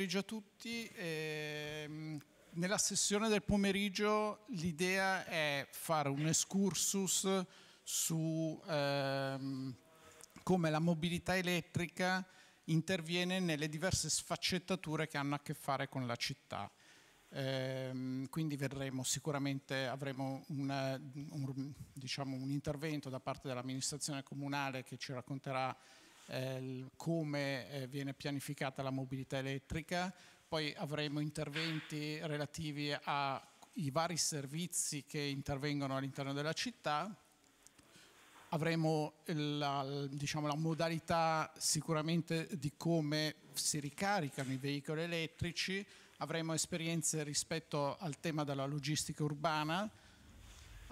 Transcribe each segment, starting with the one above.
pomeriggio a tutti. Eh, nella sessione del pomeriggio l'idea è fare un excursus su ehm, come la mobilità elettrica interviene nelle diverse sfaccettature che hanno a che fare con la città. Eh, quindi vedremo sicuramente avremo una, un, diciamo, un, intervento da parte dell'amministrazione comunale che ci racconterà eh, come eh, viene pianificata la mobilità elettrica, poi avremo interventi relativi ai vari servizi che intervengono all'interno della città, avremo la, diciamo, la modalità sicuramente di come si ricaricano i veicoli elettrici, avremo esperienze rispetto al tema della logistica urbana,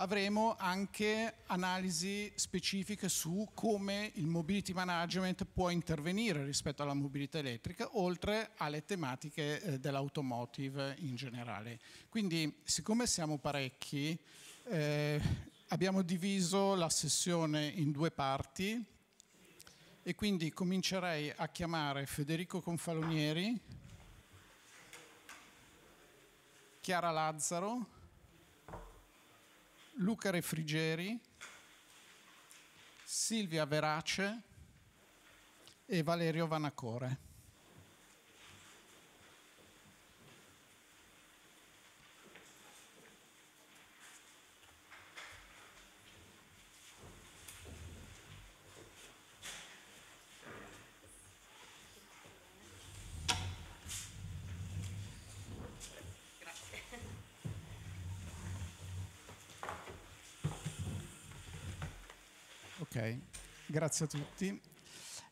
avremo anche analisi specifiche su come il mobility management può intervenire rispetto alla mobilità elettrica, oltre alle tematiche eh, dell'automotive in generale. Quindi, siccome siamo parecchi, eh, abbiamo diviso la sessione in due parti e quindi comincerei a chiamare Federico Confalonieri, Chiara Lazzaro, Luca Refrigeri, Silvia Verace e Valerio Vanacore. Grazie a tutti.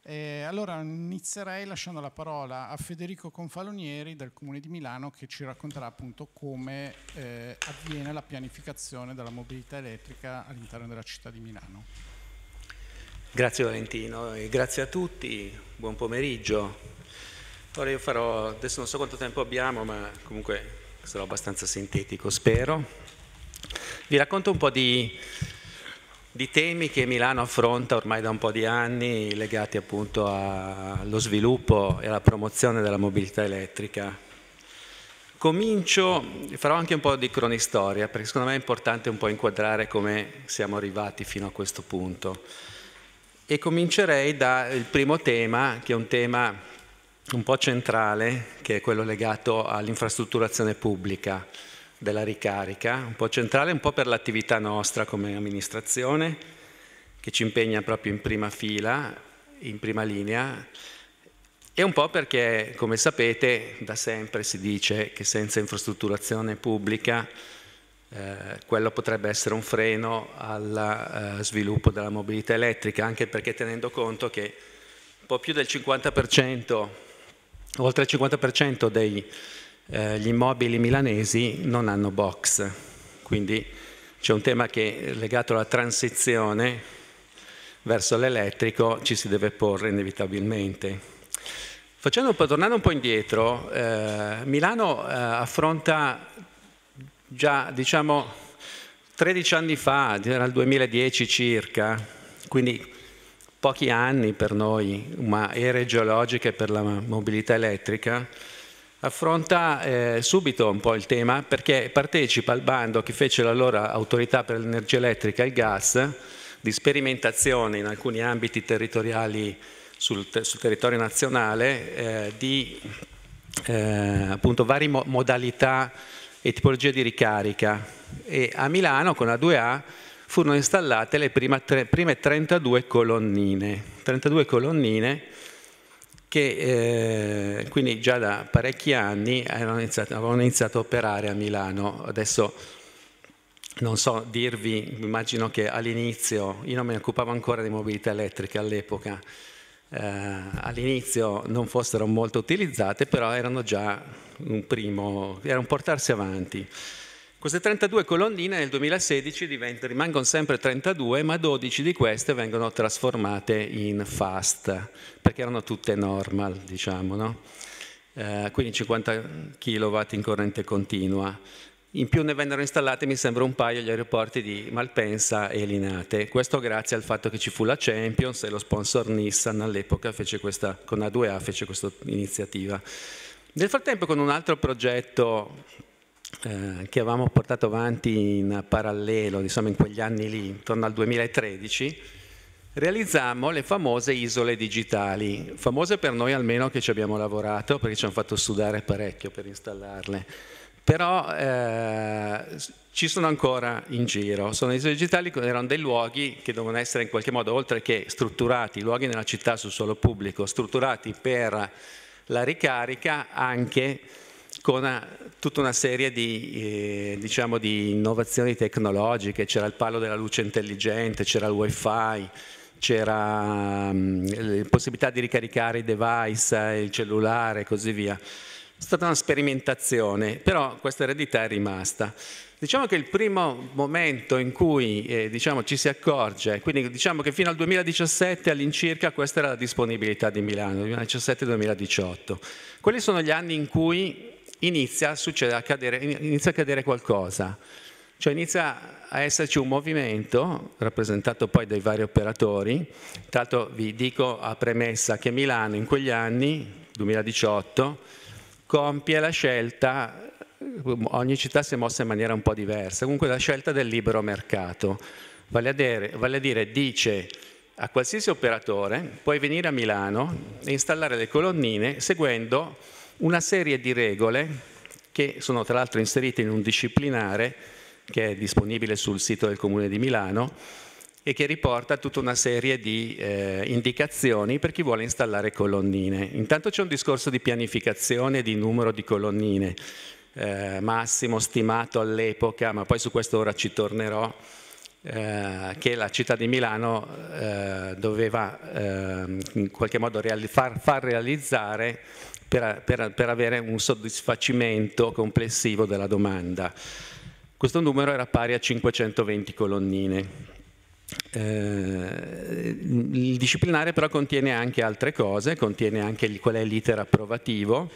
Eh, allora inizierei lasciando la parola a Federico Confalonieri del Comune di Milano che ci racconterà appunto come eh, avviene la pianificazione della mobilità elettrica all'interno della città di Milano. Grazie Valentino e grazie a tutti, buon pomeriggio. Ora io farò, adesso non so quanto tempo abbiamo ma comunque sarò abbastanza sintetico spero. Vi racconto un po' di di temi che Milano affronta ormai da un po' di anni legati appunto allo sviluppo e alla promozione della mobilità elettrica. Comincio, farò anche un po' di cronistoria perché secondo me è importante un po' inquadrare come siamo arrivati fino a questo punto. E comincerei dal primo tema, che è un tema un po' centrale, che è quello legato all'infrastrutturazione pubblica della ricarica, un po' centrale, un po' per l'attività nostra come amministrazione, che ci impegna proprio in prima fila, in prima linea, e un po' perché, come sapete, da sempre si dice che senza infrastrutturazione pubblica eh, quello potrebbe essere un freno al eh, sviluppo della mobilità elettrica, anche perché tenendo conto che un po' più del 50%, oltre il 50% dei eh, gli immobili milanesi non hanno box, quindi c'è un tema che legato alla transizione verso l'elettrico ci si deve porre inevitabilmente. Facendo un po', tornando un po' indietro, eh, Milano eh, affronta già diciamo 13 anni fa, era il 2010 circa, quindi pochi anni per noi, ma ere geologiche per la mobilità elettrica, affronta eh, subito un po' il tema perché partecipa al bando che fece l'allora autorità per l'energia elettrica e il gas di sperimentazione in alcuni ambiti territoriali sul, te sul territorio nazionale eh, di eh, appunto varie mo modalità e tipologie di ricarica. E a Milano con la 2A furono installate le prime, prime 32 colonnine, 32 colonnine che eh, quindi già da parecchi anni avevano iniziato, avevano iniziato a operare a Milano. Adesso non so dirvi, immagino che all'inizio, io non mi occupavo ancora di mobilità elettrica all'epoca, eh, all'inizio non fossero molto utilizzate, però erano già un primo, era un portarsi avanti. Queste 32 colonnine nel 2016 rimangono sempre 32, ma 12 di queste vengono trasformate in fast, perché erano tutte normal, diciamo, no? eh, quindi 50 kW in corrente continua. In più ne vennero installate, mi sembra, un paio agli aeroporti di Malpensa e Linate. Questo grazie al fatto che ci fu la Champions e lo sponsor Nissan all'epoca con A2A fece questa iniziativa. Nel frattempo con un altro progetto eh, che avevamo portato avanti in parallelo, diciamo in quegli anni lì, intorno al 2013, realizzammo le famose isole digitali, famose per noi almeno che ci abbiamo lavorato perché ci hanno fatto sudare parecchio per installarle, però eh, ci sono ancora in giro, sono isole digitali, erano dei luoghi che devono essere in qualche modo, oltre che strutturati, luoghi nella città sul suolo pubblico, strutturati per la ricarica anche con una, tutta una serie di, eh, diciamo di innovazioni tecnologiche, c'era il palo della luce intelligente, c'era il wifi, c'era um, la possibilità di ricaricare i device, il cellulare e così via. È stata una sperimentazione, però questa eredità è rimasta. Diciamo che il primo momento in cui eh, diciamo, ci si accorge, quindi diciamo che fino al 2017 all'incirca questa era la disponibilità di Milano, 2017-2018. Quelli sono gli anni in cui inizia a, accadere, inizia a accadere qualcosa. Cioè inizia a esserci un movimento rappresentato poi dai vari operatori. L'altro vi dico a premessa che Milano in quegli anni, 2018, compie la scelta, ogni città si è mossa in maniera un po' diversa, comunque la scelta del libero mercato. Vale a dire, vale a dire dice a qualsiasi operatore puoi venire a Milano e installare le colonnine seguendo una serie di regole che sono tra l'altro inserite in un disciplinare che è disponibile sul sito del Comune di Milano e che riporta tutta una serie di eh, indicazioni per chi vuole installare colonnine. Intanto c'è un discorso di pianificazione di numero di colonnine, eh, massimo stimato all'epoca, ma poi su questo ora ci tornerò, eh, che la città di Milano eh, doveva eh, in qualche modo far, far realizzare per, per, per avere un soddisfacimento complessivo della domanda. Questo numero era pari a 520 colonnine. Eh, il disciplinare però contiene anche altre cose, contiene anche qual è l'iter approvativo,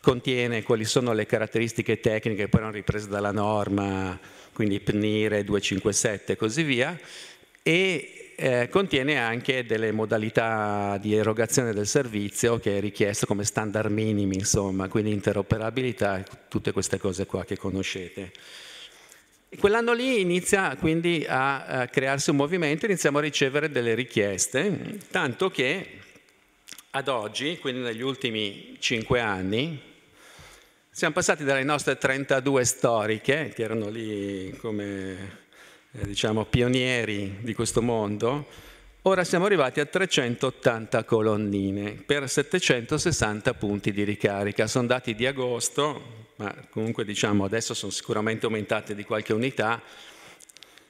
contiene quali sono le caratteristiche tecniche che poi erano riprese dalla norma, quindi PNIRE 257 e così via, e eh, contiene anche delle modalità di erogazione del servizio che è richiesto come standard minimi, insomma, quindi interoperabilità e tutte queste cose qua che conoscete. Quell'anno lì inizia quindi a, a crearsi un movimento, iniziamo a ricevere delle richieste, tanto che ad oggi, quindi negli ultimi cinque anni, siamo passati dalle nostre 32 storiche, che erano lì come eh, diciamo, pionieri di questo mondo, ora siamo arrivati a 380 colonnine per 760 punti di ricarica. Sono dati di agosto, ma comunque diciamo adesso sono sicuramente aumentate di qualche unità,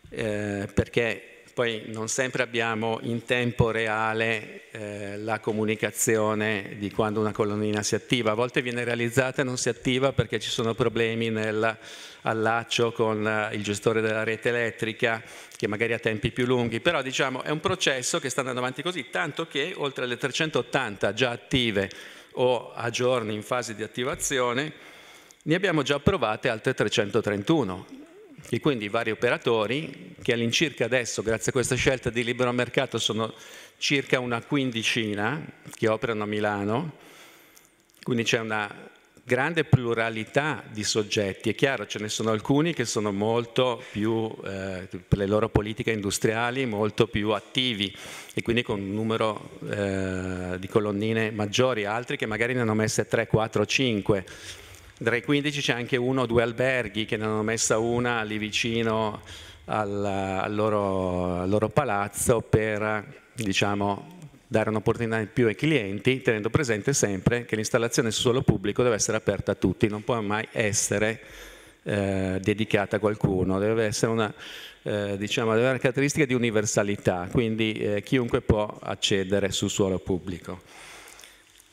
eh, perché poi non sempre abbiamo in tempo reale eh, la comunicazione di quando una colonnina si attiva, a volte viene realizzata e non si attiva perché ci sono problemi nell'allaccio con eh, il gestore della rete elettrica che magari ha tempi più lunghi, però diciamo è un processo che sta andando avanti così, tanto che oltre alle 380 già attive o a giorni in fase di attivazione, ne abbiamo già approvate altre 331 e quindi i vari operatori che all'incirca adesso, grazie a questa scelta di libero mercato, sono circa una quindicina che operano a Milano, quindi c'è una grande pluralità di soggetti. È chiaro, ce ne sono alcuni che sono molto più, eh, per le loro politiche industriali, molto più attivi e quindi con un numero eh, di colonnine maggiori, altri che magari ne hanno messe 3, 4, 5 tra i 15 c'è anche uno o due alberghi che ne hanno messa una lì vicino al, al, loro, al loro, palazzo per diciamo, dare un'opportunità in più ai clienti, tenendo presente sempre che l'installazione su suolo pubblico deve essere aperta a tutti, non può mai essere eh, dedicata a qualcuno, deve essere una, eh, diciamo, deve avere caratteristiche di universalità, quindi eh, chiunque può accedere sul suolo pubblico.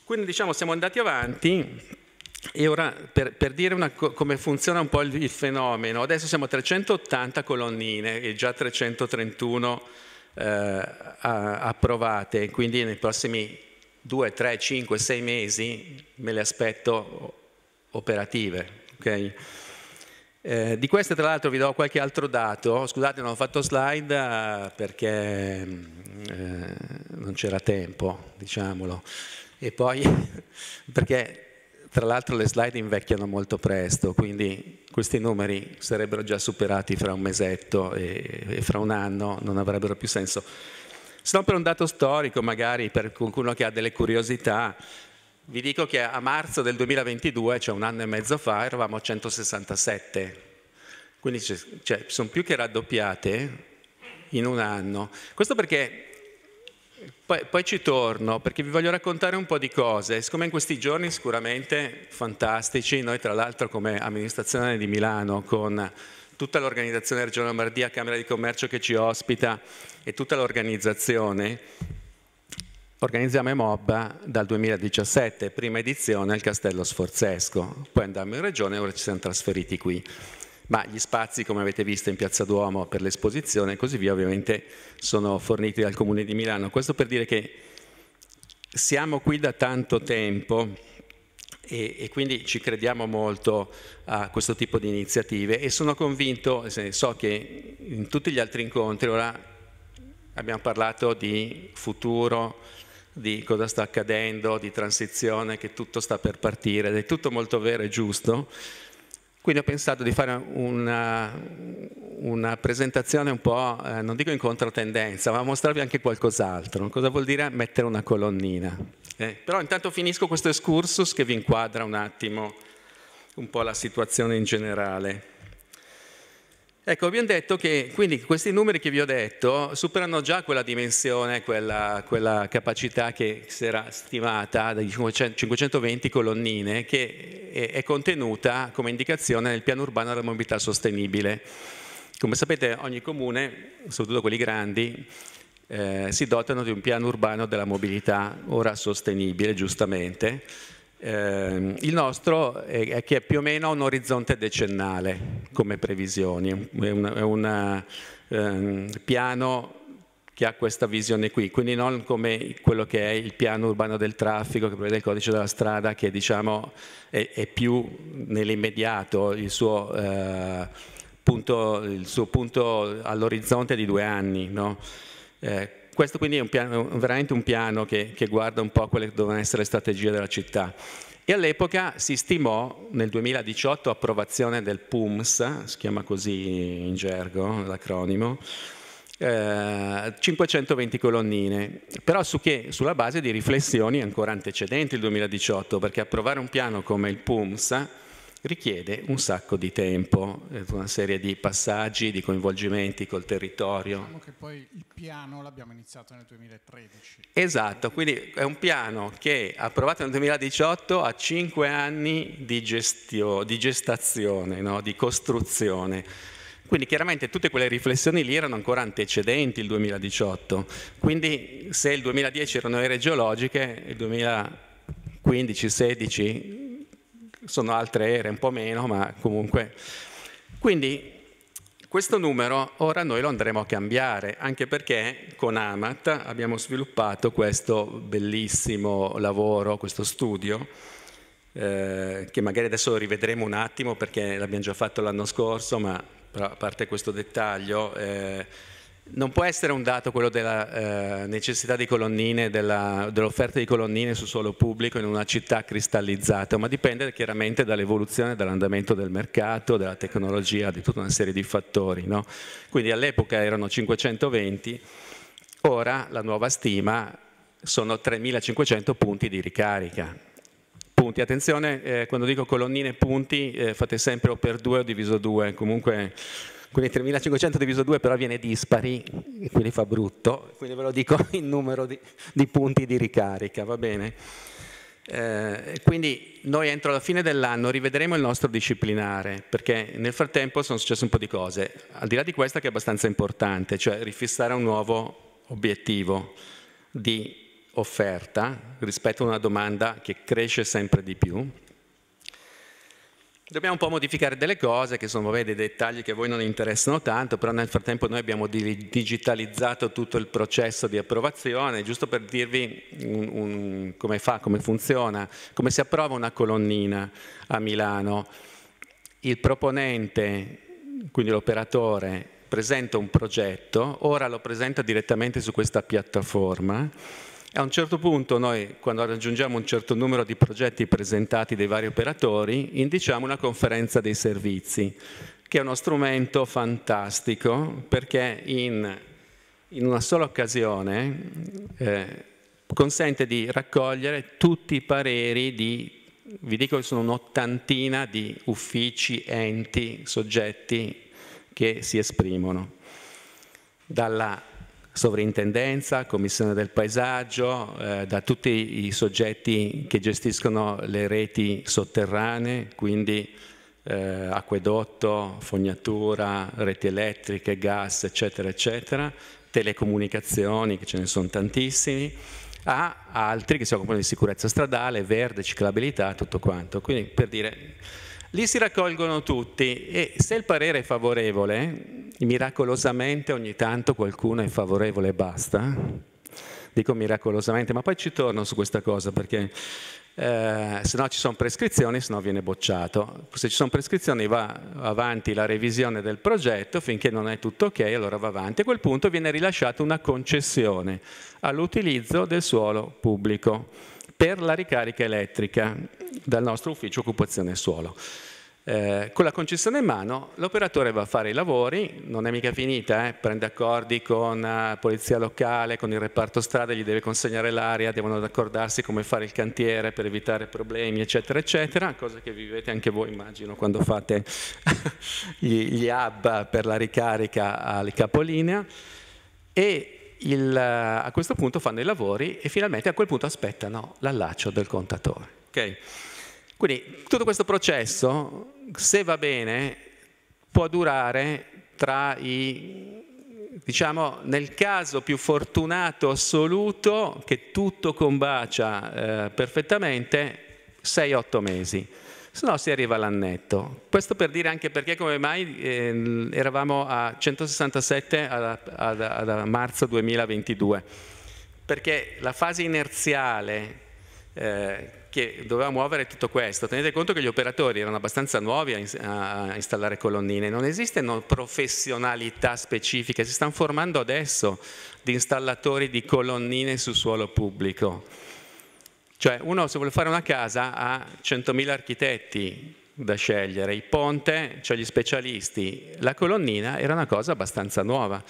Quindi diciamo siamo andati avanti e ora per, per dire una, come funziona un po' il, il, fenomeno, adesso siamo a 380 colonnine e già 331 eh, approvate, quindi nei prossimi 2, 3, 5, 6 mesi me le aspetto operative. Okay? Eh, di queste tra l'altro vi do qualche altro dato, scusate non ho fatto slide eh, perché eh, non c'era tempo, diciamolo, e poi perché Tra l'altro le slide invecchiano molto presto, quindi questi numeri sarebbero già superati fra un mesetto e, e fra un anno non avrebbero più senso. Se no per un dato storico, magari per qualcuno che ha delle curiosità, vi dico che a marzo del 2022, cioè un anno e mezzo fa, eravamo a 167. Quindi cioè, sono più che raddoppiate in un anno. Questo perché poi, poi, ci torno perché vi voglio raccontare un po' di cose. Siccome in questi giorni sicuramente fantastici, noi tra l'altro come amministrazione di Milano con tutta l'organizzazione Regione Lombardia, Camera di Commercio che ci ospita e tutta l'organizzazione, organizziamo Emobba dal 2017, prima edizione al Castello Sforzesco, poi andammo in Regione e ora ci siamo trasferiti qui ma gli spazi, come avete visto in Piazza Duomo per l'esposizione e così via, ovviamente sono forniti dal Comune di Milano. Questo per dire che siamo qui da tanto tempo e, e quindi ci crediamo molto a questo tipo di iniziative e sono convinto, so che in tutti gli altri incontri ora abbiamo parlato di futuro, di cosa sta accadendo, di transizione, che tutto sta per partire ed è tutto molto vero e giusto, quindi ho pensato di fare una, una presentazione un po', eh, non dico in controtendenza, ma mostrarvi anche qualcos'altro. Cosa vuol dire mettere una colonnina? Eh, però intanto finisco questo excursus che vi inquadra un attimo un po' la situazione in generale. Ecco, abbiamo detto che quindi questi numeri che vi ho detto superano già quella dimensione, quella, quella capacità che si era stimata di 520 colonnine che è, è, contenuta come indicazione nel piano urbano della mobilità sostenibile. Come sapete ogni comune, soprattutto quelli grandi, eh, si dotano di un piano urbano della mobilità, ora sostenibile giustamente, eh, il nostro è, è, che è più o meno un orizzonte decennale come previsioni, è un eh, piano che ha questa visione qui, quindi non come quello che è il piano urbano del traffico che prevede il codice della strada che diciamo è, è più nell'immediato, il suo, eh, punto, il suo punto all'orizzonte di due anni. No? Eh, questo quindi è un piano, veramente un piano che, che guarda un po' quelle che devono essere le strategie della città. E all'epoca si stimò, nel 2018, approvazione del PUMS, si chiama così in gergo l'acronimo, eh, 520 colonnine, però su che? sulla base di riflessioni ancora antecedenti il 2018, perché approvare un piano come il PUMS richiede un sacco di tempo, eh, una serie di passaggi, di coinvolgimenti col territorio. Diciamo che poi il piano l'abbiamo iniziato nel 2013. Esatto, quindi è un piano che approvato nel 2018 ha cinque anni di, gestio, di gestazione, no? di costruzione. Quindi chiaramente tutte quelle riflessioni lì erano ancora antecedenti il 2018, quindi se il 2010 erano ere geologiche, il 2015-16 sono altre ere un po' meno, ma comunque. Quindi questo numero ora noi lo andremo a cambiare, anche perché con Amat abbiamo sviluppato questo bellissimo lavoro, questo studio, eh, che magari adesso rivedremo un attimo perché l'abbiamo già fatto l'anno scorso, ma a parte questo dettaglio, eh, non può essere un dato quello della eh, necessità di colonnine, dell'offerta di colonnine su suolo pubblico in una città cristallizzata, ma dipende chiaramente dall'evoluzione, dall'andamento del mercato, della tecnologia, di tutta una serie di fattori. No? Quindi all'epoca erano 520, ora la nuova stima sono 3500 punti di ricarica. Punti, attenzione, eh, quando dico colonnine punti eh, fate sempre o per 2 o diviso 2, comunque quindi 3500 diviso 2 però viene dispari, quindi fa brutto, quindi ve lo dico in numero di, di punti di ricarica, va bene? Eh, quindi noi entro la fine dell'anno rivedremo il nostro disciplinare, perché nel frattempo sono successe un po' di cose, al di là di questa che è abbastanza importante, cioè rifissare un nuovo obiettivo di offerta rispetto a una domanda che cresce sempre di più Dobbiamo un po' modificare delle cose che sono vabbè, dei dettagli che a voi non interessano tanto, però nel frattempo noi abbiamo digitalizzato tutto il processo di approvazione, giusto per dirvi un, un, come fa, come funziona, come si approva una colonnina a Milano. Il proponente, quindi l'operatore, presenta un progetto, ora lo presenta direttamente su questa piattaforma A un certo punto noi, quando raggiungiamo un certo numero di progetti presentati dai vari operatori, indiciamo una conferenza dei servizi, che è uno strumento fantastico perché in, in una sola occasione eh, consente di raccogliere tutti i pareri di, vi dico che sono un'ottantina di uffici, enti, soggetti che si esprimono. Dalla sovrintendenza, commissione del paesaggio, eh, da tutti i soggetti che gestiscono le reti sotterranee, quindi eh, acquedotto, fognatura, reti elettriche, gas, eccetera, eccetera, telecomunicazioni, che ce ne sono tantissimi, a altri che si occupano di sicurezza stradale, verde, ciclabilità, tutto quanto. Quindi per dire, lì si raccolgono tutti e se il parere è favorevole, miracolosamente ogni tanto qualcuno è favorevole e basta. Dico miracolosamente, ma poi ci torno su questa cosa perché eh, se no ci sono prescrizioni, se no viene bocciato. Se ci sono prescrizioni va avanti la revisione del progetto finché non è tutto ok, allora va avanti. A quel punto viene rilasciata una concessione all'utilizzo del suolo pubblico per la ricarica elettrica dal nostro ufficio occupazione suolo. Eh, con la concessione in mano l'operatore va a fare i lavori, non è mica finita, eh? prende accordi con la uh, polizia locale, con il reparto strade, gli deve consegnare l'area, devono accordarsi come fare il cantiere per evitare problemi, eccetera, eccetera, cosa che vivete anche voi immagino quando fate gli, gli hub per la ricarica al capolinea e il, a questo punto fanno i lavori e finalmente a quel punto aspettano l'allaccio del contatore. Okay? Quindi tutto questo processo, se va bene, può durare tra i, diciamo, nel caso più fortunato assoluto, che tutto combacia eh, perfettamente, 6-8 mesi. Se no si arriva all'annetto. Questo per dire anche perché come mai eh, eravamo a 167 a marzo 2022. Perché la fase inerziale eh, che doveva muovere tutto questo. Tenete conto che gli operatori erano abbastanza nuovi a, a installare colonnine, non esistono professionalità specifiche, si stanno formando adesso di installatori di colonnine su suolo pubblico. Cioè uno se vuole fare una casa ha 100.000 architetti da scegliere, il ponte, cioè gli specialisti, la colonnina era una cosa abbastanza nuova.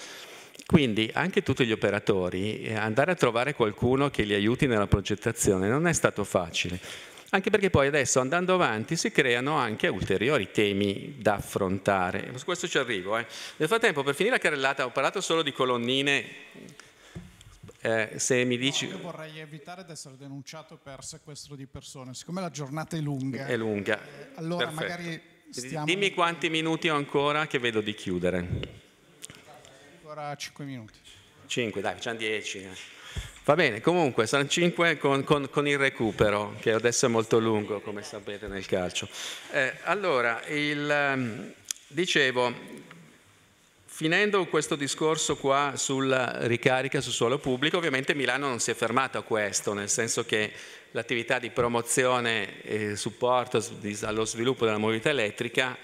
Quindi anche tutti gli operatori, eh, andare a trovare qualcuno che li aiuti nella progettazione non è stato facile, anche perché poi adesso andando avanti si creano anche ulteriori temi da affrontare. Su questo ci arrivo. Eh. Nel frattempo, per finire la carrellata, ho parlato solo di colonnine. Eh, se mi dici... No, io vorrei evitare di essere denunciato per sequestro di persone, siccome la giornata è lunga. È lunga. Eh, allora Perfetto. magari stiamo... Dimmi quanti minuti ho ancora che vedo di chiudere ancora 5 minuti. 5, dai, facciamo 10. Va bene, comunque saranno 5 con, con, con, il recupero, che adesso è molto lungo, come sapete, nel calcio. Eh, allora, il, ehm, dicevo, finendo questo discorso qua sulla ricarica sul suolo pubblico, ovviamente Milano non si è fermato a questo, nel senso che l'attività di promozione e supporto allo sviluppo della mobilità elettrica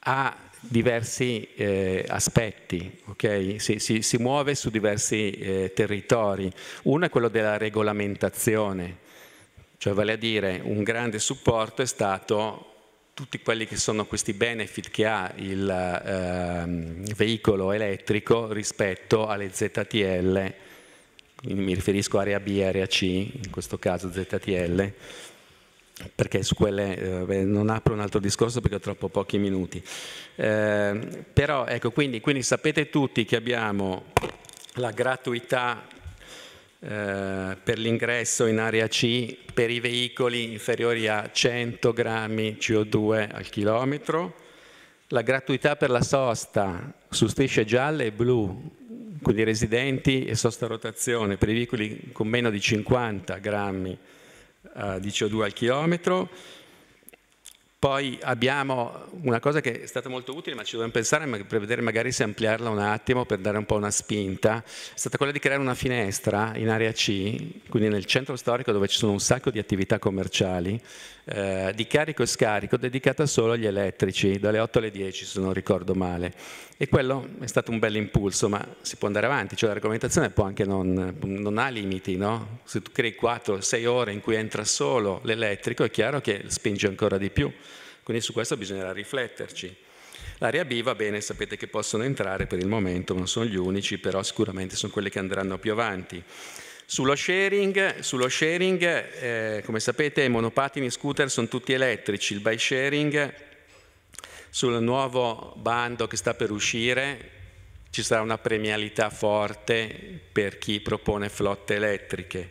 ha diversi eh, aspetti, okay? si, si, si, muove su diversi eh, territori. Uno è quello della regolamentazione, cioè vale a dire un grande supporto è stato tutti quelli che sono questi benefit che ha il eh, veicolo elettrico rispetto alle ZTL, quindi mi riferisco a area B e area C, in questo caso ZTL, perché su quelle eh, non apro un altro discorso perché ho troppo pochi minuti. Eh, però ecco, quindi, quindi, sapete tutti che abbiamo la gratuità eh, per l'ingresso in area C per i veicoli inferiori a 100 grammi CO2 al chilometro, la gratuità per la sosta su strisce gialle e blu, quindi residenti e sosta rotazione per i veicoli con meno di 50 grammi uh, di CO2 al chilometro, Poi abbiamo una cosa che è stata molto utile, ma ci dobbiamo pensare per vedere magari se ampliarla un attimo, per dare un po' una spinta, è stata quella di creare una finestra in area C, quindi nel centro storico dove ci sono un sacco di attività commerciali, eh, di carico e scarico dedicata solo agli elettrici, dalle 8 alle 10 se non ricordo male. E quello è stato un bel impulso, ma si può andare avanti, cioè l'argomentazione può anche non, non ha limiti, no? Se tu crei 4-6 ore in cui entra solo l'elettrico è chiaro che spinge ancora di più, quindi su questo bisognerà rifletterci. L'area B va bene, sapete che possono entrare per il momento, non sono gli unici, però sicuramente sono quelli che andranno più avanti. Sullo sharing, sullo sharing eh, come sapete, i monopattini e scooter sono tutti elettrici, il bike sharing sul nuovo bando che sta per uscire ci sarà una premialità forte per chi propone flotte elettriche.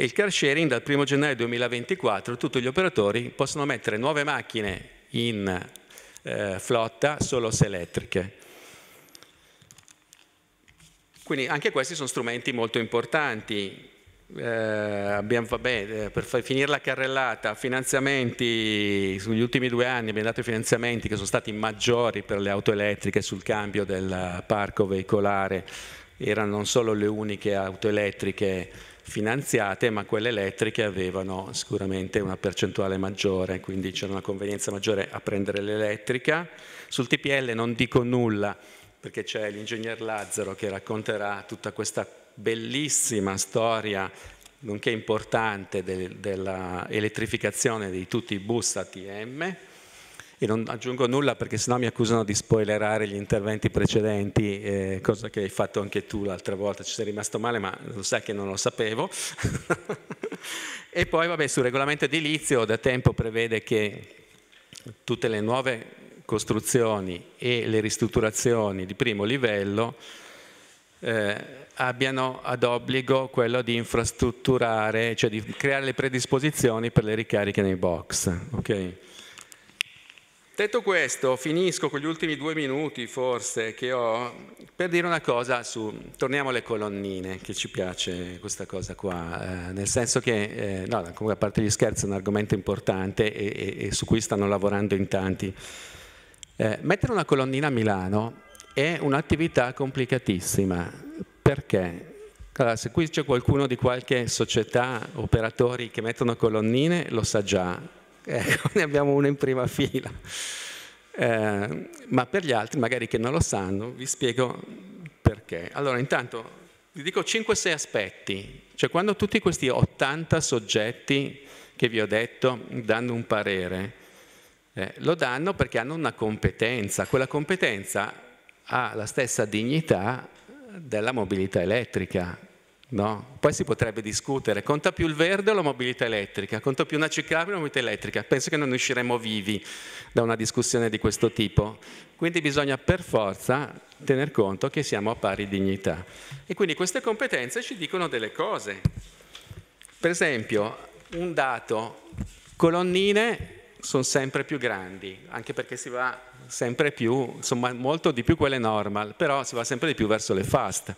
E il car sharing dal 1 gennaio 2024 tutti gli operatori possono mettere nuove macchine in eh, flotta solo se elettriche. Quindi anche questi sono strumenti molto importanti. Eh, abbiamo, vabbè, eh, per finire la carrellata, finanziamenti, sugli ultimi due anni abbiamo dato finanziamenti che sono stati maggiori per le auto elettriche sul cambio del parco veicolare, erano non solo le uniche auto elettriche finanziate, ma quelle elettriche avevano sicuramente una percentuale maggiore, quindi c'era una convenienza maggiore a prendere l'elettrica. Sul TPL non dico nulla, perché c'è l'ingegner Lazzaro che racconterà tutta questa bellissima storia, nonché importante, de, della elettrificazione di tutti i bus ATM. E non aggiungo nulla perché sennò mi accusano di spoilerare gli interventi precedenti, eh, cosa che hai fatto anche tu l'altra volta, ci sei rimasto male ma lo sai che non lo sapevo. e poi vabbè sul regolamento edilizio da tempo prevede che tutte le nuove costruzioni e le ristrutturazioni di primo livello eh, abbiano ad obbligo quello di infrastrutturare, cioè di creare le predisposizioni per le ricariche nei box. Okay? Detto questo, finisco con gli ultimi due minuti forse che ho per dire una cosa su, torniamo alle colonnine, che ci piace questa cosa qua, eh, nel senso che, eh, no, comunque a parte gli scherzi è un argomento importante e, e, e su cui stanno lavorando in tanti. Eh, mettere una colonnina a Milano è un'attività complicatissima. Perché? Allora, se qui c'è qualcuno di qualche società, operatori che mettono colonnine, lo sa già. Ecco, ne abbiamo uno in prima fila. Eh, ma per gli altri, magari che non lo sanno, vi spiego perché. Allora, intanto, vi dico 5-6 aspetti. Cioè, quando tutti questi 80 soggetti che vi ho detto danno un parere, eh, lo danno perché hanno una competenza, quella competenza ha la stessa dignità della mobilità elettrica. No? Poi si potrebbe discutere, conta più il verde o la mobilità elettrica? Conta più una ciclabile o la mobilità elettrica? Penso che non usciremo vivi da una discussione di questo tipo. Quindi bisogna per forza tener conto che siamo a pari dignità. E quindi queste competenze ci dicono delle cose. Per esempio, un dato, colonnine sono sempre più grandi, anche perché si va sempre più, insomma molto di più quelle normal, però si va sempre di più verso le fast.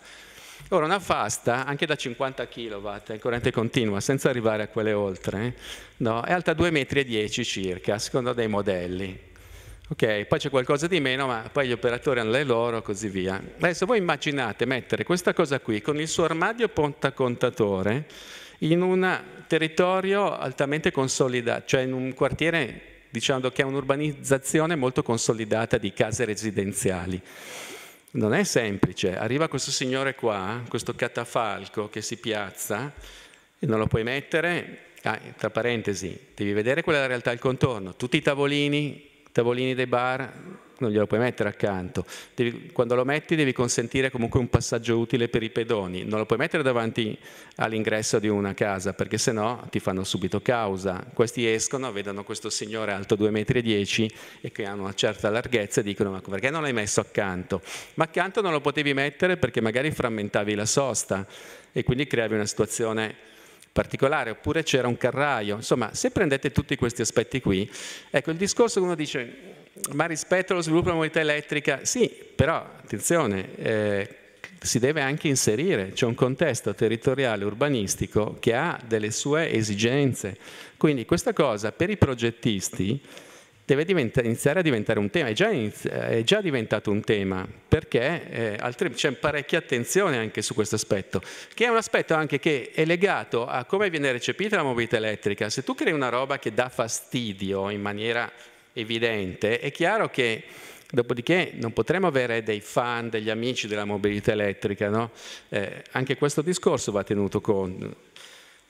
Ora una fast, anche da 50 kW in corrente continua, senza arrivare a quelle oltre, no, è alta 2,10 metri circa, secondo dei modelli. Ok, poi c'è qualcosa di meno, ma poi gli operatori hanno le loro, così via. Adesso voi immaginate mettere questa cosa qui con il suo armadio pontacontatore in un territorio altamente consolidato, cioè in un quartiere diciamo che ha un'urbanizzazione molto consolidata di case residenziali. Non è semplice, arriva questo signore qua, questo catafalco che si piazza e non lo puoi mettere, ah, tra parentesi, devi vedere qual è la realtà al contorno, tutti i tavolini, tavolini dei bar, non glielo puoi mettere accanto. Devi, quando lo metti devi consentire comunque un passaggio utile per i pedoni, non lo puoi mettere davanti all'ingresso di una casa perché sennò ti fanno subito causa. Questi escono, vedono questo signore alto 2,10 metri e che ha una certa larghezza e dicono ma perché non l'hai messo accanto? Ma accanto non lo potevi mettere perché magari frammentavi la sosta e quindi creavi una situazione particolare, oppure c'era un carraio. Insomma, se prendete tutti questi aspetti qui, ecco il discorso che uno dice ma rispetto allo sviluppo della mobilità elettrica, sì, però attenzione, eh, si deve anche inserire, c'è un contesto territoriale urbanistico che ha delle sue esigenze. Quindi questa cosa per i progettisti deve iniziare a diventare un tema, è già, è già diventato un tema, perché eh, c'è parecchia attenzione anche su questo aspetto, che è un aspetto anche che è legato a come viene recepita la mobilità elettrica. Se tu crei una roba che dà fastidio in maniera evidente, è chiaro che Dopodiché non potremo avere dei fan, degli amici della mobilità elettrica, no? eh, anche questo discorso va tenuto conto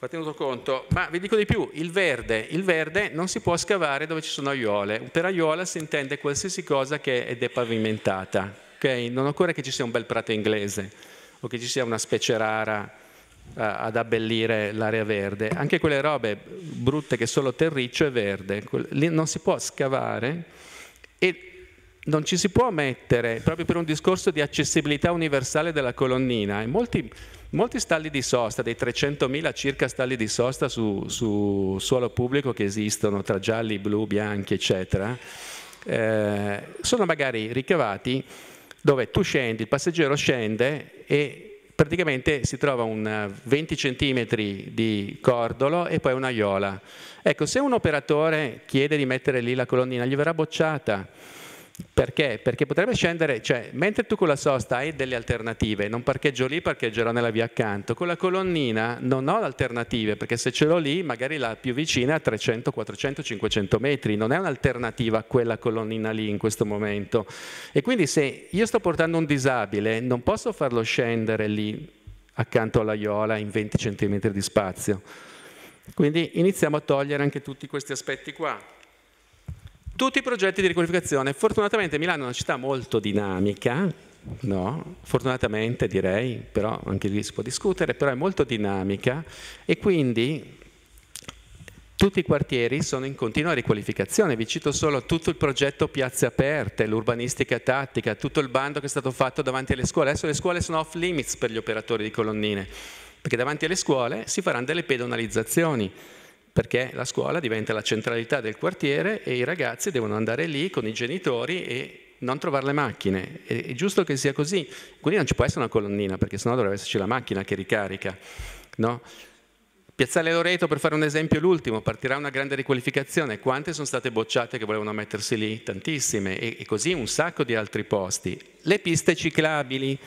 va tenuto conto, ma vi dico di più, il verde, il verde non si può scavare dove ci sono aiuole, per aiuola si intende qualsiasi cosa che è depavimentata, okay? non occorre che ci sia un bel prato inglese o che ci sia una specie rara uh, ad abbellire l'area verde, anche quelle robe brutte che solo terriccio è verde, lì non si può scavare e non ci si può mettere, proprio per un discorso di accessibilità universale della colonnina, e molti, molti stalli di sosta, dei 300.000 circa stalli di sosta su, su, suolo pubblico che esistono, tra gialli, blu, bianchi, eccetera, eh, sono magari ricavati dove tu scendi, il passeggero scende e praticamente si trova un 20 cm di cordolo e poi un'aiola. Ecco, se un operatore chiede di mettere lì la colonnina, gli verrà bocciata perché? Perché potrebbe scendere, cioè mentre tu con la sosta hai delle alternative, non parcheggio lì, parcheggerò nella via accanto, con la colonnina non ho alternative, perché se ce l'ho lì magari la più vicina è a 300, 400, 500 metri, non è un'alternativa a quella colonnina lì in questo momento. E quindi se io sto portando un disabile, non posso farlo scendere lì accanto all'aiola in 20 cm di spazio. Quindi iniziamo a togliere anche tutti questi aspetti qua. Tutti i progetti di riqualificazione. Fortunatamente Milano è una città molto dinamica, no? fortunatamente direi, però anche lì si può discutere, però è molto dinamica e quindi tutti i quartieri sono in continua riqualificazione, vi cito solo tutto il progetto Piazze Aperte, l'urbanistica tattica, tutto il bando che è stato fatto davanti alle scuole, adesso le scuole sono off limits per gli operatori di colonnine, perché davanti alle scuole si faranno delle pedonalizzazioni, perché la scuola diventa la centralità del quartiere e i ragazzi devono andare lì con i genitori e non trovare le macchine. È, giusto che sia così. Quindi non ci può essere una colonnina, perché sennò dovrebbe esserci la macchina che ricarica. No? Piazzale Loreto, per fare un esempio, l'ultimo, partirà una grande riqualificazione. Quante sono state bocciate che volevano mettersi lì? Tantissime. E, e così un sacco di altri posti. Le piste ciclabili.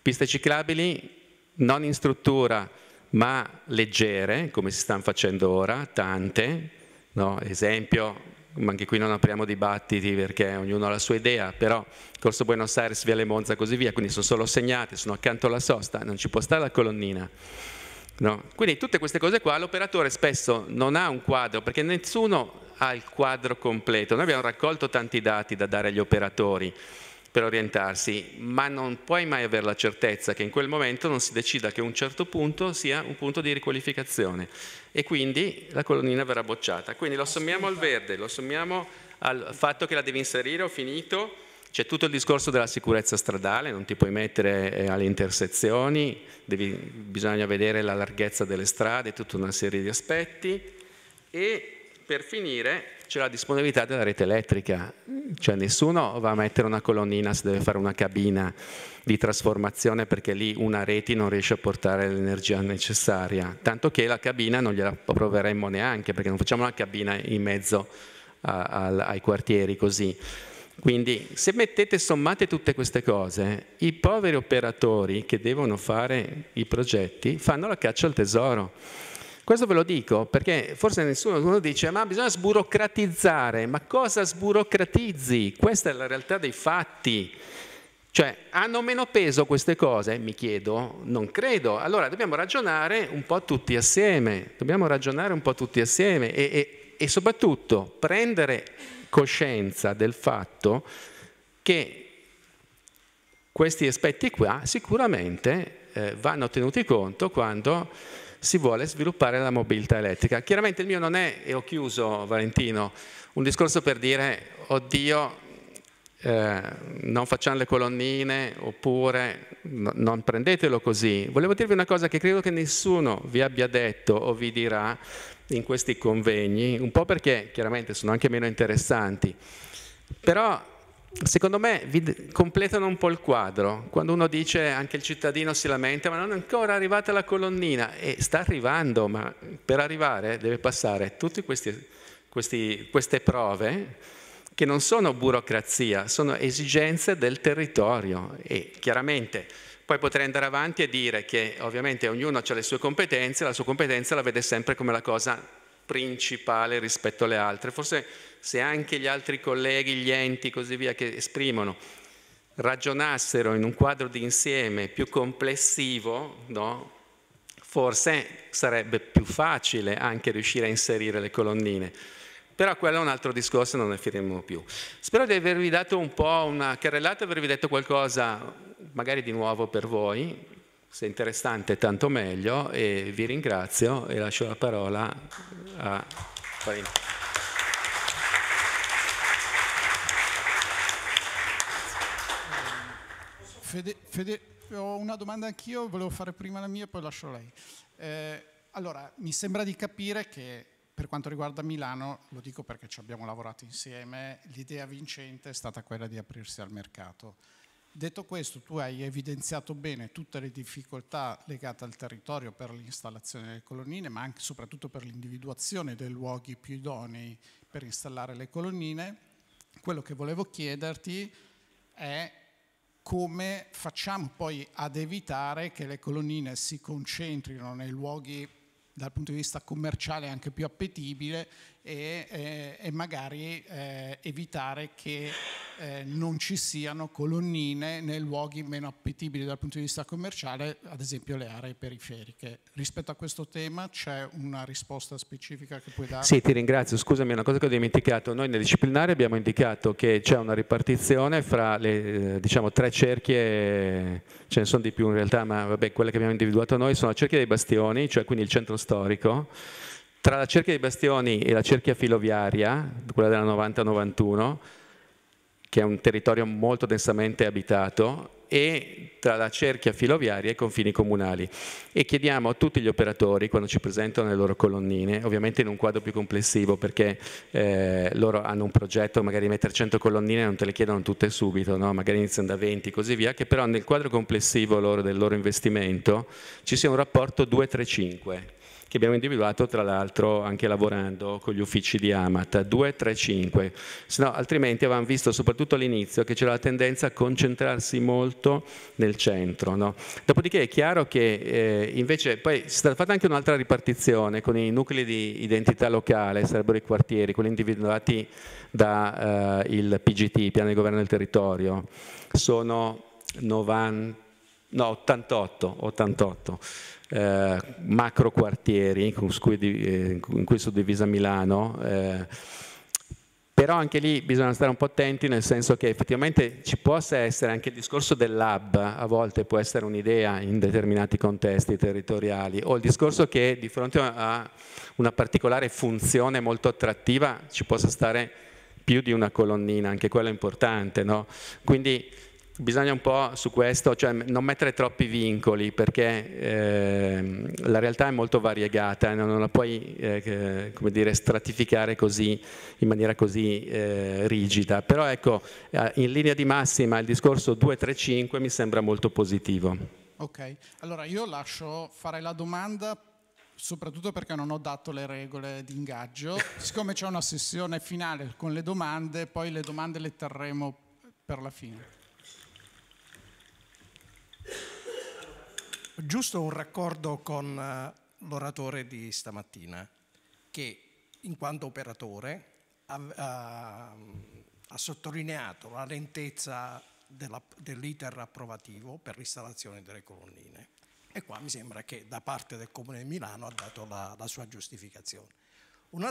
Piste ciclabili non in struttura, ma leggere, come si stanno facendo ora, tante, no? esempio, ma anche qui non apriamo dibattiti perché ognuno ha la sua idea, però Corso Buenos Aires, Via Le Monza e così via, quindi sono solo segnate, sono accanto alla sosta, non ci può stare la colonnina. No? Quindi tutte queste cose qua l'operatore spesso non ha un quadro, perché nessuno ha il quadro completo. Noi abbiamo raccolto tanti dati da dare agli operatori, per orientarsi, ma non puoi mai avere la certezza che in quel momento non si decida che un certo punto sia un punto di riqualificazione. E quindi la colonnina verrà bocciata. Quindi lo sommiamo al verde, lo sommiamo al fatto che la devi inserire, ho finito, c'è tutto il discorso della sicurezza stradale, non ti puoi mettere eh, alle intersezioni, devi, bisogna vedere la larghezza delle strade, tutta una serie di aspetti. E per finire c'è la disponibilità della rete elettrica, cioè nessuno va a mettere una colonnina se deve fare una cabina di trasformazione perché lì una rete non riesce a portare l'energia necessaria, tanto che la cabina non gliela proveremmo neanche perché non facciamo una cabina in mezzo a, a, ai quartieri così. Quindi se mettete, sommate tutte queste cose, i poveri operatori che devono fare i progetti fanno la caccia al tesoro questo ve lo dico perché forse nessuno dice ma bisogna sburocratizzare, ma cosa sburocratizzi? Questa è la realtà dei fatti. Cioè, hanno meno peso queste cose? Mi chiedo, non credo. Allora dobbiamo ragionare un po' tutti assieme, dobbiamo ragionare un po' tutti assieme e, e, e soprattutto prendere coscienza del fatto che questi aspetti qua sicuramente eh, vanno tenuti conto quando si vuole sviluppare la mobilità elettrica. Chiaramente il mio non è, e ho chiuso Valentino, un discorso per dire oddio eh, non facciamo le colonnine oppure no, non prendetelo così. Volevo dirvi una cosa che credo che nessuno vi abbia detto o vi dirà in questi convegni, un po' perché chiaramente sono anche meno interessanti, però secondo me vi completano un po' il quadro. Quando uno dice anche il cittadino si lamenta, ma non è ancora arrivata la colonnina, e sta arrivando, ma per arrivare deve passare tutti questi, questi, queste prove che non sono burocrazia, sono esigenze del territorio e chiaramente poi potrei andare avanti e dire che ovviamente ognuno ha le sue competenze, la sua competenza la vede sempre come la cosa principale rispetto alle altre. Forse se anche gli altri colleghi, gli enti, così via, che esprimono, ragionassero in un quadro di insieme più complessivo, no? forse sarebbe più facile anche riuscire a inserire le colonnine. Però quello è un altro discorso e non ne finiremo più. Spero di avervi dato un po' una carrellata, avervi detto qualcosa magari di nuovo per voi, se interessante tanto meglio e vi ringrazio e lascio la parola a Farina. Fede, Fede, ho una domanda anch'io, volevo fare prima la mia e poi lascio lei. Eh, allora, mi sembra di capire che per quanto riguarda Milano, lo dico perché ci abbiamo lavorato insieme, l'idea vincente è stata quella di aprirsi al mercato. Detto questo, tu hai evidenziato bene tutte le difficoltà legate al territorio per l'installazione delle colonnine, ma anche soprattutto per l'individuazione dei luoghi più idonei per installare le colonnine. Quello che volevo chiederti è come facciamo poi ad evitare che le colonnine si concentrino nei luoghi dal punto di vista commerciale anche più appetibile e, eh, e magari eh, evitare che eh, non ci siano colonnine nei luoghi meno appetibili dal punto di vista commerciale, ad esempio le aree periferiche. Rispetto a questo tema c'è una risposta specifica che puoi dare? Sì, ti ringrazio. Scusami, una cosa che ho dimenticato. Noi nel disciplinare abbiamo indicato che c'è una ripartizione fra le diciamo, tre cerchie, ce ne sono di più in realtà, ma vabbè, quelle che abbiamo individuato noi sono la cerchia dei bastioni, cioè quindi il centro storico, tra la cerchia dei bastioni e la cerchia filoviaria, quella della 90-91, che è un territorio molto densamente abitato, e tra la cerchia filoviaria e i confini comunali. E chiediamo a tutti gli operatori, quando ci presentano le loro colonnine, ovviamente in un quadro più complessivo, perché eh, loro hanno un progetto, magari di mettere 100 colonnine, non te le chiedono tutte subito, no? magari iniziano da 20 e così via, che però nel quadro complessivo loro, del loro investimento ci sia un rapporto 2-3-5 che abbiamo individuato tra l'altro anche lavorando con gli uffici di Amat, 2, 3, 5, no, altrimenti avevamo visto soprattutto all'inizio che c'era la tendenza a concentrarsi molto nel centro. No? Dopodiché è chiaro che eh, invece poi è stata fatta anche un'altra ripartizione con i nuclei di identità locale, sarebbero i quartieri, quelli individuati dal eh, PGT, Piano di Governo del Territorio, sono 90, no, 88, 88 eh, macro quartieri in cui, eh, in cui suddivisa Milano, eh, però anche lì bisogna stare un po' attenti nel senso che effettivamente ci possa essere anche il discorso del lab, a volte può essere un'idea in determinati contesti territoriali, o il discorso che di fronte a una particolare funzione molto attrattiva ci possa stare più di una colonnina, anche quello è importante. No? Quindi Bisogna un po' su questo, cioè non mettere troppi vincoli perché eh, la realtà è molto variegata e non la puoi eh, come dire, stratificare così, in maniera così eh, rigida. Però ecco, eh, in linea di massima il discorso 2-3-5 mi sembra molto positivo. Ok, allora io lascio fare la domanda soprattutto perché non ho dato le regole di ingaggio. Siccome c'è una sessione finale con le domande, poi le domande le terremo per la fine. Giusto un raccordo con eh, l'oratore di stamattina, che in quanto operatore ha, ha, ha sottolineato la lentezza dell'iter approvativo per l'installazione delle colonnine. E qua mi sembra che da parte del Comune di Milano ha dato la, la sua giustificazione. un,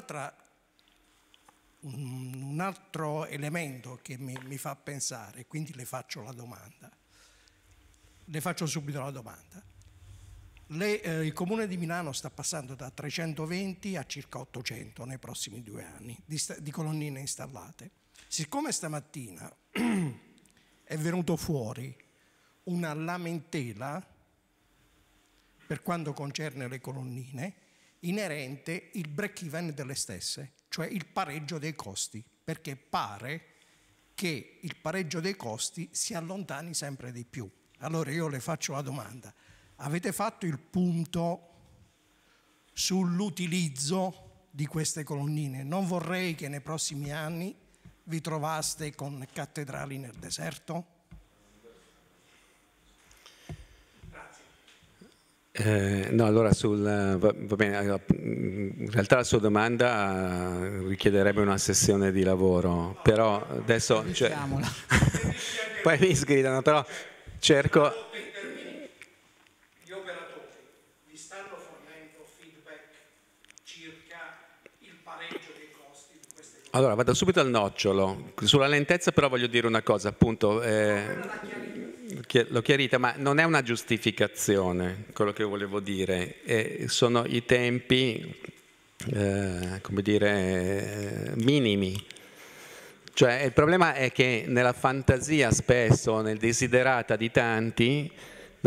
un, altro elemento che mi, mi fa pensare, quindi le faccio la domanda, le faccio subito la domanda. Le, eh, il Comune di Milano sta passando da 320 a circa 800 nei prossimi due anni di, di colonnine installate. Siccome stamattina è venuto fuori una lamentela per quanto concerne le colonnine inerente il break even delle stesse, cioè il pareggio dei costi, perché pare che il pareggio dei costi si allontani sempre di più. Allora io le faccio la domanda, avete fatto il punto sull'utilizzo di queste colonnine. Non vorrei che nei prossimi anni vi trovaste con cattedrali nel deserto. Eh, no, allora sul, va, va bene, in realtà la sua domanda eh, richiederebbe una sessione di lavoro, però adesso... Cioè, poi mi sgridano, però cerco... Gli operatori vi stanno fornendo feedback circa il pareggio dei costi di queste cose? Allora, vado subito al nocciolo. Sulla lentezza però voglio dire una cosa, appunto... Eh, l'ho chiarita, ma non è una giustificazione quello che volevo dire, eh, sono i tempi, eh, come dire, minimi. Cioè, il problema è che nella fantasia spesso, nel desiderata di tanti,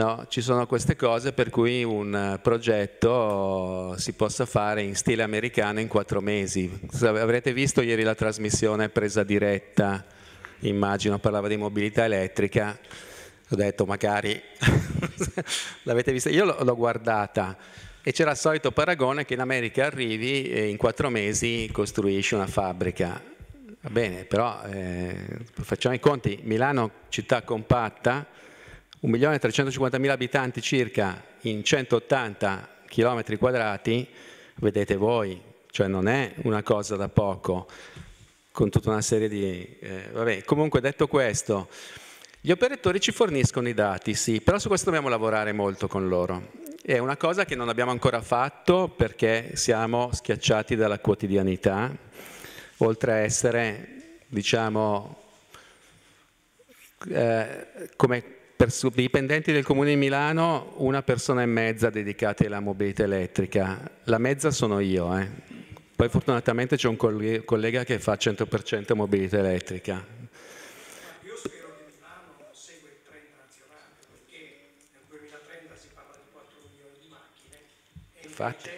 no, ci sono queste cose per cui un progetto si possa fare in stile americano in quattro mesi. Avrete visto ieri la trasmissione presa diretta, immagino, parlava di mobilità elettrica ho detto magari l'avete vista, io l'ho guardata e c'era il solito paragone che in America arrivi e in quattro mesi costruisci una fabbrica. Va bene, però eh, facciamo i conti, Milano città compatta, 1.350.000 abitanti circa in 180 km quadrati, vedete voi, cioè non è una cosa da poco, con tutta una serie di... Eh, vabbè, comunque detto questo, gli operatori ci forniscono i dati, sì, però su questo dobbiamo lavorare molto con loro. È una cosa che non abbiamo ancora fatto perché siamo schiacciati dalla quotidianità, oltre a essere, diciamo, eh, come dipendenti del Comune di Milano, una persona e mezza dedicata alla mobilità elettrica. La mezza sono io, eh. Poi fortunatamente c'è un collega che fa 100% mobilità elettrica, infatti.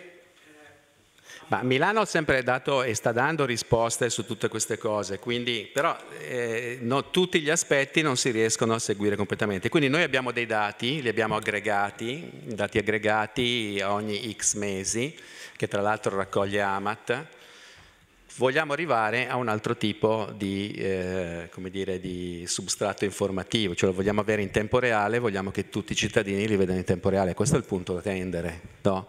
Ma Milano ha sempre dato e sta dando risposte su tutte queste cose, quindi, però eh, no, tutti gli aspetti non si riescono a seguire completamente. Quindi noi abbiamo dei dati, li abbiamo aggregati, dati aggregati ogni x mesi, che tra l'altro raccoglie Amat. Vogliamo arrivare a un altro tipo di, eh, dire, di substrato informativo, cioè lo vogliamo avere in tempo reale, vogliamo che tutti i cittadini li vedano in tempo reale, questo è il punto da tendere. No?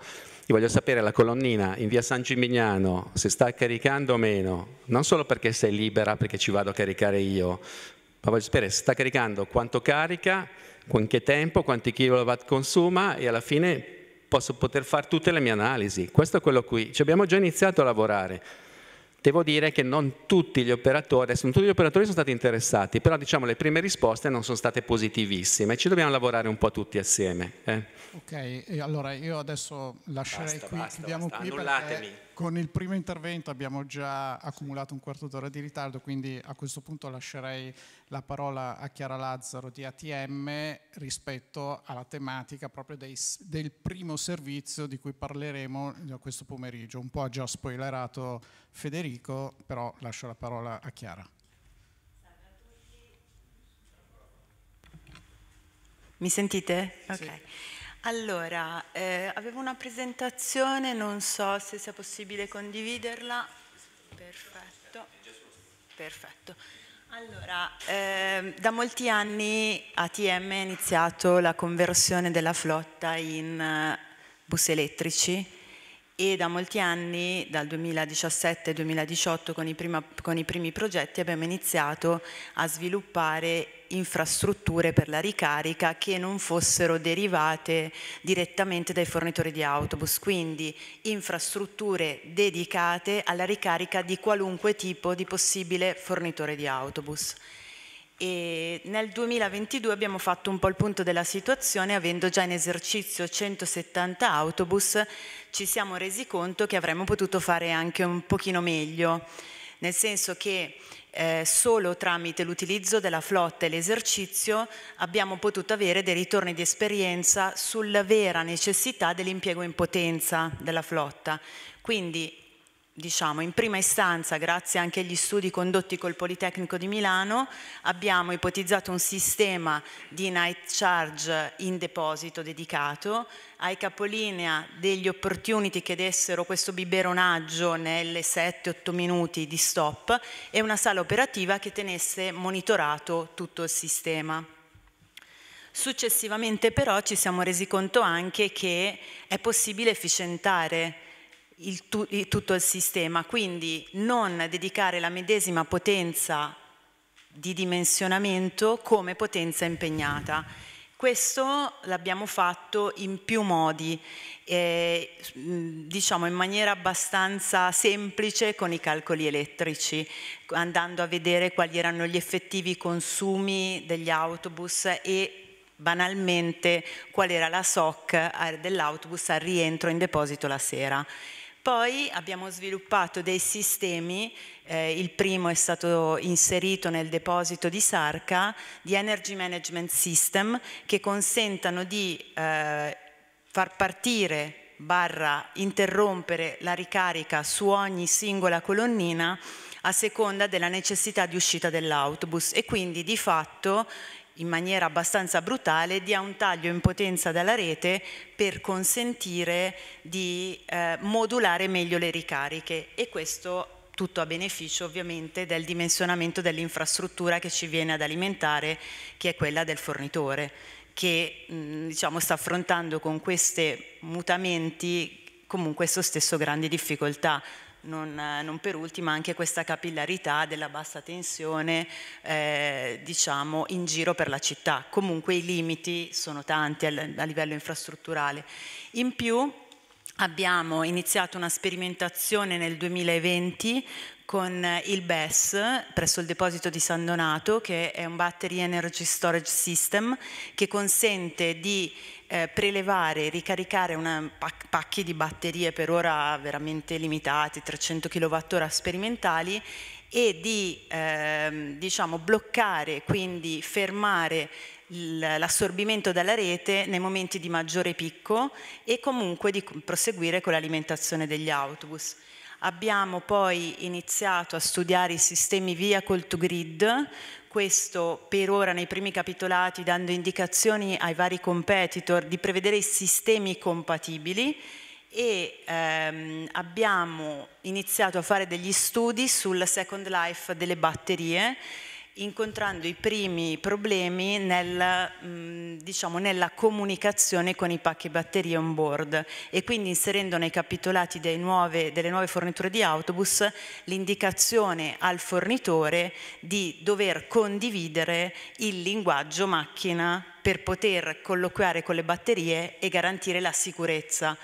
Io voglio sapere la colonnina in via San Gimignano se sta caricando o meno, non solo perché sei libera, perché ci vado a caricare io, ma voglio sapere se sta caricando quanto carica, con che tempo, quanti kilowatt consuma e alla fine posso poter fare tutte le mie analisi. Questo è quello qui. Ci abbiamo già iniziato a lavorare. Devo dire che non tutti gli operatori, non tutti gli operatori sono stati interessati, però diciamo le prime risposte non sono state positivissime, ci dobbiamo lavorare un po' tutti assieme. Eh. Ok, allora io adesso lascerei basta, qui, basta, chiudiamo basta. qui perché con il primo intervento abbiamo già accumulato un quarto d'ora di ritardo, quindi a questo punto lascerei la parola a Chiara Lazzaro di ATM rispetto alla tematica proprio dei, del primo servizio di cui parleremo questo pomeriggio. Un po' ha già spoilerato Federico, però lascio la parola a Chiara. Mi sentite? Ok. Sì. Allora, eh, avevo una presentazione, non so se sia possibile condividerla. Perfetto. Perfetto. Allora, eh, da molti anni ATM ha iniziato la conversione della flotta in uh, bus elettrici e da molti anni, dal 2017-2018, con, con, i primi progetti abbiamo iniziato a sviluppare infrastrutture per la ricarica che non fossero derivate direttamente dai fornitori di autobus, quindi infrastrutture dedicate alla ricarica di qualunque tipo di possibile fornitore di autobus. E nel 2022 abbiamo fatto un po' il punto della situazione, avendo già in esercizio 170 autobus, ci siamo resi conto che avremmo potuto fare anche un pochino meglio, nel senso che eh, solo tramite l'utilizzo della flotta e l'esercizio abbiamo potuto avere dei ritorni di esperienza sulla vera necessità dell'impiego in potenza della flotta. Quindi diciamo, in prima istanza, grazie anche agli studi condotti col Politecnico di Milano, abbiamo ipotizzato un sistema di night charge in deposito dedicato ai capolinea degli opportunity che dessero questo biberonaggio nelle 7-8 minuti di stop e una sala operativa che tenesse monitorato tutto il sistema. Successivamente però ci siamo resi conto anche che è possibile efficientare il tu, il, tutto il sistema, quindi non dedicare la medesima potenza di dimensionamento come potenza impegnata. Questo l'abbiamo fatto in più modi, eh, diciamo in maniera abbastanza semplice con i calcoli elettrici, andando a vedere quali erano gli effettivi consumi degli autobus e banalmente qual era la SOC eh, dell'autobus al rientro in deposito la sera. Poi abbiamo sviluppato dei sistemi, eh, il primo è stato inserito nel deposito di Sarca, di Energy Management System, che consentano di eh, far partire barra interrompere la ricarica su ogni singola colonnina a seconda della necessità di uscita dell'autobus. E quindi di fatto in maniera abbastanza brutale dia un taglio in potenza dalla rete per consentire di eh, modulare meglio le ricariche. E questo tutto a beneficio ovviamente del dimensionamento dell'infrastruttura che ci viene ad alimentare, che è quella del fornitore, che mh, diciamo, sta affrontando con questi mutamenti comunque questo stesso grandi difficoltà non, non, per ultima anche questa capillarità della bassa tensione eh, diciamo in giro per la città. Comunque i limiti sono tanti a livello infrastrutturale. In più abbiamo iniziato una sperimentazione nel 2020 con il BES presso il deposito di San Donato che è un Battery Energy Storage System che consente di eh, prelevare ricaricare una, pac pacchi di batterie per ora veramente limitati, 300 kWh sperimentali e di eh, diciamo, bloccare, quindi fermare l'assorbimento dalla rete nei momenti di maggiore picco e comunque di proseguire con l'alimentazione degli autobus. Abbiamo poi iniziato a studiare i sistemi vehicle to grid, questo per ora nei primi capitolati dando indicazioni ai vari competitor di prevedere i sistemi compatibili. E ehm, abbiamo iniziato a fare degli studi sul second life delle batterie incontrando i primi problemi nel, mh, diciamo, nella comunicazione con i pacchi batterie on board e quindi inserendo nei capitolati nuove, delle nuove forniture di autobus l'indicazione al fornitore di dover condividere il linguaggio macchina per poter colloquiare con le batterie e garantire la sicurezza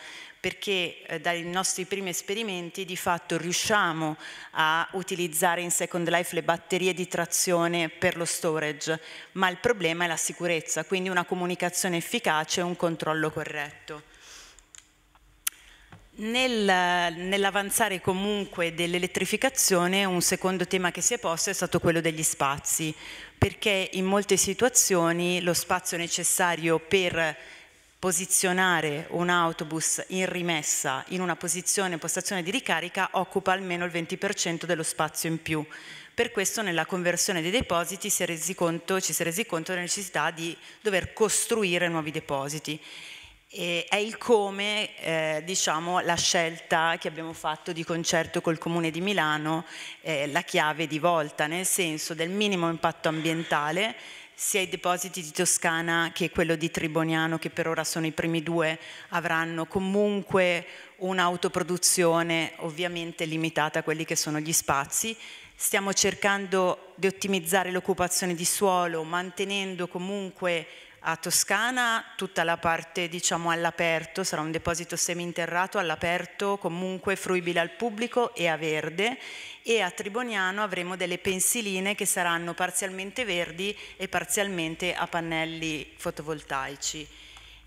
perché eh, dai nostri primi esperimenti di fatto riusciamo a utilizzare in Second Life le batterie di trazione per lo storage, ma il problema è la sicurezza, quindi una comunicazione efficace e un controllo corretto. Nel, nell'avanzare comunque dell'elettrificazione un secondo tema che si è posto è stato quello degli spazi, perché in molte situazioni lo spazio necessario per posizionare un autobus in rimessa in una posizione, postazione di ricarica occupa almeno il 20% dello spazio in più. Per questo nella conversione dei depositi si conto, ci si è resi conto della necessità di dover costruire nuovi depositi. E è il come, eh, diciamo, la scelta che abbiamo fatto di concerto col Comune di Milano, eh, la chiave di volta, nel senso del minimo impatto ambientale, sia i depositi di Toscana che quello di Triboniano, che per ora sono i primi due, avranno comunque un'autoproduzione ovviamente limitata a quelli che sono gli spazi. Stiamo cercando di ottimizzare l'occupazione di suolo, mantenendo comunque a Toscana tutta la parte diciamo all'aperto, sarà un deposito seminterrato all'aperto comunque fruibile al pubblico e a verde e a Triboniano avremo delle pensiline che saranno parzialmente verdi e parzialmente a pannelli fotovoltaici.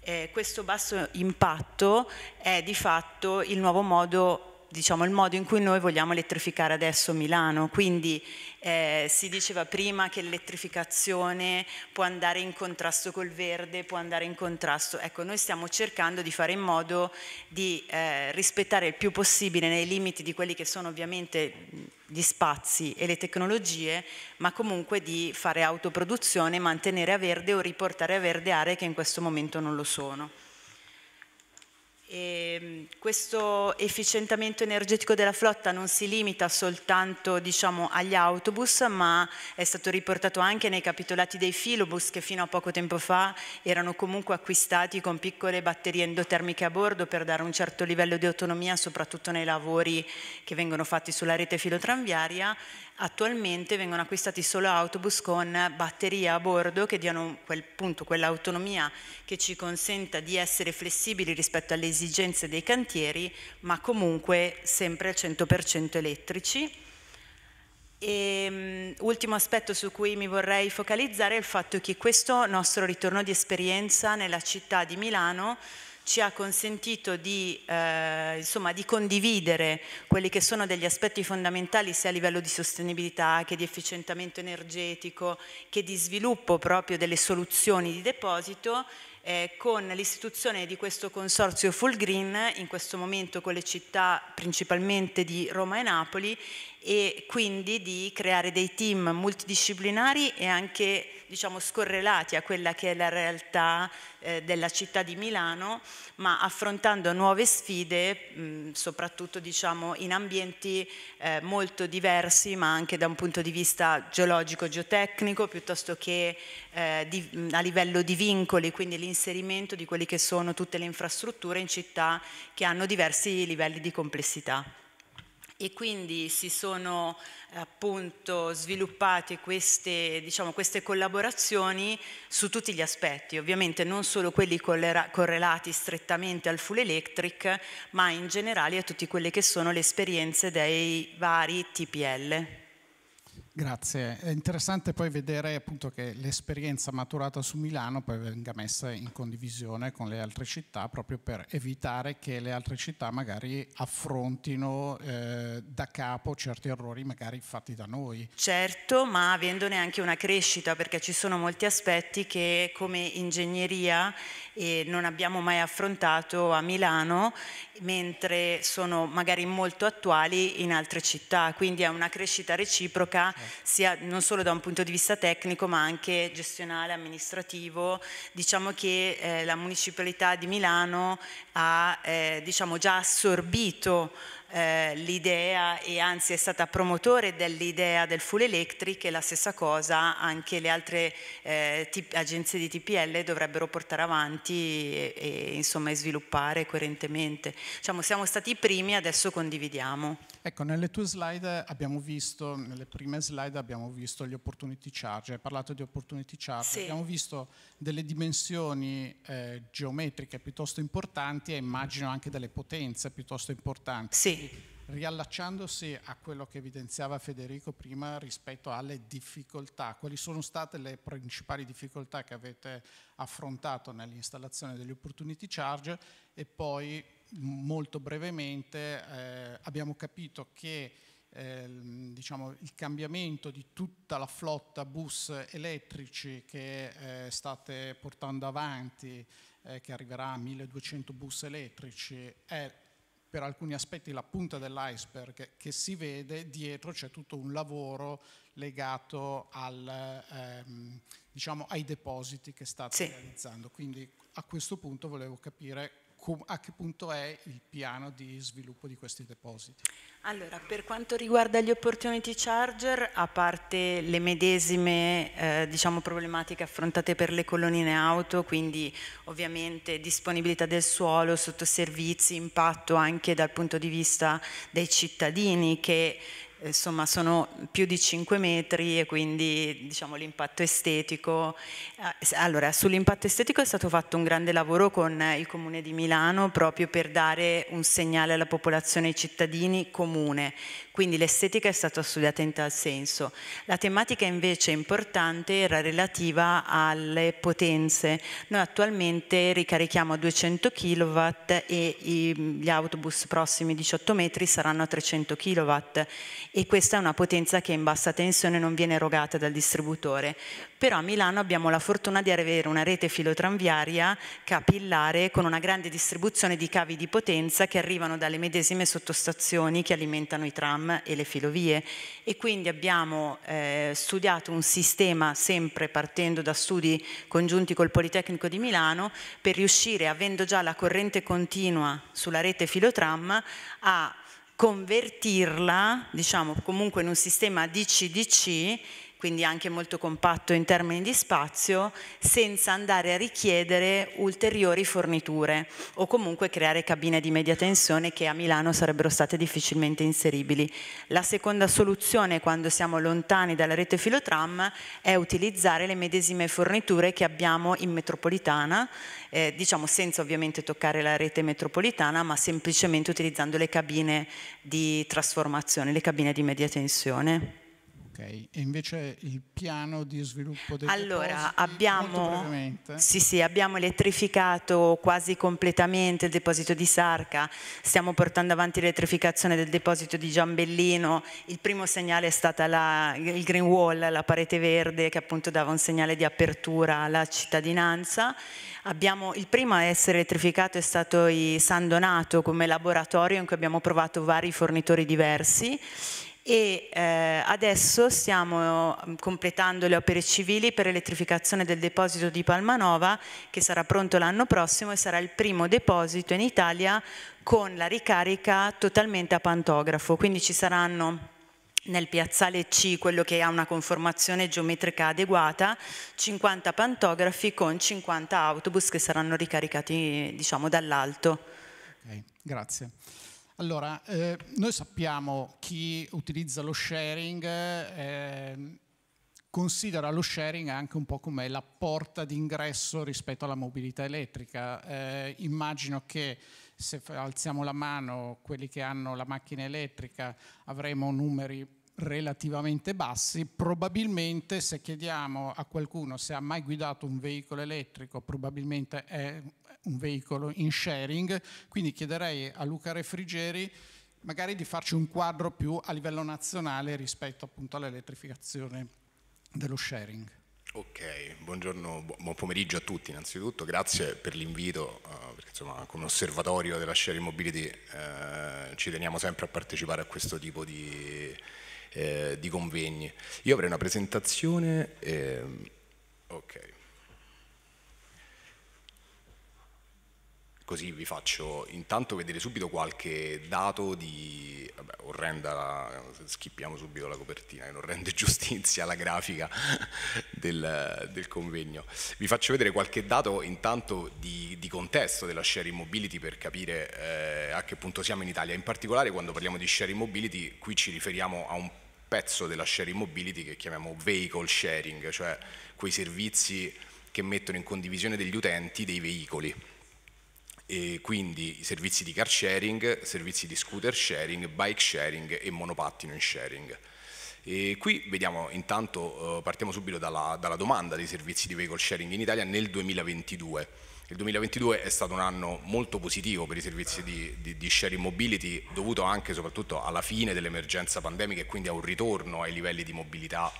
Eh, questo basso impatto è di fatto il nuovo modo diciamo, il modo in cui noi vogliamo elettrificare adesso Milano. Quindi eh, si diceva prima che l'elettrificazione può andare in contrasto col verde, può andare in contrasto. Ecco, noi stiamo cercando di fare in modo di eh, rispettare il più possibile nei limiti di quelli che sono ovviamente gli spazi e le tecnologie, ma comunque di fare autoproduzione, mantenere a verde o riportare a verde aree che in questo momento non lo sono. E ehm, questo efficientamento energetico della flotta non si limita soltanto diciamo, agli autobus, ma è stato riportato anche nei capitolati dei filobus che fino a poco tempo fa erano comunque acquistati con piccole batterie endotermiche a bordo per dare un certo livello di autonomia, soprattutto nei lavori che vengono fatti sulla rete filotranviaria Attualmente vengono acquistati solo autobus con batterie a bordo che diano quel punto, quell'autonomia che ci consenta di essere flessibili rispetto alle esigenze dei cantieri, ma comunque sempre al 100% elettrici. E, um, ultimo aspetto su cui mi vorrei focalizzare è il fatto che questo nostro ritorno di esperienza nella città di Milano ci ha consentito di, eh, insomma, di, condividere quelli che sono degli aspetti fondamentali sia a livello di sostenibilità che di efficientamento energetico che di sviluppo proprio delle soluzioni di deposito eh, con l'istituzione di questo consorzio Full Green, in questo momento con le città principalmente di Roma e Napoli, e quindi di creare dei team multidisciplinari e anche diciamo, scorrelati a quella che è la realtà eh, della città di Milano, ma affrontando nuove sfide, mh, soprattutto diciamo, in ambienti eh, molto diversi, ma anche da un punto di vista geologico-geotecnico, piuttosto che eh, di, a livello di vincoli, quindi l'inserimento di quelle che sono tutte le infrastrutture in città che hanno diversi livelli di complessità e quindi si sono appunto sviluppate queste, diciamo, queste collaborazioni su tutti gli aspetti, ovviamente non solo quelli correlati strettamente al full electric, ma in generale a tutte quelle che sono le esperienze dei vari TPL. Grazie, è interessante poi vedere appunto che l'esperienza maturata su Milano poi venga messa in condivisione con le altre città proprio per evitare che le altre città magari affrontino eh, da capo certi errori magari fatti da noi. Certo, ma avendone anche una crescita perché ci sono molti aspetti che come ingegneria eh, non abbiamo mai affrontato a Milano mentre sono magari molto attuali in altre città, quindi è una crescita reciproca sia non solo da un punto di vista tecnico ma anche gestionale, amministrativo. Diciamo che eh, la municipalità di Milano ha eh, diciamo, già assorbito eh, l'idea e anzi è stata promotore dell'idea del full electric e la stessa cosa anche le altre eh, agenzie di TPL dovrebbero portare avanti e, e, insomma, sviluppare coerentemente. Diciamo, siamo stati i primi, adesso condividiamo. Ecco, nelle tue slide abbiamo visto, nelle prime slide abbiamo visto gli opportunity charge, hai parlato di opportunity charge, sì. abbiamo visto delle dimensioni eh, geometriche piuttosto importanti e immagino anche delle potenze piuttosto importanti. Sì. riallacciandosi a quello che evidenziava Federico prima rispetto alle difficoltà, quali sono state le principali difficoltà che avete affrontato nell'installazione degli opportunity charge e poi molto brevemente eh, abbiamo capito che eh, diciamo, il cambiamento di tutta la flotta bus elettrici che eh, state portando avanti, eh, che arriverà a 1200 bus elettrici, è per alcuni aspetti la punta dell'iceberg che si vede, dietro c'è tutto un lavoro legato al, ehm, diciamo, ai depositi che state sì. realizzando. Quindi a questo punto volevo capire a che punto è il piano di sviluppo di questi depositi? Allora, per quanto riguarda gli opportunity charger, a parte le medesime eh, diciamo, problematiche affrontate per le colonnine auto, quindi ovviamente disponibilità del suolo, sottoservizi, impatto anche dal punto di vista dei cittadini che insomma sono più di 5 metri e quindi diciamo, l'impatto estetico. Eh, allora, sull'impatto estetico è stato fatto un grande lavoro con il Comune di Milano proprio per dare un segnale alla popolazione ai cittadini comune, quindi l'estetica è stata studiata in tal senso. La tematica invece importante era relativa alle potenze. Noi attualmente ricarichiamo a 200 kW e gli autobus prossimi 18 metri saranno a 300 kW e questa è una potenza che in bassa tensione non viene erogata dal distributore. Però a Milano abbiamo la fortuna di avere una rete filotranviaria capillare con una grande distribuzione di cavi di potenza che arrivano dalle medesime sottostazioni che alimentano i tram e le filovie e quindi abbiamo eh, studiato un sistema sempre partendo da studi congiunti col Politecnico di Milano per riuscire, avendo già la corrente continua sulla rete filotram, a convertirla, diciamo comunque in un sistema DC-DC quindi anche molto compatto in termini di spazio, senza andare a richiedere ulteriori forniture o comunque creare cabine di media tensione che a Milano sarebbero state difficilmente inseribili. La seconda soluzione quando siamo lontani dalla rete filotram è utilizzare le medesime forniture che abbiamo in metropolitana, eh, diciamo senza ovviamente toccare la rete metropolitana, ma semplicemente utilizzando le cabine di trasformazione, le cabine di media tensione. E invece il piano di sviluppo dei allora, abbiamo, sì, sì, abbiamo elettrificato quasi completamente il deposito di Sarca, stiamo portando avanti l'elettrificazione del deposito di Giambellino, il primo segnale è stata la, il green wall, la parete verde che appunto dava un segnale di apertura alla cittadinanza. Abbiamo, il primo a essere elettrificato è stato il San Donato come laboratorio in cui abbiamo provato vari fornitori diversi e eh, adesso stiamo mm, completando le opere civili per l'elettrificazione del deposito di Palmanova che sarà pronto l'anno prossimo e sarà il primo deposito in Italia con la ricarica totalmente a pantografo, quindi ci saranno nel piazzale C, quello che ha una conformazione geometrica adeguata, 50 pantografi con 50 autobus che saranno ricaricati diciamo, dall'alto. Okay, grazie. Allora, eh, noi sappiamo chi utilizza lo sharing eh, considera lo sharing anche un po' come la porta d'ingresso rispetto alla mobilità elettrica. Eh, immagino che se alziamo la mano quelli che hanno la macchina elettrica avremo numeri relativamente bassi, probabilmente se chiediamo a qualcuno se ha mai guidato un veicolo elettrico, probabilmente è un veicolo in sharing, quindi chiederei a Luca Refrigeri magari di farci un quadro più a livello nazionale rispetto appunto all'elettrificazione dello sharing. Ok, buongiorno, buon pomeriggio a tutti innanzitutto, grazie per l'invito, uh, perché insomma come osservatorio della sharing mobility uh, ci teniamo sempre a partecipare a questo tipo di, uh, di convegni. Io avrei una presentazione, ehm, ok. Così vi faccio intanto vedere subito qualche dato di... Vabbè, orrenda, schippiamo subito la copertina, che non rende giustizia alla grafica del, del, convegno. Vi faccio vedere qualche dato intanto di, di contesto della sharing mobility per capire eh, a che punto siamo in Italia. In particolare quando parliamo di sharing mobility, qui ci riferiamo a un pezzo della sharing mobility che chiamiamo vehicle sharing, cioè quei servizi che mettono in condivisione degli utenti dei veicoli e quindi servizi di car sharing, servizi di scooter sharing, bike sharing e monopattino in sharing. E qui vediamo intanto, eh, partiamo subito dalla, dalla, domanda dei servizi di vehicle sharing in Italia nel 2022. Il 2022 è stato un anno molto positivo per i servizi di, di, di sharing mobility dovuto anche e soprattutto alla fine dell'emergenza pandemica e quindi a un ritorno ai livelli di mobilità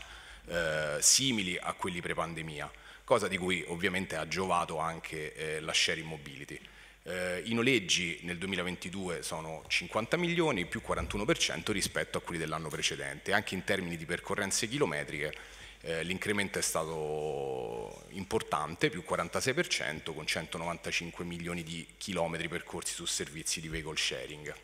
eh, simili a quelli pre-pandemia, cosa di cui ovviamente ha giovato anche eh, la sharing mobility. Eh, I noleggi nel 2022 sono 50 milioni più 41% rispetto a quelli dell'anno precedente. Anche in termini di percorrenze chilometriche eh, l'incremento è stato importante, più 46% con 195 milioni di chilometri percorsi su servizi di vehicle sharing.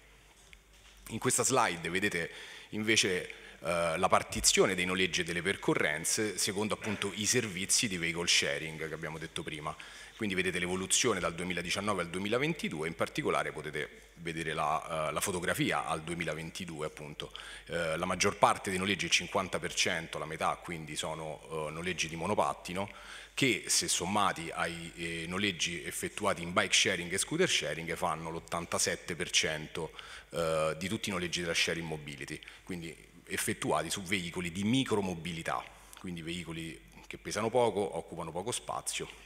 In questa slide vedete invece eh, la partizione dei noleggi e delle percorrenze secondo appunto i servizi di vehicle sharing che abbiamo detto prima. Quindi vedete l'evoluzione dal 2019 al 2022, in particolare potete vedere la, uh, la fotografia al 2022 appunto. Uh, la maggior parte dei noleggi, il 50%, la metà quindi sono uh, noleggi di monopattino, che se sommati ai eh, noleggi effettuati in bike sharing e scooter sharing fanno l'87% eh, di tutti i noleggi della sharing mobility, quindi effettuati su veicoli di micromobilità, quindi veicoli che pesano poco, occupano poco spazio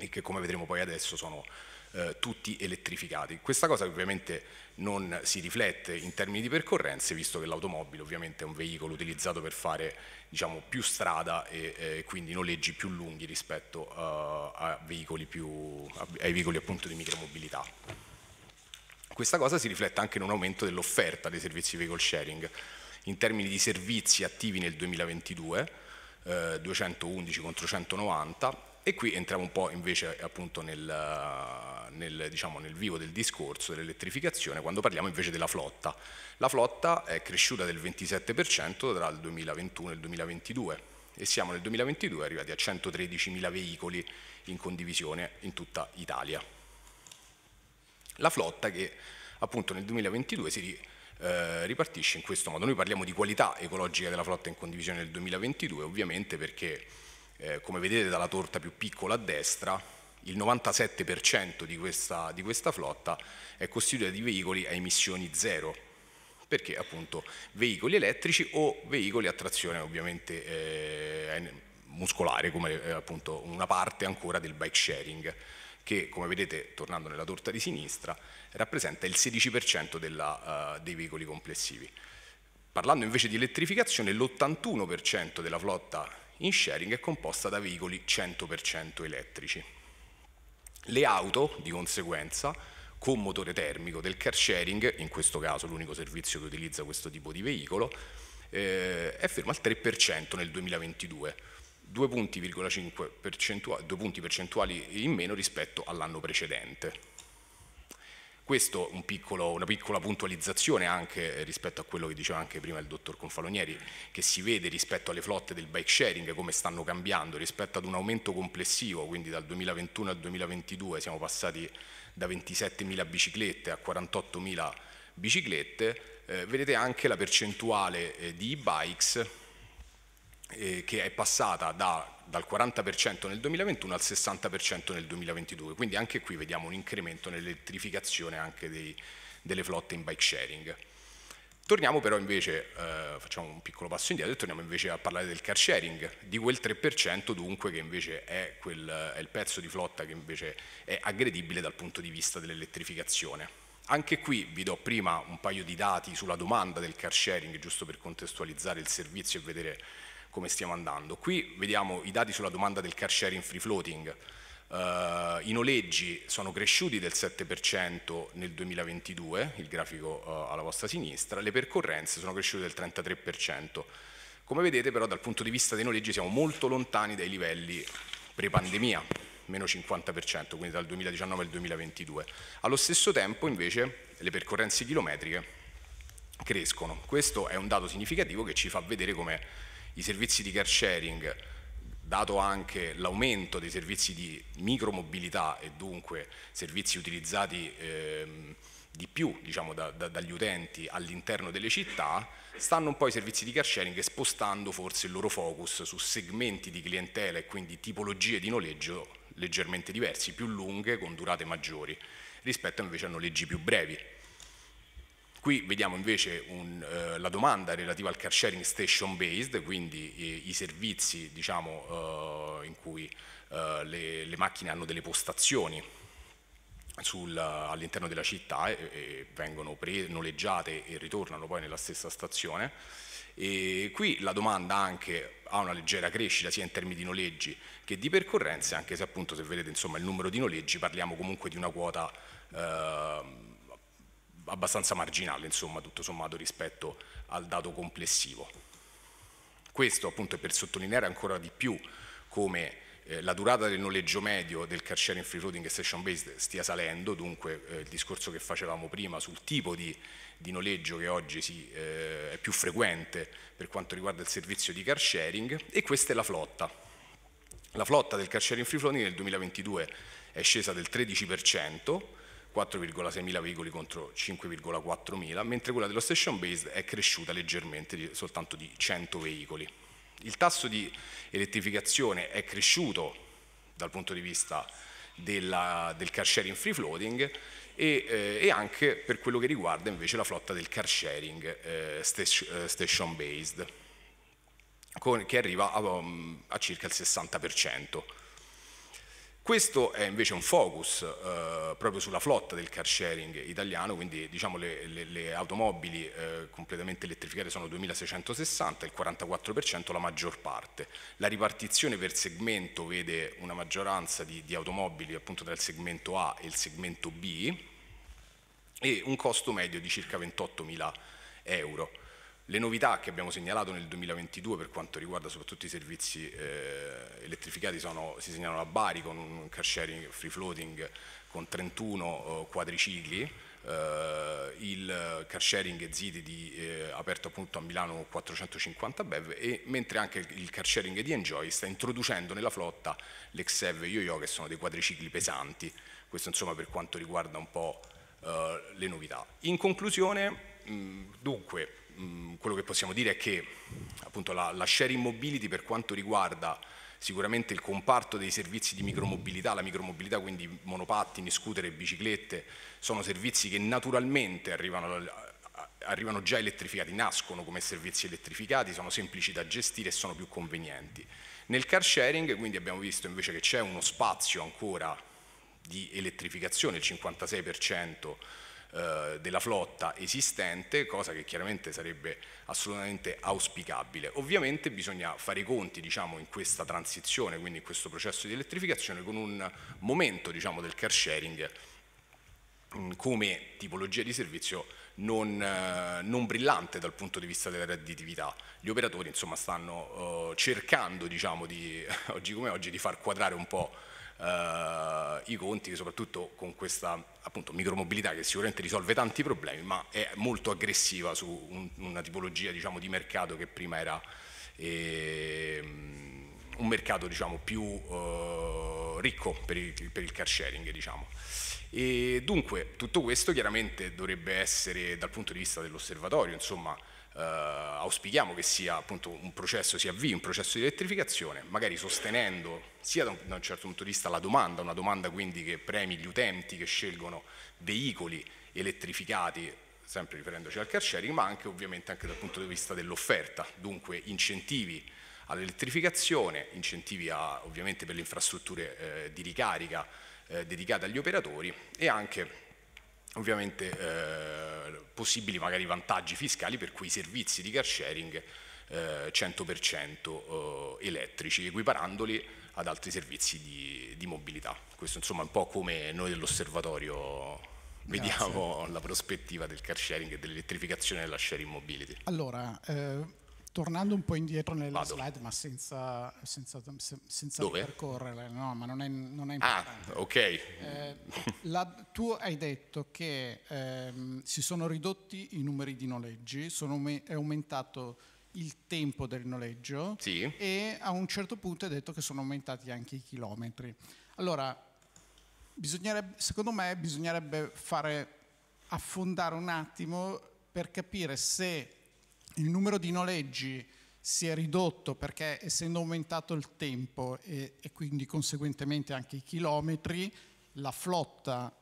e che come vedremo poi adesso sono eh, tutti elettrificati. Questa cosa ovviamente non si riflette in termini di percorrenze, visto che l'automobile ovviamente è un veicolo utilizzato per fare diciamo, più strada e eh, quindi noleggi più lunghi rispetto uh, a veicoli più, ai veicoli appunto di micromobilità. Questa cosa si riflette anche in un aumento dell'offerta dei servizi vehicle sharing. In termini di servizi attivi nel 2022, eh, 211 contro 190, e qui entriamo un po' invece appunto nel, nel, diciamo, nel vivo del discorso dell'elettrificazione quando parliamo invece della flotta. La flotta è cresciuta del 27% tra il 2021 e il 2022 e siamo nel 2022 arrivati a 113.000 veicoli in condivisione in tutta Italia. La flotta che appunto nel 2022 si eh, ripartisce in questo modo. Noi parliamo di qualità ecologica della flotta in condivisione nel 2022 ovviamente perché eh, come vedete dalla torta più piccola a destra, il 97% di questa, di questa flotta è costituita di veicoli a emissioni zero, perché appunto veicoli elettrici o veicoli a trazione ovviamente eh, muscolare, come eh, appunto una parte ancora del bike sharing, che come vedete, tornando nella torta di sinistra, rappresenta il 16% della, uh, dei veicoli complessivi. Parlando invece di elettrificazione, l'81% della flotta in sharing è composta da veicoli 100% elettrici. Le auto, di conseguenza, con motore termico del car sharing, in questo caso l'unico servizio che utilizza questo tipo di veicolo, eh, è fermo al 3% nel 2022, due punti, percentuali, due punti percentuali in meno rispetto all'anno precedente. Questo un piccolo, una piccola puntualizzazione anche rispetto a quello che diceva anche prima il dottor Confalonieri, che si vede rispetto alle flotte del bike sharing come stanno cambiando rispetto ad un aumento complessivo, quindi dal 2021 al 2022 siamo passati da 27.000 biciclette a 48.000 biciclette, eh, vedete anche la percentuale eh, di e-bikes eh, che è passata da dal 40% nel 2021 al 60% nel 2022, quindi anche qui vediamo un incremento nell'elettrificazione anche dei, delle flotte in bike sharing. Torniamo però invece, eh, facciamo un piccolo passo indietro e torniamo invece a parlare del car sharing, di quel 3% dunque che invece è, quel, è il pezzo di flotta che invece è aggredibile dal punto di vista dell'elettrificazione. Anche qui vi do prima un paio di dati sulla domanda del car sharing, giusto per contestualizzare il servizio e vedere come stiamo andando. Qui vediamo i dati sulla domanda del car sharing free floating. Uh, I noleggi sono cresciuti del 7% nel 2022, il grafico uh, alla vostra sinistra, le percorrenze sono cresciute del 33%. Come vedete però dal punto di vista dei noleggi siamo molto lontani dai livelli pre-pandemia, meno 50%, quindi dal 2019 al 2022. Allo stesso tempo invece le percorrenze chilometriche crescono. Questo è un dato significativo che ci fa vedere come i servizi di car sharing, dato anche l'aumento dei servizi di micromobilità e dunque servizi utilizzati ehm, di più diciamo, da, da, dagli utenti all'interno delle città, stanno un po' i servizi di car sharing spostando forse il loro focus su segmenti di clientela e quindi tipologie di noleggio leggermente diversi, più lunghe, con durate maggiori, rispetto invece a noleggi più brevi Qui vediamo invece un, eh, la domanda relativa al car sharing station based, quindi i, i servizi diciamo, eh, in cui eh, le, le, macchine hanno delle postazioni all'interno della città e, e vengono noleggiate e ritornano poi nella stessa stazione. E qui la domanda anche ha una leggera crescita sia in termini di noleggi che di percorrenze, anche se appunto se vedete insomma, il numero di noleggi parliamo comunque di una quota eh, abbastanza marginale, insomma, tutto sommato rispetto al dato complessivo. Questo appunto è per sottolineare ancora di più come eh, la durata del noleggio medio del car sharing free floating e station based stia salendo, dunque eh, il discorso che facevamo prima sul tipo di, di noleggio che oggi si, eh, è più frequente per quanto riguarda il servizio di car sharing e questa è la flotta. La flotta del car sharing free floating nel 2022 è scesa del 13%, 4,6 mila veicoli contro 5,4 mila, mentre quella dello station based è cresciuta leggermente, soltanto di 100 veicoli. Il tasso di elettrificazione è cresciuto dal punto di vista della, del car sharing free floating e, eh, e, anche per quello che riguarda invece la flotta del car sharing eh, eh station based, con, che arriva a, a circa il 60%. Questo è invece un focus eh, proprio sulla flotta del car sharing italiano, quindi diciamo le, le, le automobili eh, completamente elettrificate sono 2660, il 44% la maggior parte. La ripartizione per segmento vede una maggioranza di, di automobili appunto tra il segmento A e il segmento B e un costo medio di circa 28.000 euro. Le novità che abbiamo segnalato nel 2022 per quanto riguarda soprattutto i servizi eh, elettrificati sono, si segnalano a Bari con un car sharing free floating con 31 eh, quadricicli, eh, il car sharing Ziti di, eh, aperto appunto a Milano 450 BEV e mentre anche il car sharing di Enjoy sta introducendo nella flotta l'Exev Yo-Yo che sono dei quadricicli pesanti, questo insomma per quanto riguarda un po' eh, le novità. In conclusione, mh, dunque, quello che possiamo dire è che appunto, la, la sharing mobility per quanto riguarda sicuramente il comparto dei servizi di micromobilità, la micromobilità quindi monopattini, scooter e biciclette, sono servizi che naturalmente arrivano, arrivano, già elettrificati, nascono come servizi elettrificati, sono semplici da gestire e sono più convenienti. Nel car sharing quindi abbiamo visto invece che c'è uno spazio ancora di elettrificazione, il 56% eh, della flotta esistente, cosa che chiaramente sarebbe assolutamente auspicabile. Ovviamente bisogna fare i conti diciamo, in questa transizione, quindi in questo processo di elettrificazione, con un momento diciamo, del car sharing mm, come tipologia di servizio non, eh, non, brillante dal punto di vista della redditività. Gli operatori insomma, stanno uh, cercando diciamo, di, oggi come oggi di far quadrare un po' eh, i conti, soprattutto con questa appunto, micromobilità che sicuramente risolve tanti problemi, ma è molto aggressiva su un, una tipologia diciamo, di mercato che prima era eh, un mercato diciamo, più eh, ricco per il, per il, car sharing. Diciamo. E dunque tutto questo chiaramente dovrebbe essere dal punto di vista dell'osservatorio, insomma, eh, auspichiamo che sia appunto un processo, si avvii un processo di elettrificazione, magari sostenendo sia da un, da un certo punto di vista la domanda, una domanda quindi che premi gli utenti che scelgono veicoli elettrificati sempre riferendoci al car sharing, ma anche ovviamente anche dal punto di vista dell'offerta, dunque incentivi all'elettrificazione, incentivi a, ovviamente per le infrastrutture eh, di ricarica eh, dedicate agli operatori e anche ovviamente eh, possibili magari vantaggi fiscali per quei servizi di car sharing eh, 100% eh, elettrici, equiparandoli ad altri servizi di, di, mobilità. Questo insomma è un po' come noi dell'osservatorio vediamo la prospettiva del car sharing e dell'elettrificazione della sharing mobility. Allora, eh, Tornando un po' indietro nella Vado. slide, ma senza, senza, senza percorrere, no, ma non è, non è ah, importante. Ah, ok. Eh, la, tu hai detto che ehm, si sono ridotti i numeri di noleggi, sono, è aumentato il tempo del noleggio sì. e a un certo punto hai detto che sono aumentati anche i chilometri. Allora, secondo me bisognerebbe fare affondare un attimo per capire se il numero di noleggi si è ridotto perché essendo aumentato il tempo e, e quindi conseguentemente anche i chilometri, la flotta,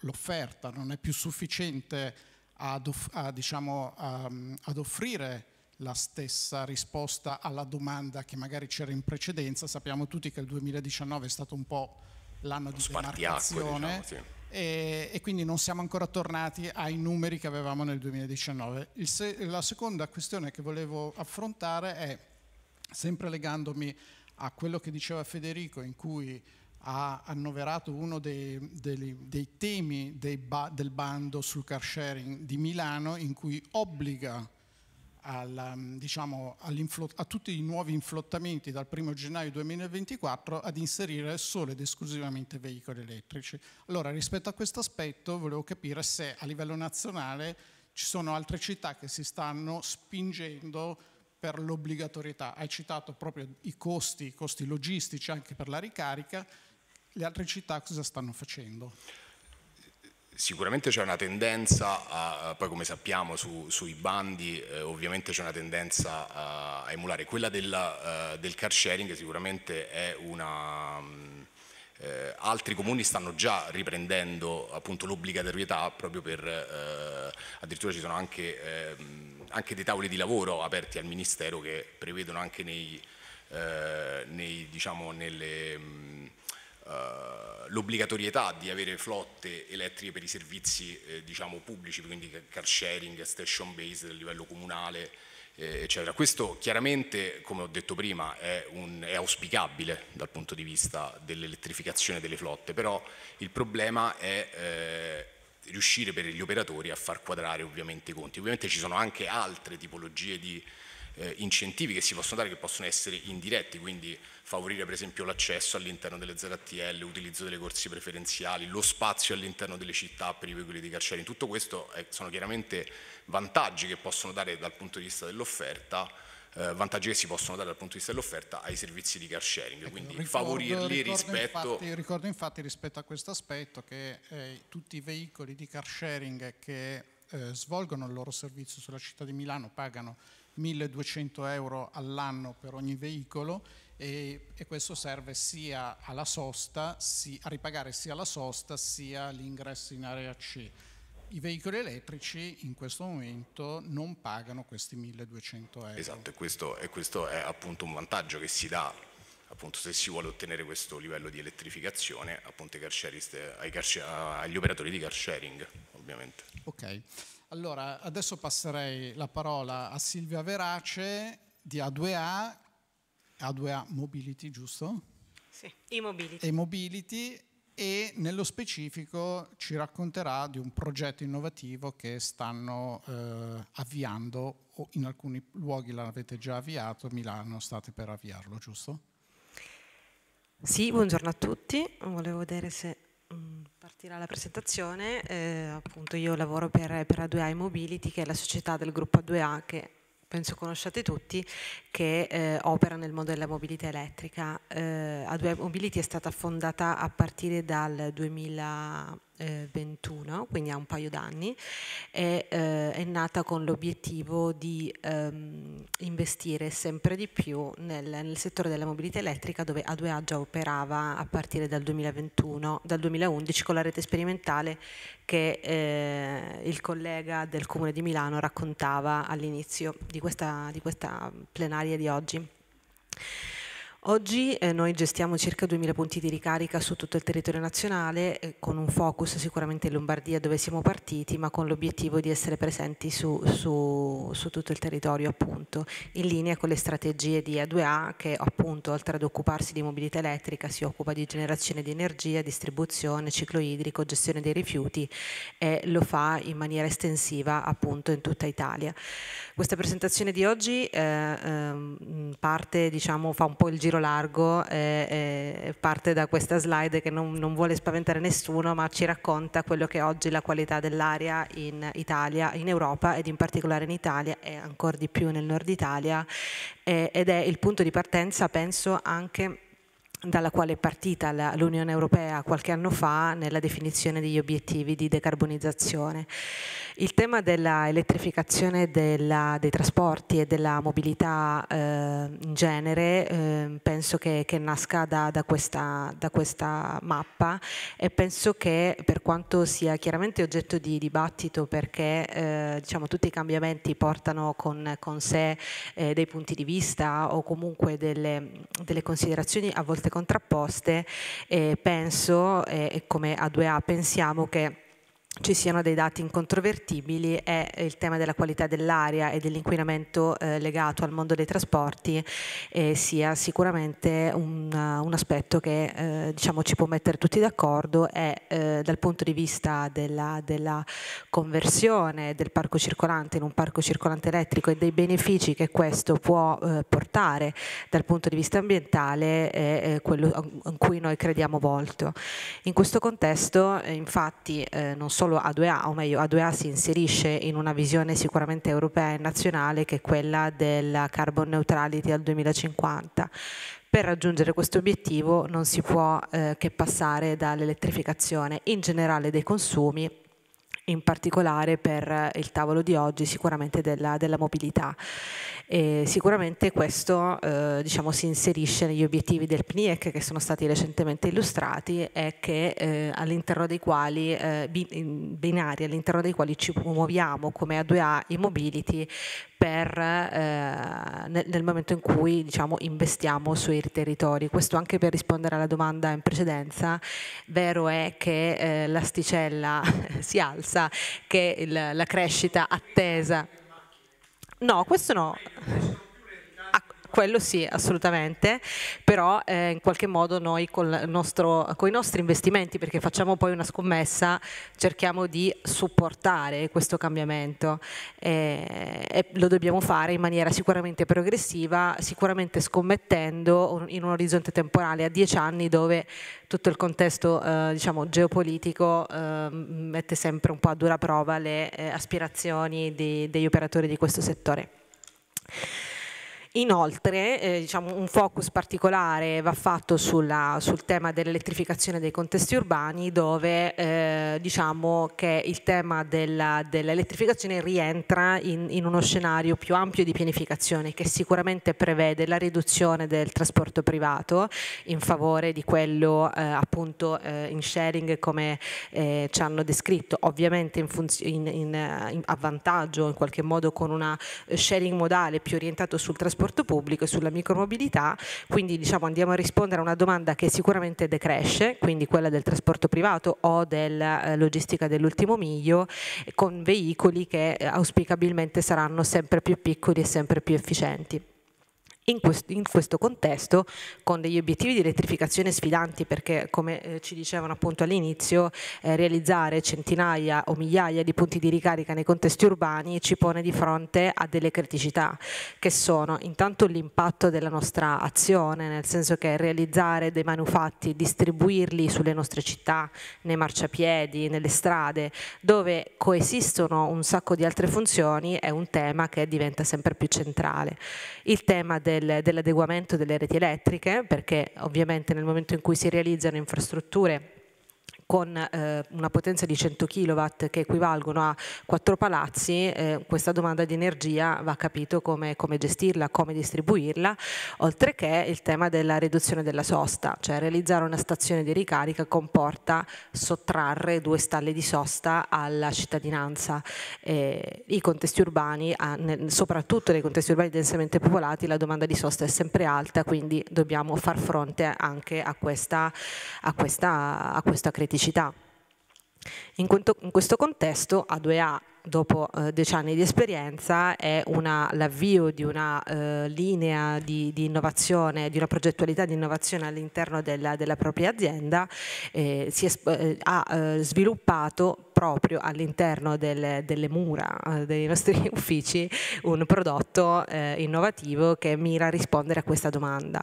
l'offerta non è più sufficiente ad, a, diciamo, a, ad offrire la stessa risposta alla domanda che magari c'era in precedenza. Sappiamo tutti che il 2019 è stato un po' l'anno di demarcazione. Diciamo, sì e, e, quindi non siamo ancora tornati ai numeri che avevamo nel 2019. Se, la seconda questione che volevo affrontare è, sempre legandomi a quello che diceva Federico, in cui ha annoverato uno dei, dei, dei temi dei ba, del bando sul car sharing di Milano, in cui obbliga alla, diciamo, a tutti i nuovi inflottamenti dal 1 gennaio 2024 ad inserire solo ed esclusivamente veicoli elettrici. Allora rispetto a questo aspetto volevo capire se a livello nazionale ci sono altre città che si stanno spingendo per l'obbligatorietà. Hai citato proprio i costi, i costi logistici anche per la ricarica. Le altre città cosa stanno facendo? Sicuramente c'è una tendenza, a, poi come sappiamo su, sui bandi eh, ovviamente c'è una tendenza a, a emulare. Quella del, uh, del, car sharing sicuramente è una... Um, eh, altri comuni stanno già riprendendo l'obbligatorietà proprio per, eh, addirittura ci sono anche, eh, anche, dei tavoli di lavoro aperti al Ministero che prevedono anche nei, eh, nei, diciamo, nelle... Mh, Uh, l'obbligatorietà di avere flotte elettriche per i servizi eh, diciamo, pubblici, quindi car sharing, station base a livello comunale, eh, eccetera. Questo chiaramente, come ho detto prima, è, un, è auspicabile dal punto di vista dell'elettrificazione delle flotte, però il problema è eh, riuscire per gli operatori a far quadrare ovviamente i conti. Ovviamente ci sono anche altre tipologie di eh, incentivi che si possono dare che possono essere indiretti, quindi favorire per esempio l'accesso all'interno delle ZTL, l'utilizzo delle corsie preferenziali, lo spazio all'interno delle città per i veicoli di car Tutto questo è, sono chiaramente vantaggi che possono dare dal punto di vista dell'offerta eh, vantaggi che si possono dare dal punto di vista dell'offerta ai servizi di car sharing, ecco, quindi ricordo, favorirli ricordo rispetto... Infatti, ricordo infatti rispetto a questo aspetto che eh, tutti i veicoli di car sharing che eh, svolgono il loro servizio sulla città di Milano pagano 1200 euro all'anno per ogni veicolo e, e, questo serve sia alla sosta, si, a ripagare sia la sosta sia l'ingresso in area C. I veicoli elettrici in questo momento non pagano questi 1200 euro. Esatto, e questo, e questo è appunto un vantaggio che si dà appunto se si vuole ottenere questo livello di elettrificazione appunto ai car, agli operatori di car sharing ovviamente. Ok. Allora, adesso passerei la parola a Silvia Verace di A2A, A2A Mobility, giusto? Sì, e-mobility. E-mobility e nello specifico ci racconterà di un progetto innovativo che stanno eh, avviando, o in alcuni luoghi l'avete già avviato, Milano state per avviarlo, giusto? Sì, buongiorno a tutti, volevo vedere se partirà la presentazione, eh, appunto io lavoro per, per A2A Mobility che è la società del gruppo A2A che penso conosciate tutti, che eh, opera nel mondo della mobilità elettrica. Eh, A2 Mobility è stata fondata a partire dal 2021, quindi ha un paio d'anni, e eh, è nata con l'obiettivo di ehm, investire sempre di più nel, nel, settore della mobilità elettrica dove A2A già operava a partire dal 2021, dal 2011 con la rete sperimentale che eh, il collega del Comune di Milano raccontava all'inizio di questa, di questa plenaria di oggi. Oggi eh, noi gestiamo circa 2000 punti di ricarica su tutto il territorio nazionale, eh, con un focus sicuramente in Lombardia dove siamo partiti, ma con l'obiettivo di essere presenti su, su, su, tutto il territorio appunto, in linea con le strategie di A2A che appunto oltre ad occuparsi di mobilità elettrica si occupa di generazione di energia, distribuzione, ciclo idrico, gestione dei rifiuti e lo fa in maniera estensiva appunto in tutta Italia. Questa presentazione di oggi eh, ehm, parte, diciamo, fa un po' il giro largo, eh, parte da questa slide che non, non, vuole spaventare nessuno, ma ci racconta quello che oggi è la qualità dell'aria in Italia, in Europa ed in particolare in Italia e ancora di più nel nord Italia. Eh, ed è il punto di partenza, penso, anche dalla quale è partita l'Unione Europea qualche anno fa nella definizione degli obiettivi di decarbonizzazione. Il tema dell'elettrificazione dei trasporti e della mobilità eh, in genere eh, penso che, che nasca da, da, questa, da, questa, mappa e penso che per quanto sia chiaramente oggetto di dibattito perché eh, diciamo, tutti i cambiamenti portano con, con sé eh, dei punti di vista o comunque delle, delle considerazioni a volte contrapposte, penso e come A2A pensiamo che ci siano dei dati incontrovertibili è il tema della qualità dell'aria e dell'inquinamento eh, legato al mondo dei trasporti eh, sia sicuramente un, un aspetto che eh, diciamo, ci può mettere tutti d'accordo è eh, dal punto di vista della, della, conversione del parco circolante in un parco circolante elettrico e dei benefici che questo può eh, portare dal punto di vista ambientale è quello in cui noi crediamo volto. In questo contesto infatti non solo solo A2A, o meglio A2A si inserisce in una visione sicuramente europea e nazionale che è quella della carbon neutrality al 2050. Per raggiungere questo obiettivo non si può eh, che passare dall'elettrificazione in generale dei consumi in particolare per il tavolo di oggi sicuramente della, della mobilità. E sicuramente questo eh, diciamo, si inserisce negli obiettivi del PNIEC che sono stati recentemente illustrati e che eh, all'interno dei quali, eh, binari all'interno dei quali ci muoviamo come A2A e-mobility per, eh, nel, nel, momento in cui diciamo, investiamo sui territori. Questo anche per rispondere alla domanda in precedenza, vero è che eh, l'asticella si alza, che il, la crescita attesa... No, questo no quello sì, assolutamente, però eh, in qualche modo noi con, i nostri investimenti, perché facciamo poi una scommessa, cerchiamo di supportare questo cambiamento eh, e lo dobbiamo fare in maniera sicuramente progressiva, sicuramente scommettendo in un orizzonte temporale a dieci anni dove tutto il contesto eh, diciamo, geopolitico eh, mette sempre un po' a dura prova le eh, aspirazioni di, degli operatori di questo settore. Inoltre eh, diciamo, un focus particolare va fatto sulla, sul tema dell'elettrificazione dei contesti urbani dove eh, diciamo che il tema dell'elettrificazione rientra in, in, uno scenario più ampio di pianificazione che sicuramente prevede la riduzione del trasporto privato in favore di quello eh, appunto eh, in sharing come eh, ci hanno descritto, ovviamente in in, in, a vantaggio in qualche modo con una sharing modale più orientato sul trasporto trasporto pubblico e sulla micromobilità, quindi diciamo, andiamo a rispondere a una domanda che sicuramente decresce, quindi quella del trasporto privato o della eh, logistica dell'ultimo miglio, con veicoli che eh, auspicabilmente saranno sempre più piccoli e sempre più efficienti. In questo, in questo, contesto, con degli obiettivi di elettrificazione sfidanti, perché come eh, ci dicevano appunto all'inizio, eh, realizzare centinaia o migliaia di punti di ricarica nei contesti urbani ci pone di fronte a delle criticità, che sono intanto l'impatto della nostra azione, nel senso che realizzare dei manufatti, distribuirli sulle nostre città, nei marciapiedi, nelle strade, dove coesistono un sacco di altre funzioni, è un tema che diventa sempre più centrale. Il tema del del, dell'adeguamento delle reti elettriche, perché ovviamente nel momento in cui si realizzano infrastrutture con eh, una potenza di 100 kW che equivalgono a quattro palazzi, eh, questa domanda di energia va capito come, come, gestirla, come distribuirla, oltre che il tema della riduzione della sosta, cioè realizzare una stazione di ricarica comporta sottrarre due stalle di sosta alla cittadinanza. Eh, I contesti urbani, soprattutto nei contesti urbani densamente popolati, la domanda di sosta è sempre alta, quindi dobbiamo far fronte anche a questa, a questa, a questa criticità pubblicità. In, questo contesto A2A dopo eh, dieci anni di esperienza è l'avvio di una eh, linea di, di, innovazione, di una progettualità di innovazione all'interno della, della, propria azienda, eh, si è, eh, ha eh, sviluppato proprio all'interno del, delle mura eh, dei nostri uffici un prodotto innovativo che mira a rispondere a questa domanda.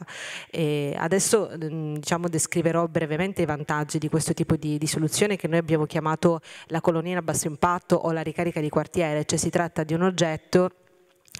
E adesso mm, diciamo, descriverò brevemente i vantaggi di questo tipo di, di soluzione che noi abbiamo chiamato la colonnina a basso impatto o la ricarica carica di quartiere, cioè si tratta di un oggetto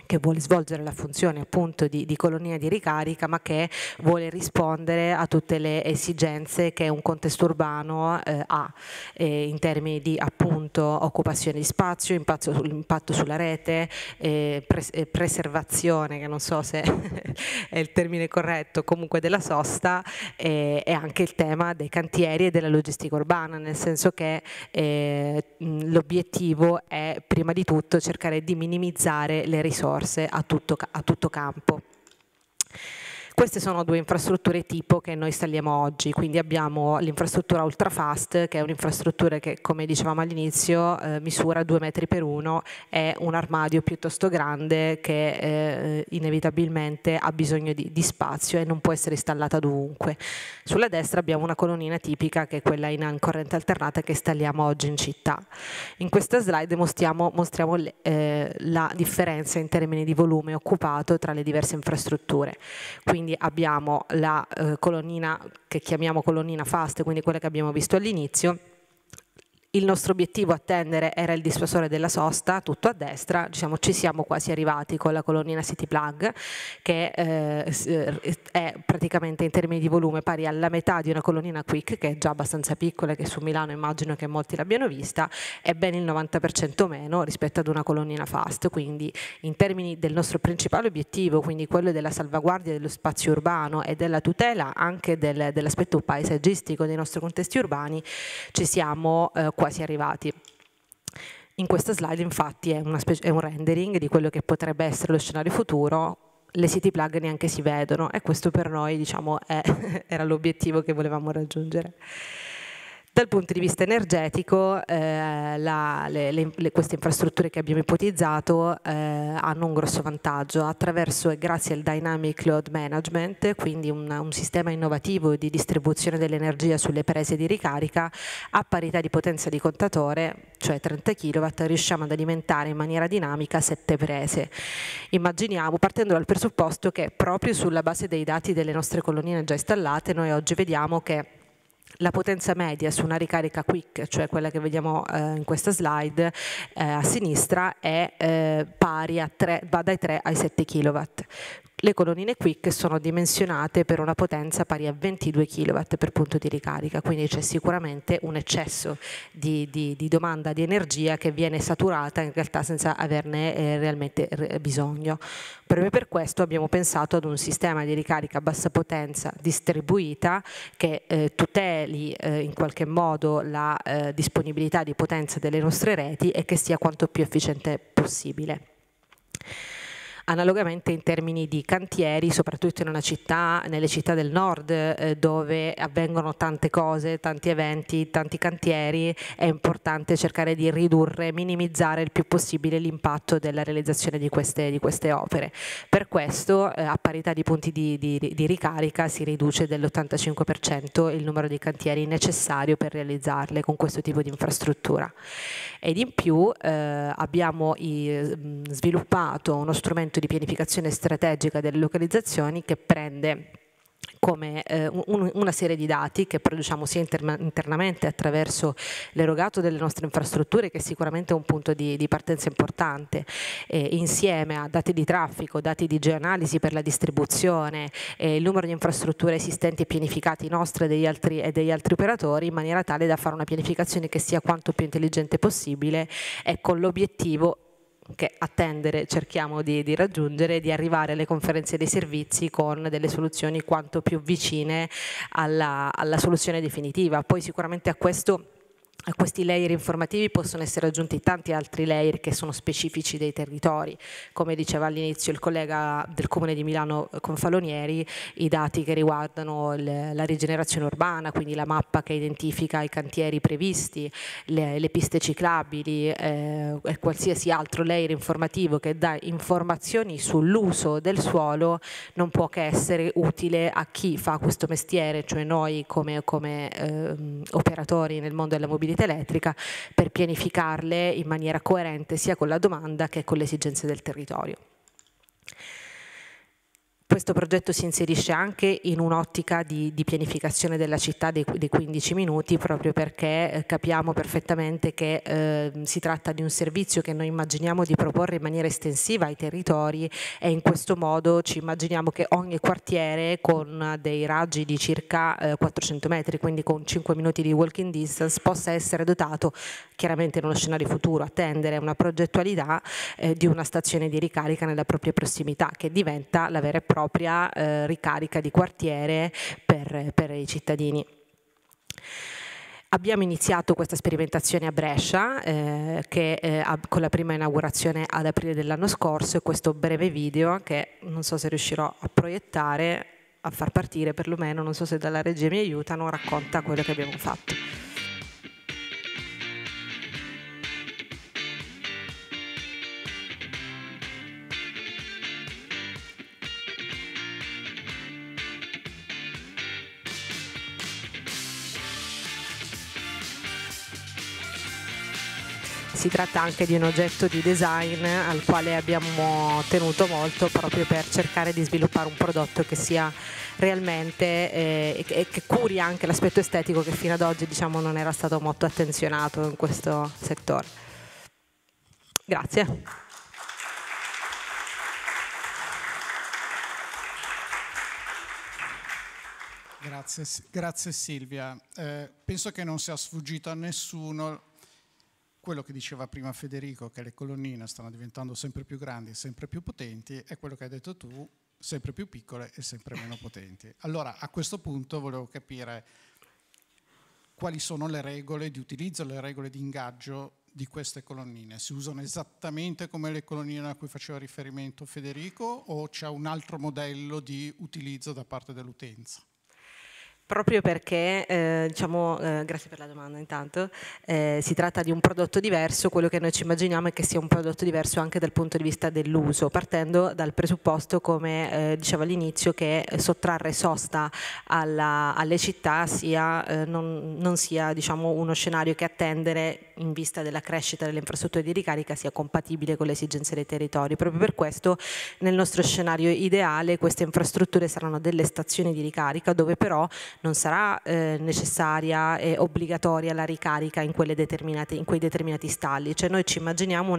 che vuole svolgere la funzione appunto di, di, colonia di ricarica ma che vuole rispondere a tutte le esigenze che un contesto urbano eh, ha eh, in termini di appunto occupazione di spazio, impatto, impatto sulla rete, eh, pres eh, preservazione che non so se è il termine corretto comunque della sosta e anche il tema dei cantieri e della logistica urbana nel senso che eh, l'obiettivo è prima di tutto cercare di minimizzare le risorse risorse a tutto, a tutto campo. Queste sono due infrastrutture tipo che noi installiamo oggi, quindi abbiamo l'infrastruttura ultrafast che è un'infrastruttura che come dicevamo all'inizio eh, misura 2 metri per 1, è un armadio piuttosto grande che eh, inevitabilmente ha bisogno di, di, spazio e non può essere installata dovunque. Sulla destra abbiamo una colonnina tipica che è quella in corrente alternata che installiamo oggi in città. In questa slide mostriamo, mostriamo eh, la differenza in termini di volume occupato tra le diverse infrastrutture. Quindi quindi abbiamo la eh, colonnina che chiamiamo colonnina fast, quindi quella che abbiamo visto all'inizio, il nostro obiettivo attendere era il dissuasore della sosta, tutto a destra, diciamo, ci siamo quasi arrivati con la colonnina City Plug, che eh, eh, è praticamente in termini di volume pari alla metà di una colonnina Quick, che è già abbastanza piccola, che su Milano immagino che molti l'abbiano vista, è ben il 90% meno rispetto ad una colonnina Fast, quindi in termini del nostro principale obiettivo, quindi quello della salvaguardia dello spazio urbano e della tutela anche del, dell'aspetto paesaggistico dei nostri contesti urbani, ci siamo eh, quasi arrivati. In questa slide infatti è, è, un rendering di quello che potrebbe essere lo scenario futuro, le city plug neanche si vedono e questo per noi diciamo, è, era l'obiettivo che volevamo raggiungere. Dal punto di vista energetico, eh, la, le, le, queste infrastrutture che abbiamo ipotizzato eh, hanno un grosso vantaggio attraverso e grazie al Dynamic Load Management, quindi un, un sistema innovativo di distribuzione dell'energia sulle prese di ricarica, a parità di potenza di contatore, cioè 30 kW, riusciamo ad alimentare in maniera dinamica 7 prese. Immaginiamo, partendo dal presupposto che proprio sulla base dei dati delle nostre colonnine già installate, noi oggi vediamo che la potenza media su una ricarica quick, cioè quella che vediamo eh, in questa slide eh, a sinistra, è eh, pari a 3, va dai 3 ai 7 kW. Le colonnine quick sono dimensionate per una potenza pari a 22 kW per punto di ricarica, quindi c'è sicuramente un eccesso di, di, di, domanda di energia che viene saturata in realtà senza averne eh, realmente bisogno. Proprio per questo abbiamo pensato ad un sistema di ricarica a bassa potenza distribuita che eh, tuteli eh, in qualche modo la eh, disponibilità di potenza delle nostre reti e che sia quanto più efficiente possibile. Analogamente in termini di cantieri, soprattutto in una città, nelle città del nord eh, dove avvengono tante cose, tanti eventi, tanti cantieri, è importante cercare di ridurre, minimizzare il più possibile l'impatto della realizzazione di queste, di queste opere. Per questo eh, a parità di punti di, di, di ricarica si riduce dell'85% il numero di cantieri necessario per realizzarle con questo tipo di infrastruttura. Ed in più eh, abbiamo i, sviluppato uno strumento di pianificazione strategica delle localizzazioni che prende come eh, un, una serie di dati che produciamo sia interna internamente attraverso l'erogato delle nostre infrastrutture, che è sicuramente un punto di, di partenza importante, eh, insieme a dati di traffico, dati di geoanalisi per la distribuzione, eh, il numero di infrastrutture esistenti e pianificati nostre degli, altri, e degli altri operatori, in maniera tale da fare una pianificazione che sia quanto più intelligente possibile e con l'obiettivo che attendere cerchiamo di, di, raggiungere, di arrivare alle conferenze dei servizi con delle soluzioni quanto più vicine alla, alla soluzione definitiva. Poi sicuramente a questo a questi layer informativi possono essere aggiunti tanti altri layer che sono specifici dei territori, come diceva all'inizio il collega del Comune di Milano eh, Confalonieri, i dati che riguardano le, la rigenerazione urbana, quindi la mappa che identifica i cantieri previsti, le, le piste ciclabili eh, e qualsiasi altro layer informativo che dà informazioni sull'uso del suolo non può che essere utile a chi fa questo mestiere, cioè noi come, come eh, operatori nel mondo della mobilità mobilità elettrica per pianificarle in maniera coerente sia con la domanda che con le esigenze del territorio. Questo progetto si inserisce anche in un'ottica di, di, pianificazione della città dei, dei, 15 minuti proprio perché eh, capiamo perfettamente che eh, si tratta di un servizio che noi immaginiamo di proporre in maniera estensiva ai territori e in questo modo ci immaginiamo che ogni quartiere con dei raggi di circa eh, 400 metri, quindi con 5 minuti di walking distance, possa essere dotato chiaramente in uno scenario futuro, attendere una progettualità eh, di una stazione di ricarica nella propria prossimità che diventa la vera e propria propria eh, ricarica di quartiere per, per i cittadini. Abbiamo iniziato questa sperimentazione a Brescia eh, che, eh, con la prima inaugurazione ad aprile dell'anno scorso e questo breve video che non so se riuscirò a proiettare a far partire perlomeno, non so se dalla regia mi aiutano, racconta quello che abbiamo fatto. Si tratta anche di un oggetto di design al quale abbiamo tenuto molto proprio per cercare di sviluppare un prodotto che sia realmente eh, e che curi anche l'aspetto estetico che fino ad oggi diciamo, non era stato molto attenzionato in questo settore. Grazie. Grazie, grazie Silvia. Eh, penso che non sia sfuggito a nessuno quello che diceva prima Federico, che le colonnine stanno diventando sempre più grandi e sempre più potenti, e quello che hai detto tu, sempre più piccole e sempre meno potenti. Allora, a questo punto volevo capire quali sono le regole di utilizzo, le regole di ingaggio di queste colonnine. Si usano esattamente come le colonnine a cui faceva riferimento Federico o c'è un altro modello di utilizzo da parte dell'utenza? Proprio perché, eh, diciamo, eh, grazie per la domanda intanto, eh, si tratta di un prodotto diverso, quello che noi ci immaginiamo è che sia un prodotto diverso anche dal punto di vista dell'uso, partendo dal presupposto, come eh, dicevo all'inizio, che sottrarre sosta alla, alle città sia, eh, non, non, sia diciamo, uno scenario che attendere in vista della crescita delle infrastrutture di ricarica sia compatibile con le esigenze dei territori. Proprio per questo nel nostro scenario ideale queste infrastrutture saranno delle stazioni di ricarica dove però non sarà eh, necessaria e obbligatoria la ricarica in, in, quei determinati stalli, cioè noi ci immaginiamo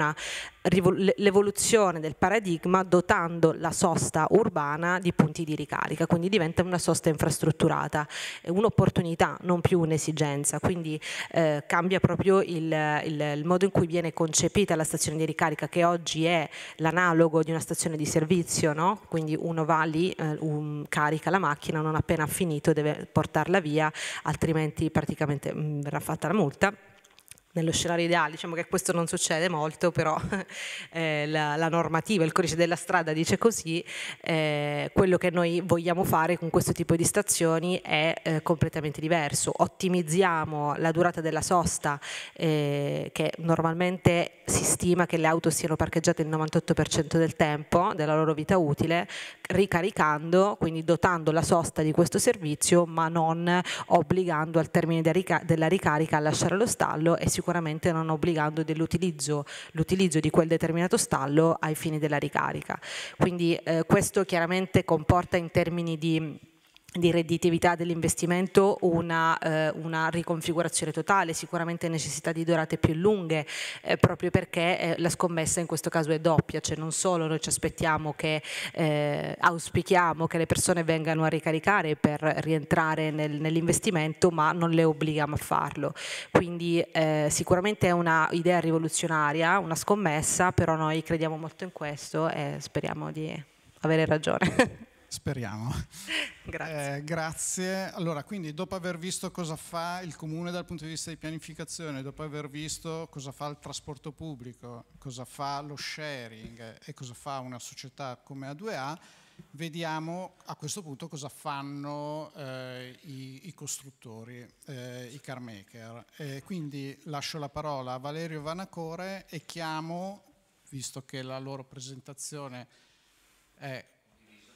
l'evoluzione del paradigma dotando la sosta urbana di punti di ricarica, quindi diventa una sosta infrastrutturata, un'opportunità, non più un'esigenza, quindi eh, cambia proprio il, il, il modo in cui viene concepita la stazione di ricarica che oggi è l'analogo di una stazione di servizio, no? quindi uno va lì, eh, un, carica la macchina, non appena finito deve portarla via, altrimenti praticamente mm, verrà fatta la multa nello scenario ideale, diciamo che questo non succede molto, però eh, la, la, normativa, il codice della strada dice così, eh, quello che noi vogliamo fare con questo tipo di stazioni è eh, completamente diverso. Ottimizziamo la durata della sosta, eh, che normalmente si stima che le auto siano parcheggiate il 98% del tempo della loro vita utile, ricaricando, quindi dotando la sosta di questo servizio, ma non obbligando al termine della ricarica a lasciare lo stallo e sicuramente non obbligando l'utilizzo di quel determinato stallo ai fini della ricarica. Quindi eh, questo chiaramente comporta in termini di di redditività dell'investimento una, eh, una, riconfigurazione totale, sicuramente necessità di durate più lunghe, eh, proprio perché eh, la scommessa in questo caso è doppia, cioè non solo noi ci aspettiamo che, eh, auspichiamo che le persone vengano a ricaricare per rientrare nel, nell'investimento, ma non le obblighiamo a farlo. Quindi eh, sicuramente è una idea rivoluzionaria, una scommessa, però noi crediamo molto in questo e speriamo di avere ragione. Speriamo. Grazie. Eh, grazie. Allora, quindi dopo aver visto cosa fa il comune dal punto di vista di pianificazione, dopo aver visto cosa fa il trasporto pubblico, cosa fa lo sharing e cosa fa una società come A2A, vediamo a questo punto cosa fanno eh, i, i, costruttori, eh, i car maker. quindi lascio la parola a Valerio Vanacore e chiamo, visto che la loro presentazione è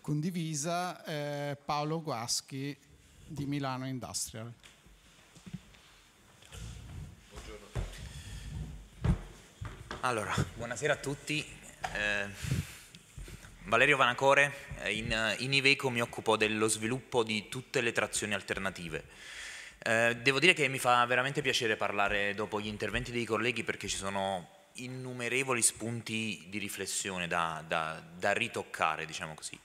condivisa eh, Paolo Guaschi di Milano Industrial. Buongiorno a tutti. Allora, buonasera a tutti. Eh, Valerio Vanacore, eh, in, in, Iveco mi occupo dello sviluppo di tutte le trazioni alternative. Eh, devo dire che mi fa veramente piacere parlare dopo gli interventi dei colleghi perché ci sono innumerevoli spunti di riflessione da, da, da ritoccare, diciamo così.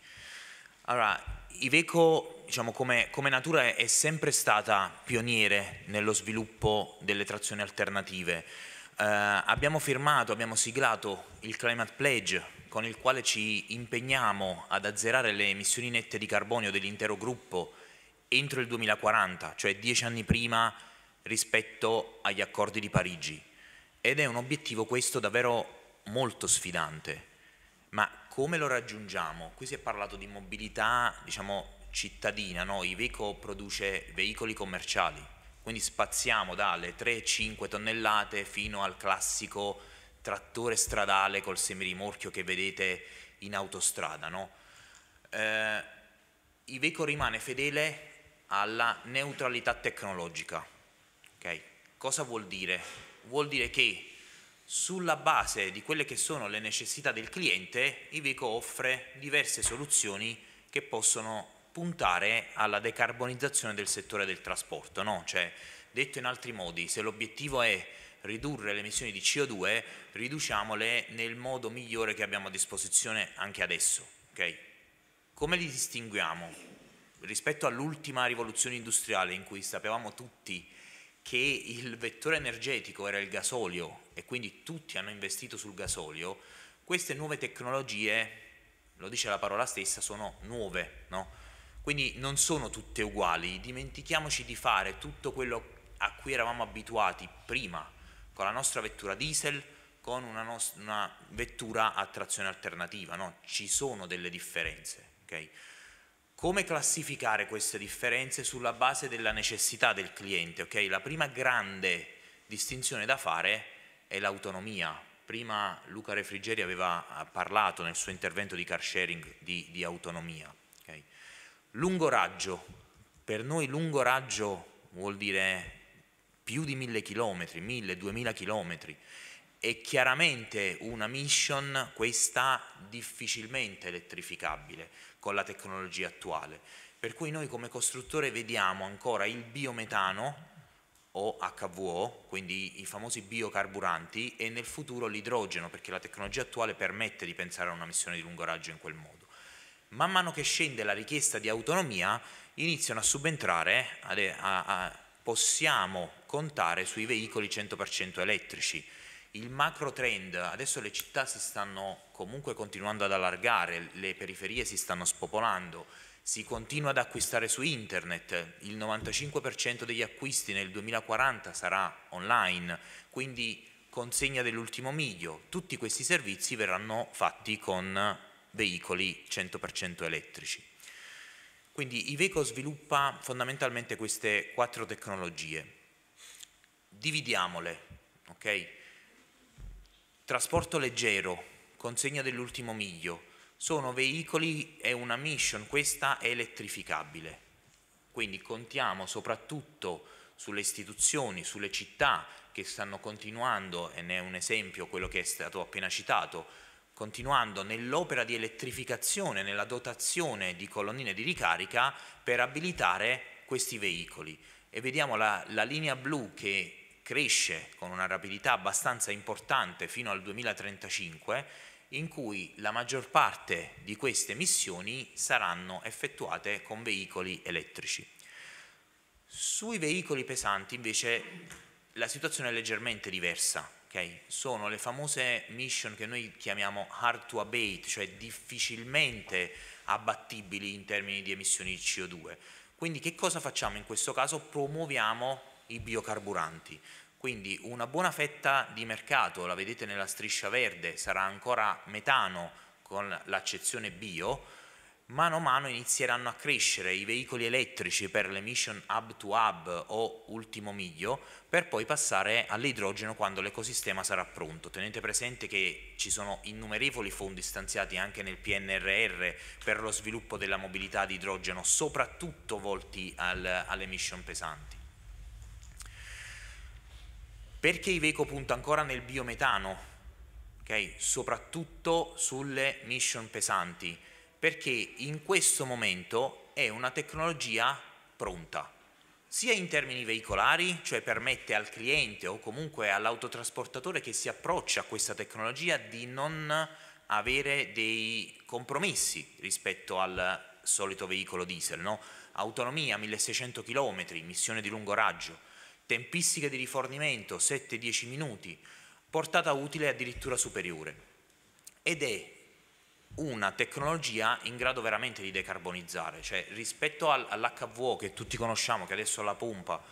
Allora, Iveco diciamo, come, come, natura è sempre stata pioniere nello sviluppo delle trazioni alternative. Eh, abbiamo firmato, abbiamo siglato il Climate Pledge con il quale ci impegniamo ad azzerare le emissioni nette di carbonio dell'intero gruppo entro il 2040, cioè dieci anni prima rispetto agli accordi di Parigi. Ed è un obiettivo questo davvero molto sfidante, ma come lo raggiungiamo? Qui si è parlato di mobilità diciamo, cittadina, no? Iveco produce veicoli commerciali, quindi spaziamo dalle 3-5 tonnellate fino al classico trattore stradale col semirimorchio che vedete in autostrada. No? Eh, Iveco rimane fedele alla neutralità tecnologica. Okay? Cosa vuol dire? Vuol dire che sulla base di quelle che sono le necessità del cliente, Iveco offre diverse soluzioni che possono puntare alla decarbonizzazione del settore del trasporto. No? Cioè, detto in altri modi, se l'obiettivo è ridurre le emissioni di CO2, riduciamole nel modo migliore che abbiamo a disposizione anche adesso. Okay? Come li distinguiamo? Rispetto all'ultima rivoluzione industriale in cui sapevamo tutti che il vettore energetico era il gasolio e quindi tutti hanno investito sul gasolio, queste nuove tecnologie, lo dice la parola stessa, sono nuove, no? quindi non sono tutte uguali, dimentichiamoci di fare tutto quello a cui eravamo abituati prima con la nostra vettura diesel, con una, una vettura a trazione alternativa, no? ci sono delle differenze. Okay? Come classificare queste differenze sulla base della necessità del cliente? Okay? La prima grande distinzione da fare è l'autonomia. Prima Luca Refrigeri aveva parlato nel suo intervento di car sharing di, di autonomia. Okay? Lungo raggio, per noi lungo raggio vuol dire più di mille chilometri, mille, duemila chilometri. È chiaramente una mission questa difficilmente elettrificabile con la tecnologia attuale. Per cui noi come costruttore vediamo ancora il biometano o HVO, quindi i famosi biocarburanti, e nel futuro l'idrogeno, perché la tecnologia attuale permette di pensare a una missione di lungo raggio in quel modo. Man mano che scende la richiesta di autonomia, iniziano a subentrare, a, a, a possiamo contare sui veicoli 100% elettrici. Il macro trend, adesso le città si stanno comunque continuando ad allargare, le periferie si stanno spopolando, si continua ad acquistare su internet, il 95% degli acquisti nel 2040 sarà online, quindi consegna dell'ultimo miglio, tutti questi servizi verranno fatti con veicoli 100% elettrici. Quindi Iveco sviluppa fondamentalmente queste quattro tecnologie. Dividiamole, ok? Trasporto leggero, consegna dell'ultimo miglio, sono veicoli e una mission, questa è elettrificabile. Quindi contiamo soprattutto sulle istituzioni, sulle città che stanno continuando, e ne è un esempio quello che è stato appena citato, continuando nell'opera di elettrificazione, nella dotazione di colonnine di ricarica per abilitare questi veicoli. E vediamo la, la linea blu che cresce con una rapidità abbastanza importante fino al 2035, in cui la maggior parte di queste missioni saranno effettuate con veicoli elettrici. Sui veicoli pesanti invece la situazione è leggermente diversa Okay? Sono le famose mission che noi chiamiamo hard to abate, cioè difficilmente abbattibili in termini di emissioni di CO2. Quindi che cosa facciamo in questo caso? Promuoviamo i biocarburanti. Quindi una buona fetta di mercato, la vedete nella striscia verde, sarà ancora metano con l'accezione bio, mano a mano inizieranno a crescere i veicoli elettrici per le mission hub to hub o ultimo miglio per poi passare all'idrogeno quando l'ecosistema sarà pronto. Tenete presente che ci sono innumerevoli fondi stanziati anche nel PNRR per lo sviluppo della mobilità di idrogeno, soprattutto volti al, alle mission pesanti. Perché Iveco punta ancora nel biometano? Okay? Soprattutto sulle mission pesanti perché in questo momento è una tecnologia pronta, sia in termini veicolari, cioè permette al cliente o comunque all'autotrasportatore che si approccia a questa tecnologia di non avere dei compromessi rispetto al solito veicolo diesel, no? autonomia 1600 km, missione di lungo raggio, tempistiche di rifornimento 7-10 minuti, portata utile addirittura superiore. Ed è una tecnologia in grado veramente di decarbonizzare, cioè rispetto all'HVO che tutti conosciamo, che adesso è la pompa,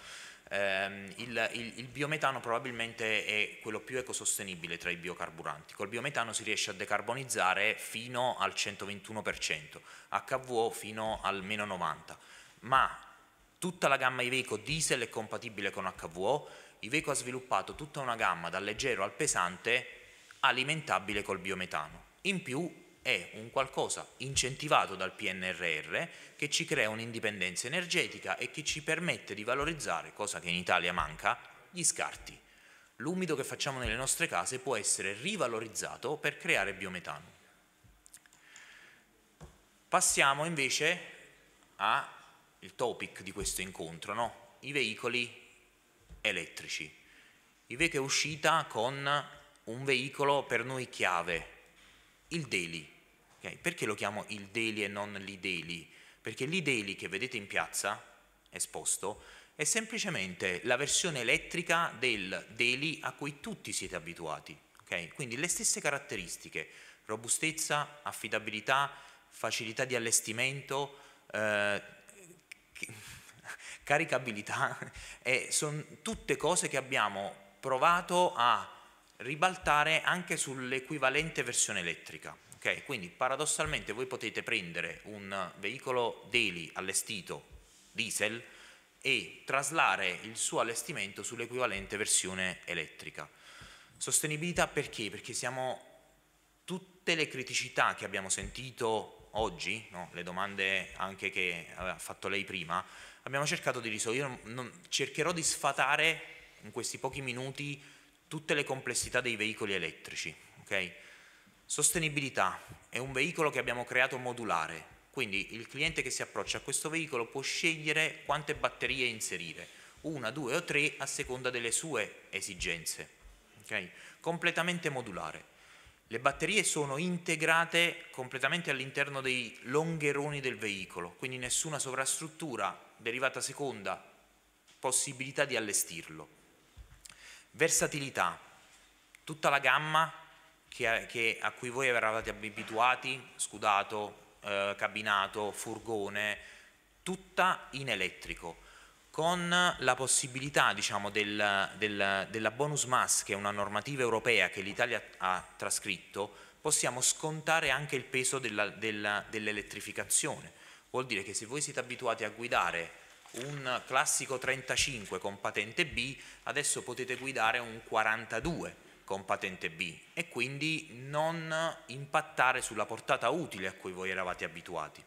ehm, il, il, il, biometano probabilmente è quello più ecosostenibile tra i biocarburanti. Col biometano si riesce a decarbonizzare fino al 121%, HVO fino al meno 90%, ma tutta la gamma Iveco diesel è compatibile con HVO, Iveco ha sviluppato tutta una gamma dal leggero al pesante alimentabile col biometano. In più è un qualcosa incentivato dal PNRR che ci crea un'indipendenza energetica e che ci permette di valorizzare, cosa che in Italia manca, gli scarti. L'umido che facciamo nelle nostre case può essere rivalorizzato per creare biometano. Passiamo invece al topic di questo incontro, no? i veicoli elettrici. Iveco è uscita con un veicolo per noi chiave, il Daily. Okay? Perché lo chiamo il Daily e non l'Ideli? Perché l'Ideli che vedete in piazza, esposto, è semplicemente la versione elettrica del Daily a cui tutti siete abituati. Okay? Quindi le stesse caratteristiche, robustezza, affidabilità, facilità di allestimento, eh, caricabilità, eh, sono tutte cose che abbiamo provato a ribaltare anche sull'equivalente versione elettrica. Okay? Quindi paradossalmente voi potete prendere un veicolo daily allestito diesel e traslare il suo allestimento sull'equivalente versione elettrica. Sostenibilità perché? Perché siamo tutte le criticità che abbiamo sentito oggi, no? le domande anche che aveva fatto lei prima, abbiamo cercato di risolvere, io non, cercherò di sfatare in questi pochi minuti tutte le complessità dei veicoli elettrici. Okay? Sostenibilità è un veicolo che abbiamo creato modulare, quindi il cliente che si approccia a questo veicolo può scegliere quante batterie inserire, una, due o tre a seconda delle sue esigenze. Okay? Completamente modulare. Le batterie sono integrate completamente all'interno dei longheroni del veicolo, quindi nessuna sovrastruttura, derivata seconda, possibilità di allestirlo. Versatilità, tutta la gamma che, che, a cui voi eravate abituati, scudato, eh, cabinato, furgone, tutta in elettrico, con la possibilità diciamo, del, del, della bonus mass, che è una normativa europea che l'Italia ha trascritto, possiamo scontare anche il peso dell'elettrificazione. Dell Vuol dire che se voi siete abituati a guidare un classico 35 con patente B, adesso potete guidare un 42 con patente B e quindi non impattare sulla portata utile a cui voi eravate abituati.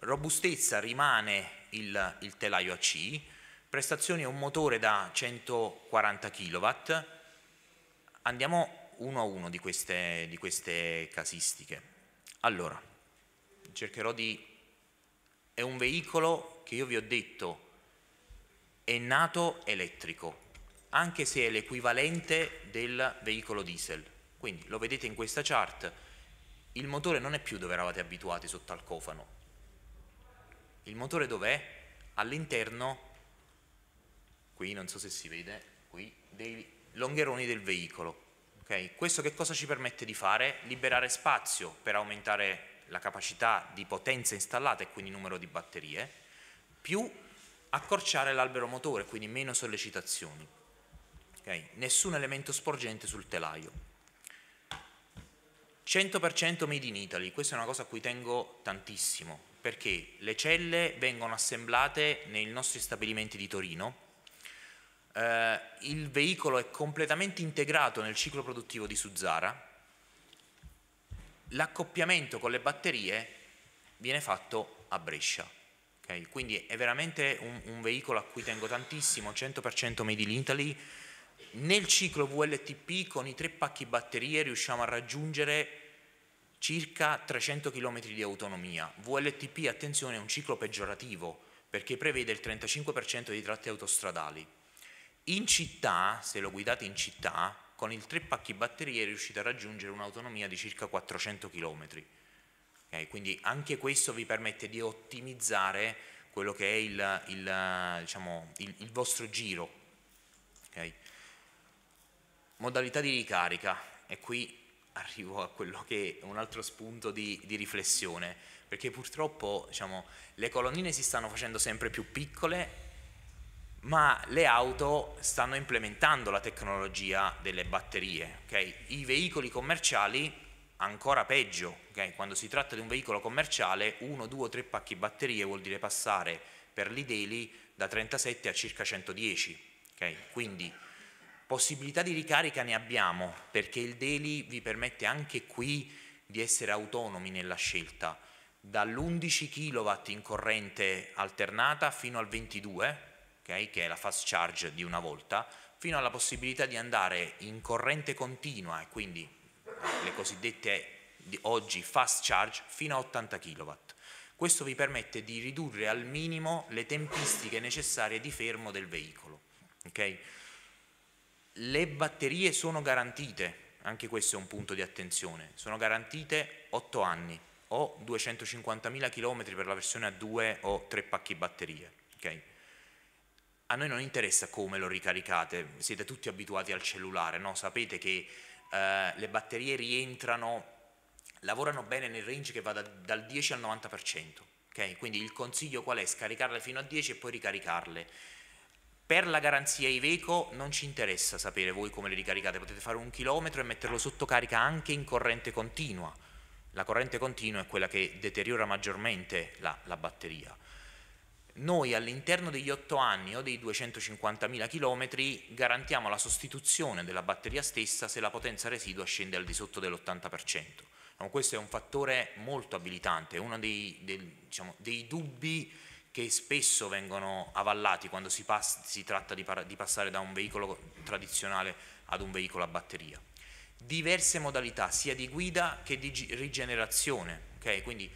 Robustezza rimane il, il telaio AC, prestazioni un motore da 140 kW, andiamo uno a uno di queste, di queste casistiche. Allora, cercherò di... è un veicolo che io vi ho detto è nato elettrico, anche se è l'equivalente del veicolo diesel. Quindi lo vedete in questa chart, il motore non è più dove eravate abituati sotto al cofano. Il motore dov'è? All'interno, qui non so se si vede, qui dei longheroni del veicolo. Okay? Questo che cosa ci permette di fare? Liberare spazio per aumentare la capacità di potenza installata e quindi numero di batterie più accorciare l'albero motore, quindi meno sollecitazioni. Okay? Nessun elemento sporgente sul telaio. 100% made in Italy, questa è una cosa a cui tengo tantissimo, perché le celle vengono assemblate nei nostri stabilimenti di Torino, eh, il veicolo è completamente integrato nel ciclo produttivo di Suzzara, l'accoppiamento con le batterie viene fatto a Brescia. Okay? Quindi è veramente un, un, veicolo a cui tengo tantissimo, 100% made in Italy. Nel ciclo VLTP con i tre pacchi batterie riusciamo a raggiungere circa 300 km di autonomia. VLTP, attenzione, è un ciclo peggiorativo perché prevede il 35% di tratte autostradali. In città, se lo guidate in città, con il tre pacchi batterie riuscite a raggiungere un'autonomia di circa 400 km. Okay, quindi anche questo vi permette di ottimizzare quello che è il, il, diciamo, il, il vostro giro. Okay. Modalità di ricarica, e qui arrivo a quello che è un altro spunto di, di riflessione, perché purtroppo diciamo, le colonnine si stanno facendo sempre più piccole, ma le auto stanno implementando la tecnologia delle batterie. Okay? I veicoli commerciali ancora peggio, okay? quando si tratta di un veicolo commerciale uno, due o tre pacchi batterie vuol dire passare per l'Ideli da 37 a circa 110. Okay? Quindi possibilità di ricarica ne abbiamo perché il Daily vi permette anche qui di essere autonomi nella scelta dall'11 kW in corrente alternata fino al 22 okay, che è la fast charge di una volta, fino alla possibilità di andare in corrente continua e quindi le cosiddette oggi fast charge fino a 80 kW. Questo vi permette di ridurre al minimo le tempistiche necessarie di fermo del veicolo. Okay? Le batterie sono garantite, anche questo è un punto di attenzione, sono garantite 8 anni o 250.000 km per la versione a 2 o 3 pacchi batterie. Okay? A noi non interessa come lo ricaricate, siete tutti abituati al cellulare, no? sapete che eh, le batterie rientrano, lavorano bene nel range che va da, dal 10 al 90%, okay? quindi il consiglio qual è? Scaricarle fino a 10 e poi ricaricarle. Per la garanzia Iveco non ci interessa sapere voi come le ricaricate, potete fare un chilometro e metterlo sotto carica anche in corrente continua. La corrente continua è quella che deteriora maggiormente la, la batteria noi all'interno degli 8 anni o dei 250.000 km garantiamo la sostituzione della batteria stessa se la potenza residua scende al di sotto dell'80%. No, questo è un fattore molto abilitante, uno dei, del, diciamo, dei dubbi che spesso vengono avallati quando si, pass si tratta di, di passare da un veicolo tradizionale ad un veicolo a batteria. Diverse modalità sia di guida che di rigenerazione, okay? quindi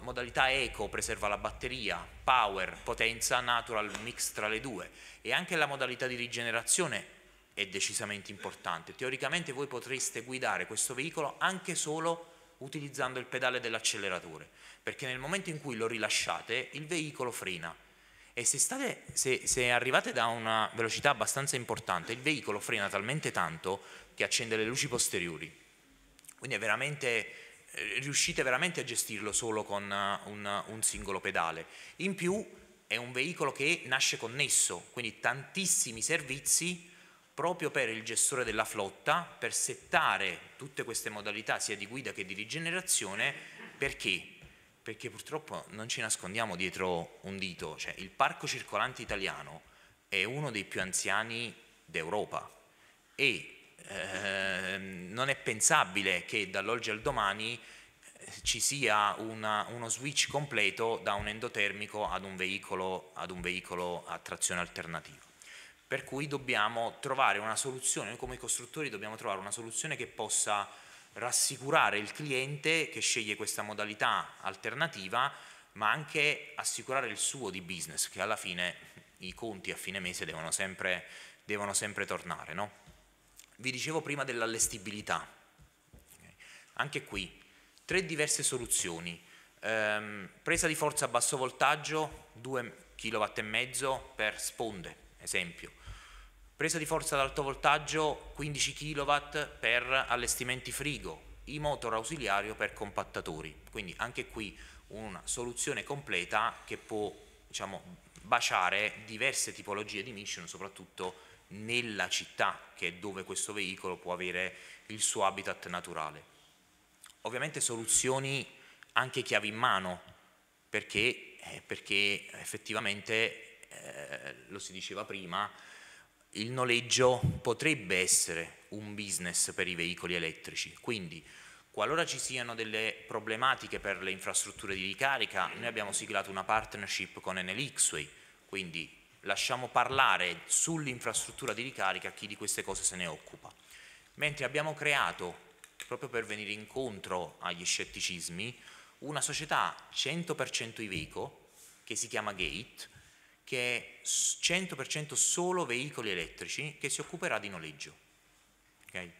modalità eco preserva la batteria, power, potenza, natural, mix tra le due e anche la modalità di rigenerazione è decisamente importante. Teoricamente voi potreste guidare questo veicolo anche solo utilizzando il pedale dell'acceleratore, perché nel momento in cui lo rilasciate il veicolo frena e se, state, se, se arrivate da una velocità abbastanza importante il veicolo frena talmente tanto che accende le luci posteriori. Quindi è veramente riuscite veramente a gestirlo solo con uh, un, un singolo pedale. In più è un veicolo che nasce connesso, quindi tantissimi servizi proprio per il gestore della flotta, per settare tutte queste modalità sia di guida che di rigenerazione, perché? Perché purtroppo non ci nascondiamo dietro un dito, cioè il parco circolante italiano è uno dei più anziani d'Europa e Ehm, non è pensabile che dall'oggi al domani eh, ci sia una, uno switch completo da un endotermico ad un, veicolo, ad un veicolo a trazione alternativa. Per cui dobbiamo trovare una soluzione, noi come costruttori dobbiamo trovare una soluzione che possa rassicurare il cliente che sceglie questa modalità alternativa, ma anche assicurare il suo di business, che alla fine i conti a fine mese devono sempre, devono sempre tornare. No? Vi dicevo prima dell'allestibilità. Anche qui, tre diverse soluzioni. Ehm, presa di forza a basso voltaggio, 2 kW e mezzo per sponde, esempio. Presa di forza ad alto voltaggio, 15 kW per allestimenti frigo, i motor ausiliario per compattatori. Quindi anche qui una soluzione completa che può diciamo, baciare diverse tipologie di mission, soprattutto nella città, che è dove questo veicolo può avere il suo habitat naturale. Ovviamente soluzioni anche chiavi in mano, perché, eh, perché effettivamente, eh, lo si diceva prima, il noleggio potrebbe essere un business per i veicoli elettrici, quindi qualora ci siano delle problematiche per le infrastrutture di ricarica, noi abbiamo siglato una partnership con Enel Xway, quindi lasciamo parlare sull'infrastruttura di ricarica chi di queste cose se ne occupa. Mentre abbiamo creato, proprio per venire incontro agli scetticismi, una società 100% Iveco, che si chiama Gate, che è 100% solo veicoli elettrici, che si occuperà di noleggio. Okay?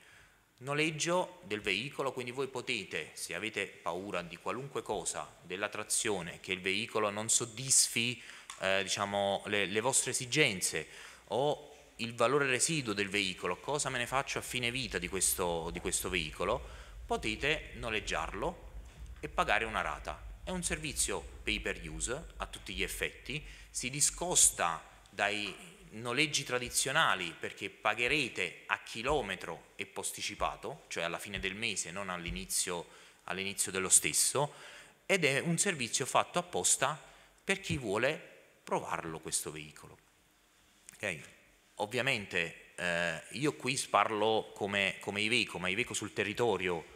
Noleggio del veicolo, quindi voi potete, se avete paura di qualunque cosa, della trazione, che il veicolo non soddisfi eh, diciamo, le, le vostre esigenze o il valore residuo del veicolo, cosa me ne faccio a fine vita di questo, di questo veicolo, potete noleggiarlo e pagare una rata. È un servizio pay per use a tutti gli effetti, si discosta dai noleggi tradizionali perché pagherete a chilometro e posticipato, cioè alla fine del mese, non all'inizio, all'inizio dello stesso, ed è un servizio fatto apposta per chi vuole provarlo questo veicolo. Okay? Ovviamente eh, io qui parlo come, come Iveco, ma Iveco sul territorio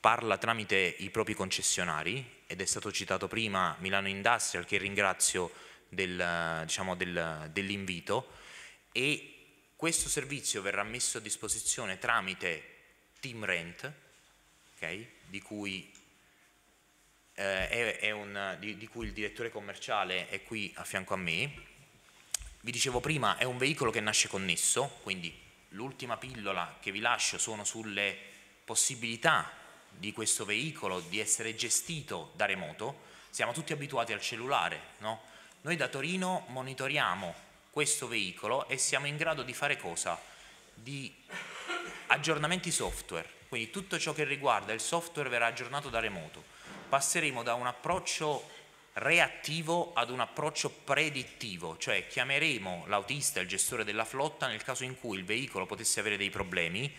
parla tramite i propri concessionari ed è stato citato prima Milano Industrial che ringrazio del, diciamo, del, dell'invito e questo servizio verrà messo a disposizione tramite Team Rent okay, di, cui, eh, è, è un, di, di cui il direttore commerciale è qui a fianco a me vi dicevo prima, è un veicolo che nasce connesso, quindi l'ultima pillola che vi lascio sono sulle possibilità di questo veicolo di essere gestito da remoto. Siamo tutti abituati al cellulare, no? Noi da Torino monitoriamo questo veicolo e siamo in grado di fare cosa? Di aggiornamenti software, quindi tutto ciò che riguarda il software verrà aggiornato da remoto. Passeremo da un approccio reattivo ad un approccio predittivo, cioè chiameremo l'autista, il gestore della flotta nel caso in cui il veicolo potesse avere dei problemi,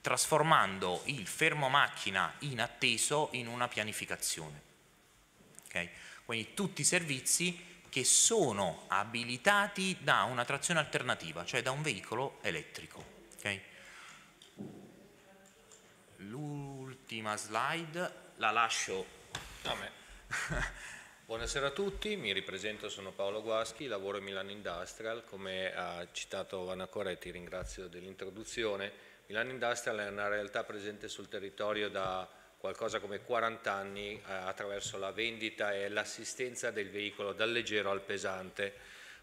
trasformando il fermo macchina inatteso in una pianificazione. Okay? Quindi tutti i servizi che sono abilitati da una trazione alternativa, cioè da un veicolo elettrico. Okay? L'ultima slide la lascio Buonasera a tutti, mi ripresento, sono Paolo Guaschi, lavoro a Milano Industrial, come ha citato Vanna Coretti, ringrazio dell'introduzione. Milano Industrial è una realtà presente sul territorio da qualcosa come 40 anni eh, attraverso la vendita e l'assistenza del veicolo dal leggero al pesante.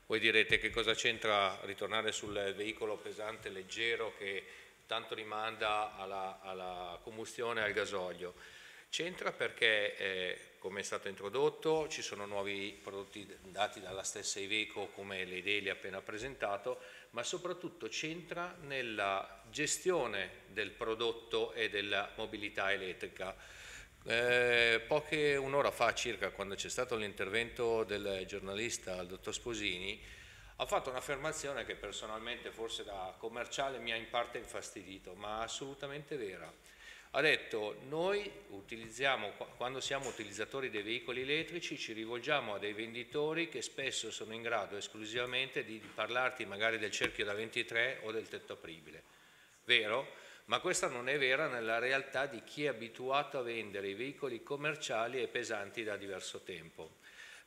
Voi direte che cosa c'entra ritornare sul veicolo pesante leggero che tanto rimanda alla, alla combustione al gasolio. C'entra perché eh, come è stato introdotto, ci sono nuovi prodotti dati dalla stessa Iveco come le idee le appena presentato, ma soprattutto c'entra nella gestione del prodotto e della mobilità elettrica. Eh, poche un'ora fa circa, quando c'è stato l'intervento del giornalista, il dottor Sposini, ha fatto un'affermazione che personalmente forse da commerciale mi ha in parte infastidito, ma assolutamente vera ha detto noi utilizziamo, quando siamo utilizzatori dei veicoli elettrici ci rivolgiamo a dei venditori che spesso sono in grado esclusivamente di, parlarti magari del cerchio da 23 o del tetto apribile. Vero? Ma questa non è vera nella realtà di chi è abituato a vendere i veicoli commerciali e pesanti da diverso tempo.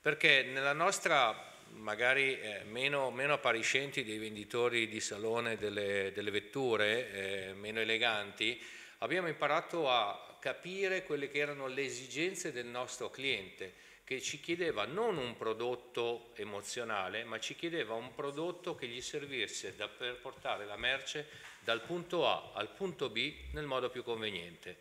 Perché nella nostra magari eh, meno, meno, appariscenti dei venditori di salone delle, delle vetture, eh, meno eleganti, abbiamo imparato a capire quelle che erano le esigenze del nostro cliente che ci chiedeva non un prodotto emozionale, ma ci chiedeva un prodotto che gli servisse da, per portare la merce dal punto A al punto B nel modo più conveniente.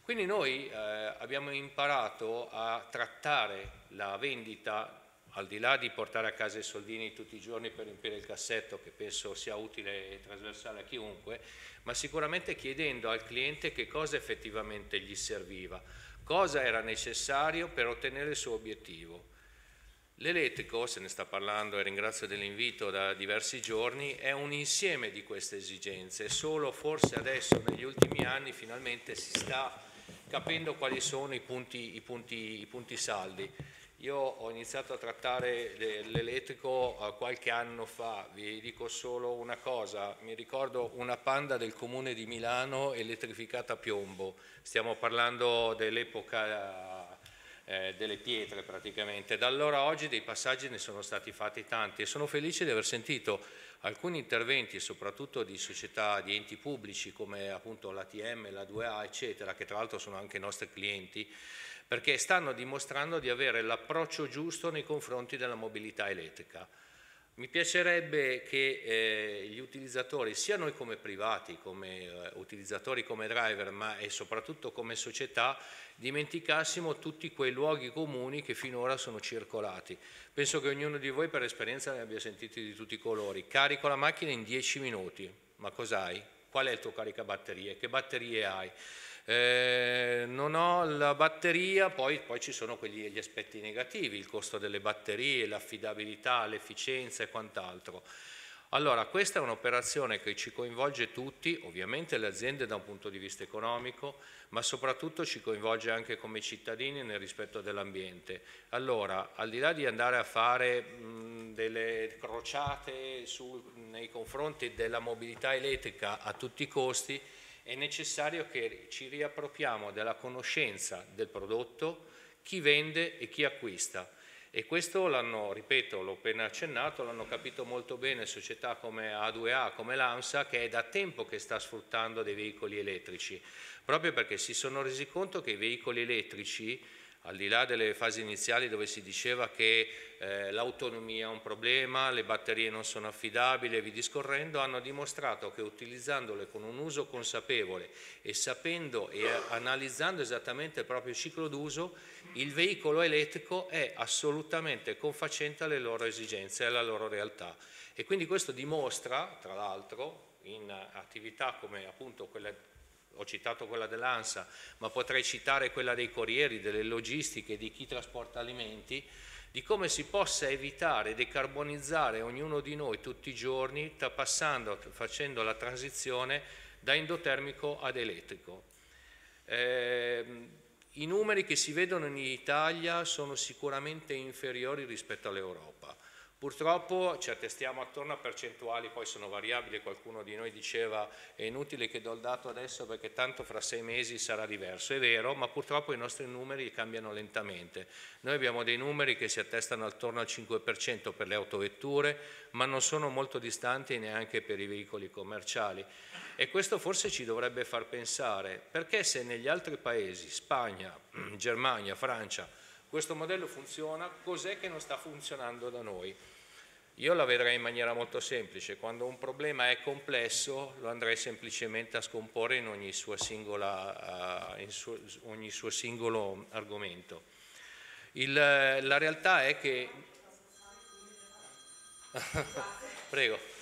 Quindi noi eh, abbiamo imparato a trattare la vendita al di là di portare a casa i soldini tutti i giorni per riempire il cassetto, che penso sia utile e trasversale a chiunque, ma sicuramente chiedendo al cliente che cosa effettivamente gli serviva, cosa era necessario per ottenere il suo obiettivo. L'elettrico, se ne sta parlando e ringrazio dell'invito da diversi giorni, è un insieme di queste esigenze, solo forse adesso negli ultimi anni finalmente si sta capendo quali sono i punti, i punti, i punti saldi. Io ho iniziato a trattare l'elettrico eh, qualche anno fa, vi dico solo una cosa, mi ricordo una panda del comune di Milano elettrificata a piombo, stiamo parlando dell'epoca eh, delle pietre praticamente, da allora a oggi dei passaggi ne sono stati fatti tanti e sono felice di aver sentito alcuni interventi soprattutto di società, di enti pubblici come appunto l'ATM, la 2A eccetera, che tra l'altro sono anche nostri clienti, perché stanno dimostrando di avere l'approccio giusto nei confronti della mobilità elettrica. Mi piacerebbe che eh, gli utilizzatori, sia noi come privati, come eh, utilizzatori, come driver, ma e soprattutto come società, dimenticassimo tutti quei luoghi comuni che finora sono circolati. Penso che ognuno di voi per esperienza ne abbia sentiti di tutti i colori. Carico la macchina in 10 minuti, ma cos'hai? Qual è il tuo caricabatterie? Che batterie hai? Eh, non ho la batteria, poi, poi ci sono quegli, gli aspetti negativi, il costo delle batterie, l'affidabilità, l'efficienza e quant'altro. Allora, questa è un'operazione che ci coinvolge tutti, ovviamente le aziende da un punto di vista economico, ma soprattutto ci coinvolge anche come cittadini nel rispetto dell'ambiente. Allora, al di là di andare a fare mh, delle crociate su, nei confronti della mobilità elettrica a tutti i costi, è necessario che ci riappropriamo della conoscenza del prodotto, chi vende e chi acquista. E questo l'hanno, ripeto, l'ho appena accennato, l'hanno capito molto bene società come A2A, come l'AMSA, che è da tempo che sta sfruttando dei veicoli elettrici, proprio perché si sono resi conto che i veicoli elettrici al di là delle fasi iniziali dove si diceva che eh, l'autonomia è un problema, le batterie non sono affidabili e vi discorrendo, hanno dimostrato che utilizzandole con un uso consapevole e sapendo e analizzando esattamente il proprio ciclo d'uso, il veicolo elettrico è assolutamente confacente alle loro esigenze e alla loro realtà. E quindi questo dimostra, tra l'altro, in attività come appunto quelle ho citato quella dell'ANSA, ma potrei citare quella dei corrieri, delle logistiche, di chi trasporta alimenti, di come si possa evitare decarbonizzare ognuno di noi tutti i giorni, passando, facendo la transizione da endotermico ad elettrico. Eh, I numeri che si vedono in Italia sono sicuramente inferiori rispetto all'Europa. Purtroppo ci attestiamo attorno a percentuali, poi sono variabili, qualcuno di noi diceva è inutile che do il dato adesso perché tanto fra sei mesi sarà diverso, è vero, ma purtroppo i nostri numeri cambiano lentamente. Noi abbiamo dei numeri che si attestano attorno al 5% per le autovetture, ma non sono molto distanti neanche per i veicoli commerciali. E questo forse ci dovrebbe far pensare, perché se negli altri paesi, Spagna, Germania, Francia, questo modello funziona, cos'è che non sta funzionando da noi? Io la vedrei in maniera molto semplice, quando un problema è complesso lo andrei semplicemente a scomporre in ogni, singola, uh, in suo, ogni suo singolo argomento. Il, la realtà è che... Prego.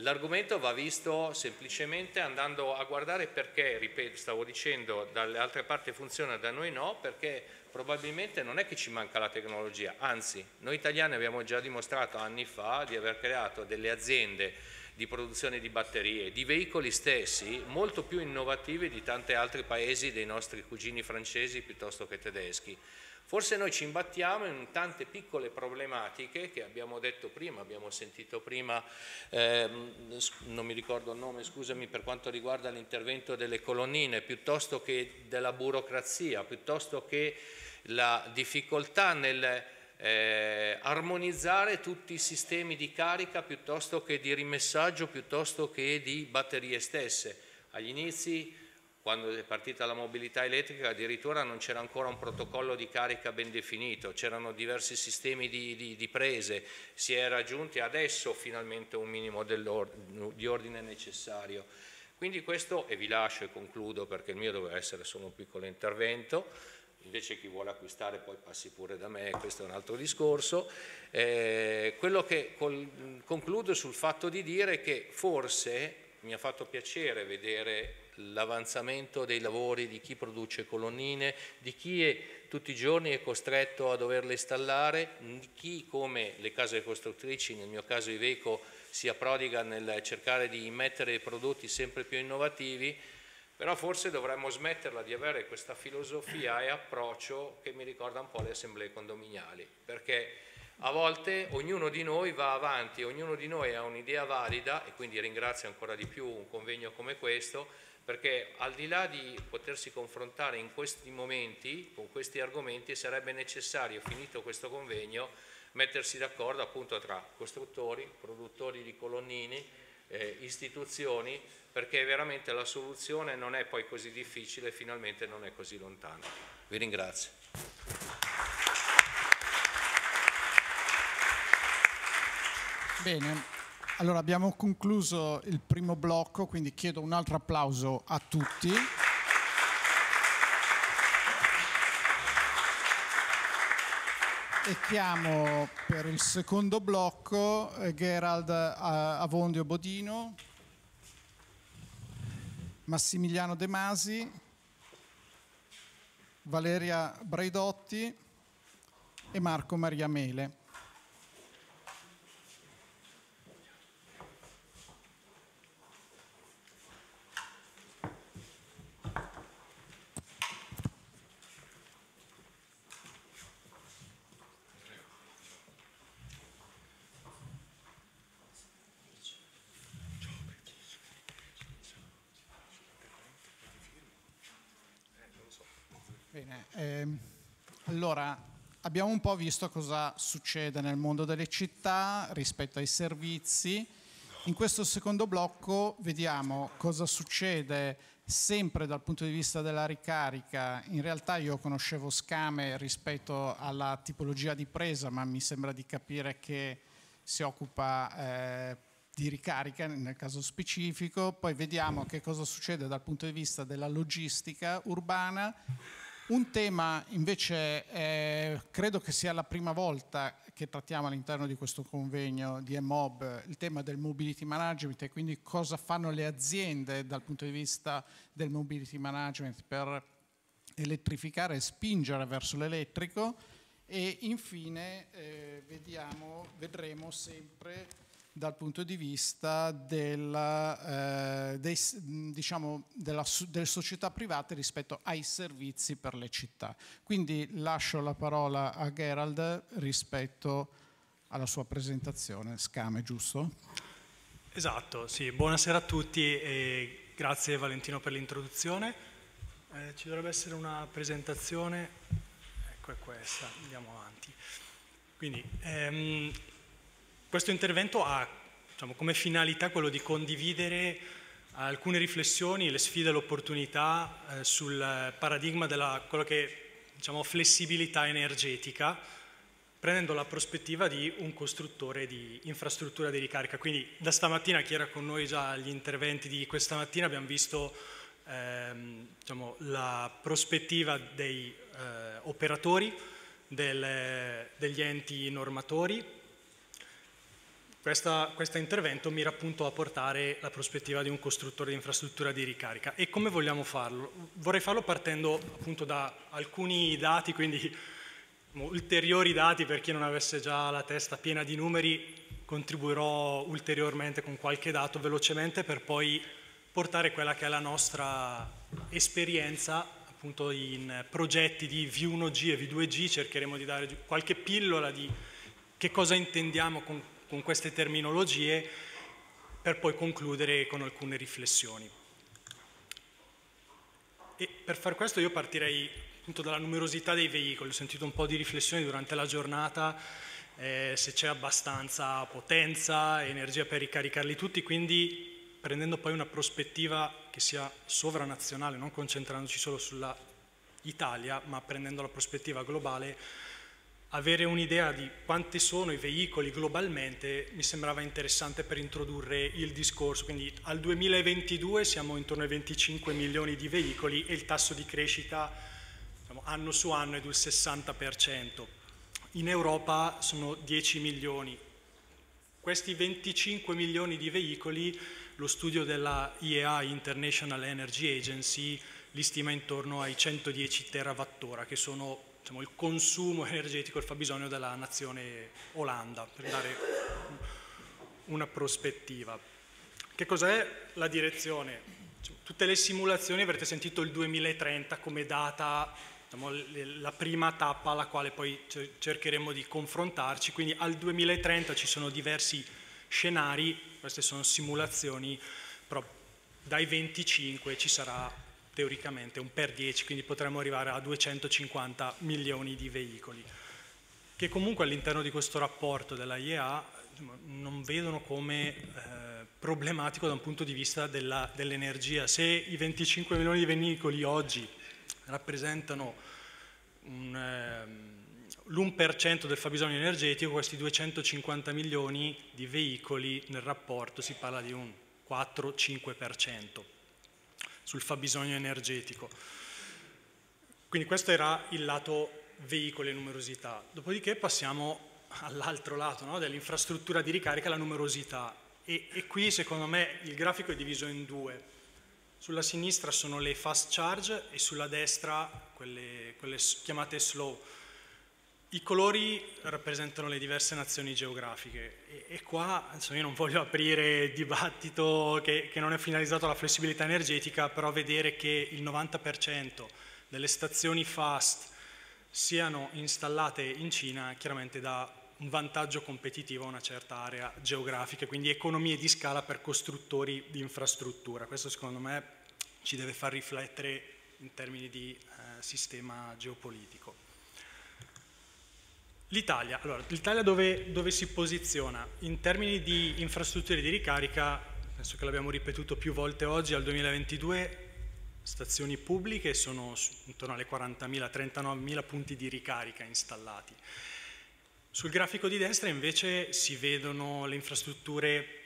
L'argomento va visto semplicemente andando a guardare perché, ripeto, stavo dicendo, dalle altre parti funziona, da noi no, perché probabilmente non è che ci manca la tecnologia, anzi, noi italiani abbiamo già dimostrato anni fa di aver creato delle aziende di produzione di batterie, di veicoli stessi, molto più innovative di tanti altri paesi dei nostri cugini francesi piuttosto che tedeschi. Forse noi ci imbattiamo in tante piccole problematiche che abbiamo detto prima, abbiamo sentito prima, ehm, non mi ricordo il nome, scusami, per quanto riguarda l'intervento delle colonnine, piuttosto che della burocrazia, piuttosto che la difficoltà nel eh, armonizzare tutti i sistemi di carica piuttosto che di rimessaggio, piuttosto che di batterie stesse. Agli inizi quando è partita la mobilità elettrica addirittura non c'era ancora un protocollo di carica ben definito, c'erano diversi sistemi di, di, di, prese, si è raggiunti adesso finalmente un minimo di ordine necessario. Quindi questo, e vi lascio e concludo perché il mio doveva essere solo un piccolo intervento, invece chi vuole acquistare poi passi pure da me, questo è un altro discorso, eh, quello che col, concludo sul fatto di dire che forse mi ha fatto piacere vedere l'avanzamento dei lavori di chi produce colonnine, di chi è, tutti i giorni è costretto a doverle installare, di chi come le case costruttrici, nel mio caso Iveco, si approdiga nel cercare di immettere prodotti sempre più innovativi, però forse dovremmo smetterla di avere questa filosofia e approccio che mi ricorda un po' le assemblee condominiali, perché a volte ognuno di noi va avanti, ognuno di noi ha un'idea valida e quindi ringrazio ancora di più un convegno come questo, perché al di là di potersi confrontare in questi momenti con questi argomenti sarebbe necessario, finito questo convegno, mettersi d'accordo appunto tra costruttori, produttori di colonnini, eh, istituzioni, perché veramente la soluzione non è poi così difficile e finalmente non è così lontana. Vi ringrazio. Bene, allora abbiamo concluso il primo blocco, quindi chiedo un altro applauso a tutti. E chiamo per il secondo blocco eh, Gerald eh, Avondio Bodino, Massimiliano De Masi, Valeria Braidotti e Marco Maria Mele. Bene, ehm, allora abbiamo un po' visto cosa succede nel mondo delle città rispetto ai servizi. In questo secondo blocco vediamo cosa succede sempre dal punto di vista della ricarica. In realtà io conoscevo Scame rispetto alla tipologia di presa, ma mi sembra di capire che si occupa eh, di ricarica nel caso specifico. Poi vediamo che cosa succede dal punto di vista della logistica urbana un tema invece eh, credo che sia la prima volta che trattiamo all'interno di questo convegno di EMOB il tema del mobility management e quindi cosa fanno le aziende dal punto di vista del mobility management per elettrificare e spingere verso l'elettrico. E infine eh, vediamo, vedremo sempre dal punto di vista della, eh, dei, diciamo, della, delle società private rispetto ai servizi per le città. Quindi lascio la parola a Gerald rispetto alla sua presentazione. Scame, giusto? Esatto, sì. Buonasera a tutti e grazie Valentino per l'introduzione. Eh, ci dovrebbe essere una presentazione, ecco è questa, andiamo avanti. Quindi, ehm, questo intervento ha diciamo, come finalità quello di condividere alcune riflessioni, le sfide e le opportunità eh, sul paradigma della quello che diciamo, flessibilità energetica, prendendo la prospettiva di un costruttore di infrastruttura di ricarica. Quindi da stamattina, chi era con noi già agli interventi di questa mattina, abbiamo visto ehm, diciamo, la prospettiva dei eh, operatori, del, degli enti normatori, questo intervento mira appunto a portare la prospettiva di un costruttore di infrastruttura di ricarica. E come vogliamo farlo? Vorrei farlo partendo appunto da alcuni dati, quindi ulteriori dati per chi non avesse già la testa piena di numeri, contribuirò ulteriormente con qualche dato velocemente per poi portare quella che è la nostra esperienza appunto in progetti di V1G e V2G, cercheremo di dare qualche pillola di che cosa intendiamo con con queste terminologie per poi concludere con alcune riflessioni. E per far questo io partirei appunto dalla numerosità dei veicoli, ho sentito un po' di riflessioni durante la giornata, eh, se c'è abbastanza potenza, energia per ricaricarli tutti, quindi prendendo poi una prospettiva che sia sovranazionale, non concentrandoci solo sulla Italia, ma prendendo la prospettiva globale, avere un'idea di quanti sono i veicoli globalmente mi sembrava interessante per introdurre il discorso. Quindi al 2022 siamo intorno ai 25 milioni di veicoli e il tasso di crescita diciamo, anno su anno è del 60%. In Europa sono 10 milioni. Questi 25 milioni di veicoli, lo studio della IEA, International Energy Agency, li stima intorno ai 110 terawattora, che sono diciamo, il consumo energetico, il fabbisogno della nazione Olanda, per dare una prospettiva. Che cos'è la direzione? Tutte le simulazioni avrete sentito il 2030 come data, diciamo, la prima tappa alla quale poi cercheremo di confrontarci, quindi al 2030 ci sono diversi scenari, queste sono simulazioni, però dai 25 ci sarà teoricamente un per 10, quindi potremmo arrivare a 250 milioni di veicoli, che comunque all'interno di questo rapporto della IEA non vedono come eh, problematico da un punto di vista dell'energia. Se i 25 milioni di veicoli oggi rappresentano eh, l'1% del fabbisogno energetico, questi 250 milioni di veicoli nel rapporto si parla di un 4-5% sul fabbisogno energetico. Quindi questo era il lato veicoli e numerosità. Dopodiché passiamo all'altro lato no? dell'infrastruttura di ricarica, la numerosità. E, e, qui secondo me il grafico è diviso in due. Sulla sinistra sono le fast charge e sulla destra quelle, quelle chiamate slow. I colori rappresentano le diverse nazioni geografiche e, e qua insomma, io non voglio aprire dibattito che, che, non è finalizzato alla flessibilità energetica, però vedere che il 90% delle stazioni fast siano installate in Cina chiaramente dà un vantaggio competitivo a una certa area geografica, quindi economie di scala per costruttori di infrastruttura. Questo secondo me ci deve far riflettere in termini di eh, sistema geopolitico. L'Italia, allora, l'Italia dove, dove, si posiziona? In termini di infrastrutture di ricarica, penso che l'abbiamo ripetuto più volte oggi, al 2022 stazioni pubbliche sono intorno alle 40.000, 39.000 punti di ricarica installati. Sul grafico di destra invece si vedono le infrastrutture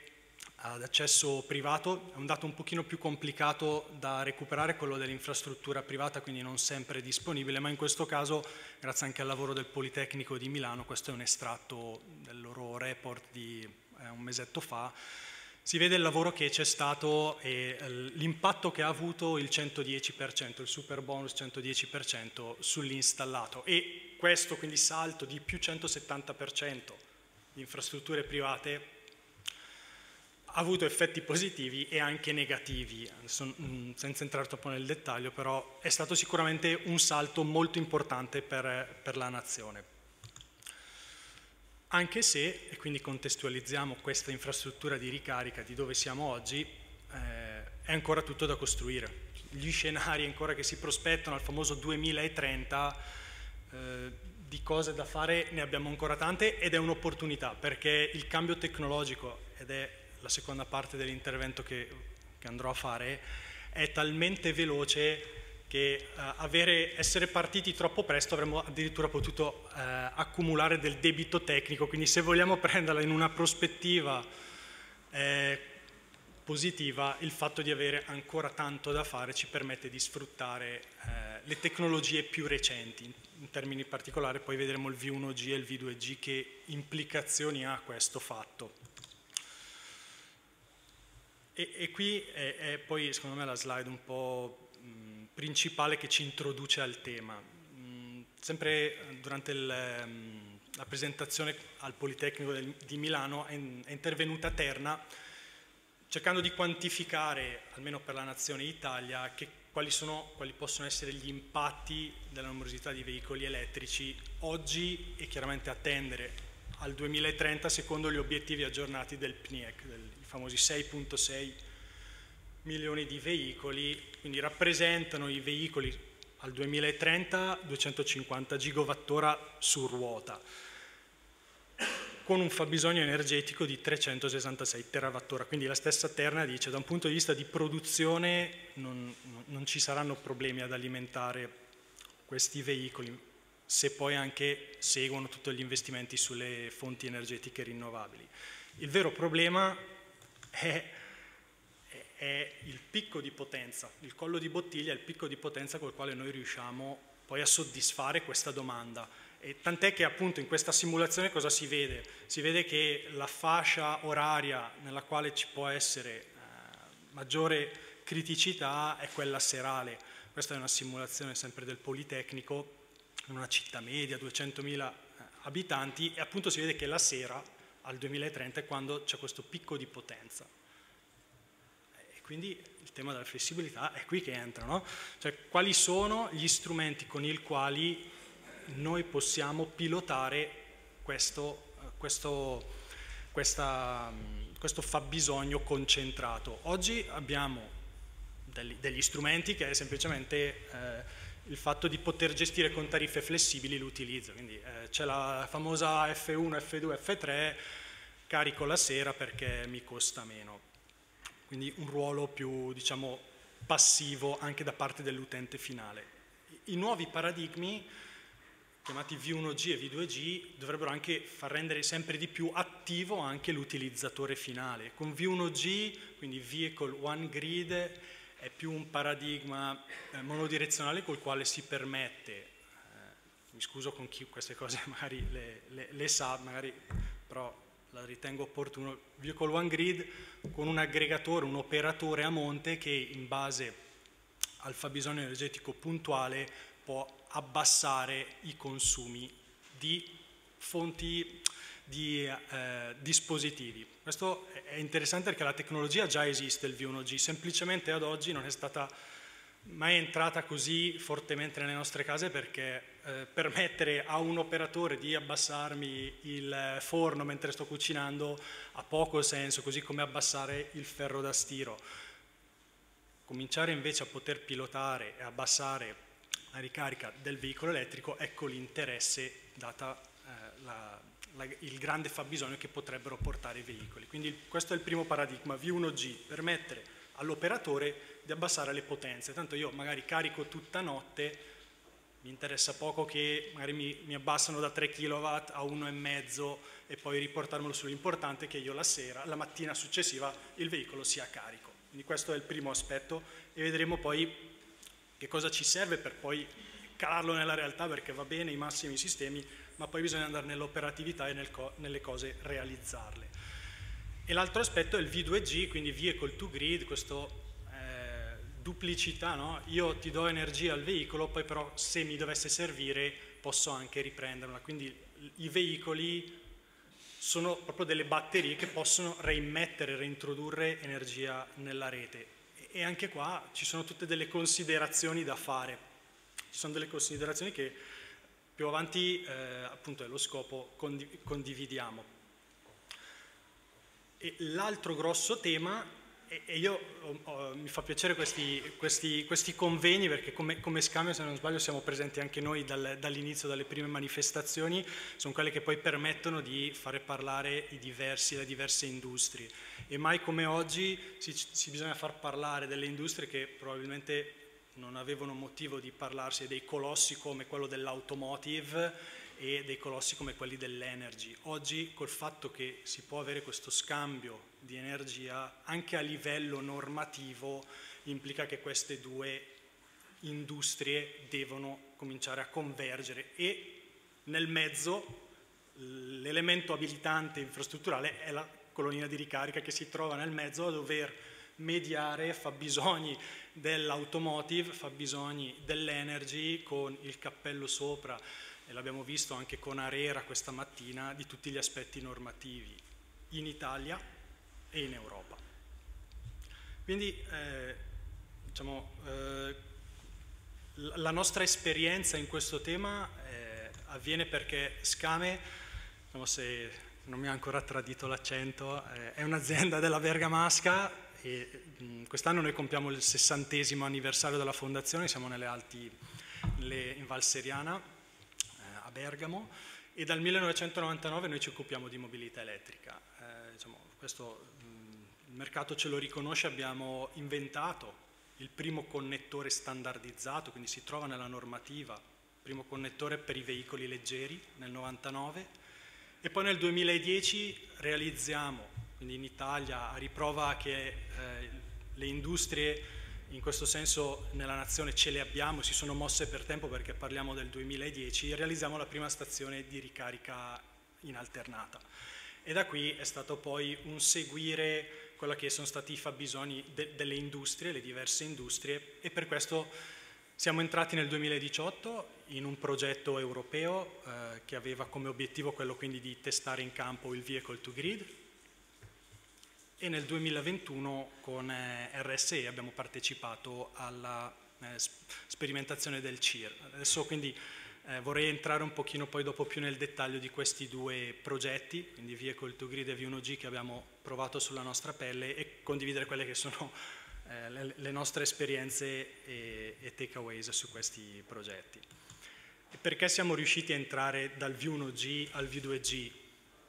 ad accesso privato, è un dato un pochino più complicato da recuperare, quello dell'infrastruttura privata, quindi non sempre disponibile, ma in questo caso, grazie anche al lavoro del Politecnico di Milano, questo è un estratto del loro report di eh, un mesetto fa, si vede il lavoro che c'è stato e l'impatto che ha avuto il 110%, il super bonus 110% sull'installato. E questo quindi salto di più 170% di infrastrutture private ha avuto effetti positivi e anche negativi, mm, senza entrare troppo nel dettaglio, però è stato sicuramente un salto molto importante per, per la nazione. Anche se, e quindi contestualizziamo questa infrastruttura di ricarica di dove siamo oggi, eh, è ancora tutto da costruire. Gli scenari ancora che si prospettano al famoso 2030 eh, di cose da fare ne abbiamo ancora tante ed è un'opportunità perché il cambio tecnologico, ed è la seconda parte dell'intervento che, che, andrò a fare, è talmente veloce che uh, avere, essere partiti troppo presto avremmo addirittura potuto uh, accumulare del debito tecnico, quindi se vogliamo prenderla in una prospettiva eh, positiva, il fatto di avere ancora tanto da fare ci permette di sfruttare eh, le tecnologie più recenti, in termini particolari poi vedremo il V1G e il V2G che implicazioni ha questo fatto. E, e qui è, è, poi secondo me la slide un po' mh, principale che ci introduce al tema. Mh, sempre durante il, mh, la presentazione al Politecnico del, di Milano è, in, è intervenuta Terna cercando di quantificare, almeno per la nazione Italia, che, quali, sono, quali possono essere gli impatti della numerosità di veicoli elettrici oggi e chiaramente attendere al 2030 secondo gli obiettivi aggiornati del PNIEC, del famosi 6.6 milioni di veicoli, quindi rappresentano i veicoli al 2030 250 gigawattora su ruota, con un fabbisogno energetico di 366 terawattora. Quindi la stessa Terna dice da un punto di vista di produzione non, non ci saranno problemi ad alimentare questi veicoli, se poi anche seguono tutti gli investimenti sulle fonti energetiche rinnovabili. Il vero problema è, è, il picco di potenza, il collo di bottiglia è il picco di potenza col quale noi riusciamo poi a soddisfare questa domanda. E tant'è che appunto in questa simulazione cosa si vede? Si vede che la fascia oraria nella quale ci può essere eh, maggiore criticità è quella serale. Questa è una simulazione sempre del Politecnico, in una città media, 200.000 eh, abitanti, e appunto si vede che la sera al 2030 è quando c'è questo picco di potenza. E quindi il tema della flessibilità è qui che entra, no? Cioè quali sono gli strumenti con i quali noi possiamo pilotare questo, questo, questa, questo fabbisogno concentrato. Oggi abbiamo degli, degli strumenti che è semplicemente eh, il fatto di poter gestire con tariffe flessibili l'utilizzo, quindi eh, c'è la famosa F1, F2, F3, carico la sera perché mi costa meno, quindi un ruolo più diciamo, passivo anche da parte dell'utente finale. I nuovi paradigmi chiamati V1G e V2G dovrebbero anche far rendere sempre di più attivo anche l'utilizzatore finale. Con V1G, quindi Vehicle One Grid, è più un paradigma eh, monodirezionale col quale si permette, eh, mi scuso con chi queste cose magari le, le, le sa, magari, però la ritengo opportuno, Vehicle One Grid con un aggregatore, un operatore a monte che in base al fabbisogno energetico puntuale può abbassare i consumi di fonti di eh, dispositivi. Questo è interessante perché la tecnologia già esiste, il V1G, semplicemente ad oggi non è stata mai entrata così fortemente nelle nostre case perché eh, permettere a un operatore di abbassarmi il forno mentre sto cucinando ha poco senso, così come abbassare il ferro da stiro. cominciare invece a poter pilotare e abbassare la ricarica del veicolo elettrico, ecco l'interesse data eh, la, il grande fabbisogno che potrebbero portare i veicoli. Quindi questo è il primo paradigma, V1G, permettere all'operatore di abbassare le potenze. Tanto io magari carico tutta notte, mi interessa poco che magari mi, mi abbassano da 3 kW a 1,5 e poi riportarmelo su. L'importante è che io la sera, la mattina successiva, il veicolo sia carico. Quindi questo è il primo aspetto e vedremo poi che cosa ci serve per poi calarlo nella realtà perché va bene i massimi sistemi, ma poi bisogna andare nell'operatività e nel co nelle cose realizzarle. E l'altro aspetto è il V2G, quindi Vehicle to Grid, questa eh, duplicità, no? io ti do energia al veicolo, poi però se mi dovesse servire posso anche riprenderla, quindi i veicoli sono proprio delle batterie che possono reimmettere, reintrodurre energia nella rete. E anche qua ci sono tutte delle considerazioni da fare. Ci sono delle considerazioni che più avanti eh, appunto è lo scopo condividiamo. L'altro grosso tema e, io oh, oh, mi fa piacere questi, questi, questi convegni perché come, come, Scambio, se non sbaglio, siamo presenti anche noi dal, dall'inizio, dalle prime manifestazioni, sono quelle che poi permettono di fare parlare i diversi, le diverse industrie. E mai come oggi si, si bisogna far parlare delle industrie che probabilmente non avevano motivo di parlarsi dei colossi come quello dell'automotive e dei colossi come quelli dell'energy. Oggi col fatto che si può avere questo scambio di energia anche a livello normativo implica che queste due industrie devono cominciare a convergere e nel mezzo l'elemento abilitante infrastrutturale è la colonnina di ricarica che si trova nel mezzo a dover mediare fabbisogni dell'automotive, fabbisogni dell'energy con il cappello sopra e l'abbiamo visto anche con Arera questa mattina di tutti gli aspetti normativi in Italia e in Europa. Quindi eh, diciamo, eh, la nostra esperienza in questo tema eh, avviene perché Scame, diciamo, se non mi ha ancora tradito l'accento, eh, è un'azienda della Bergamasca quest'anno noi compiamo il sessantesimo anniversario della fondazione, siamo nelle Alti nelle, in Val Seriana eh, a Bergamo e dal 1999 noi ci occupiamo di mobilità elettrica. Eh, diciamo, questo il mercato ce lo riconosce, abbiamo inventato il primo connettore standardizzato, quindi si trova nella normativa, primo connettore per i veicoli leggeri nel 99 e poi nel 2010 realizziamo, quindi in Italia a riprova che eh, le industrie in questo senso nella nazione ce le abbiamo, si sono mosse per tempo perché parliamo del 2010, realizziamo la prima stazione di ricarica in alternata. E da qui è stato poi un seguire quello che sono stati i fabbisogni de delle industrie, le diverse industrie e per questo siamo entrati nel 2018 in un progetto europeo eh, che aveva come obiettivo quello quindi di testare in campo il vehicle to grid e nel 2021 con eh, RSE abbiamo partecipato alla eh, sperimentazione del CIR. Adesso quindi eh, vorrei entrare un pochino poi dopo più nel dettaglio di questi due progetti, quindi Vehicle to Grid e V1G che abbiamo provato sulla nostra pelle e condividere quelle che sono eh, le, le, nostre esperienze e, e takeaways su questi progetti. E perché siamo riusciti a entrare dal V1G al V2G?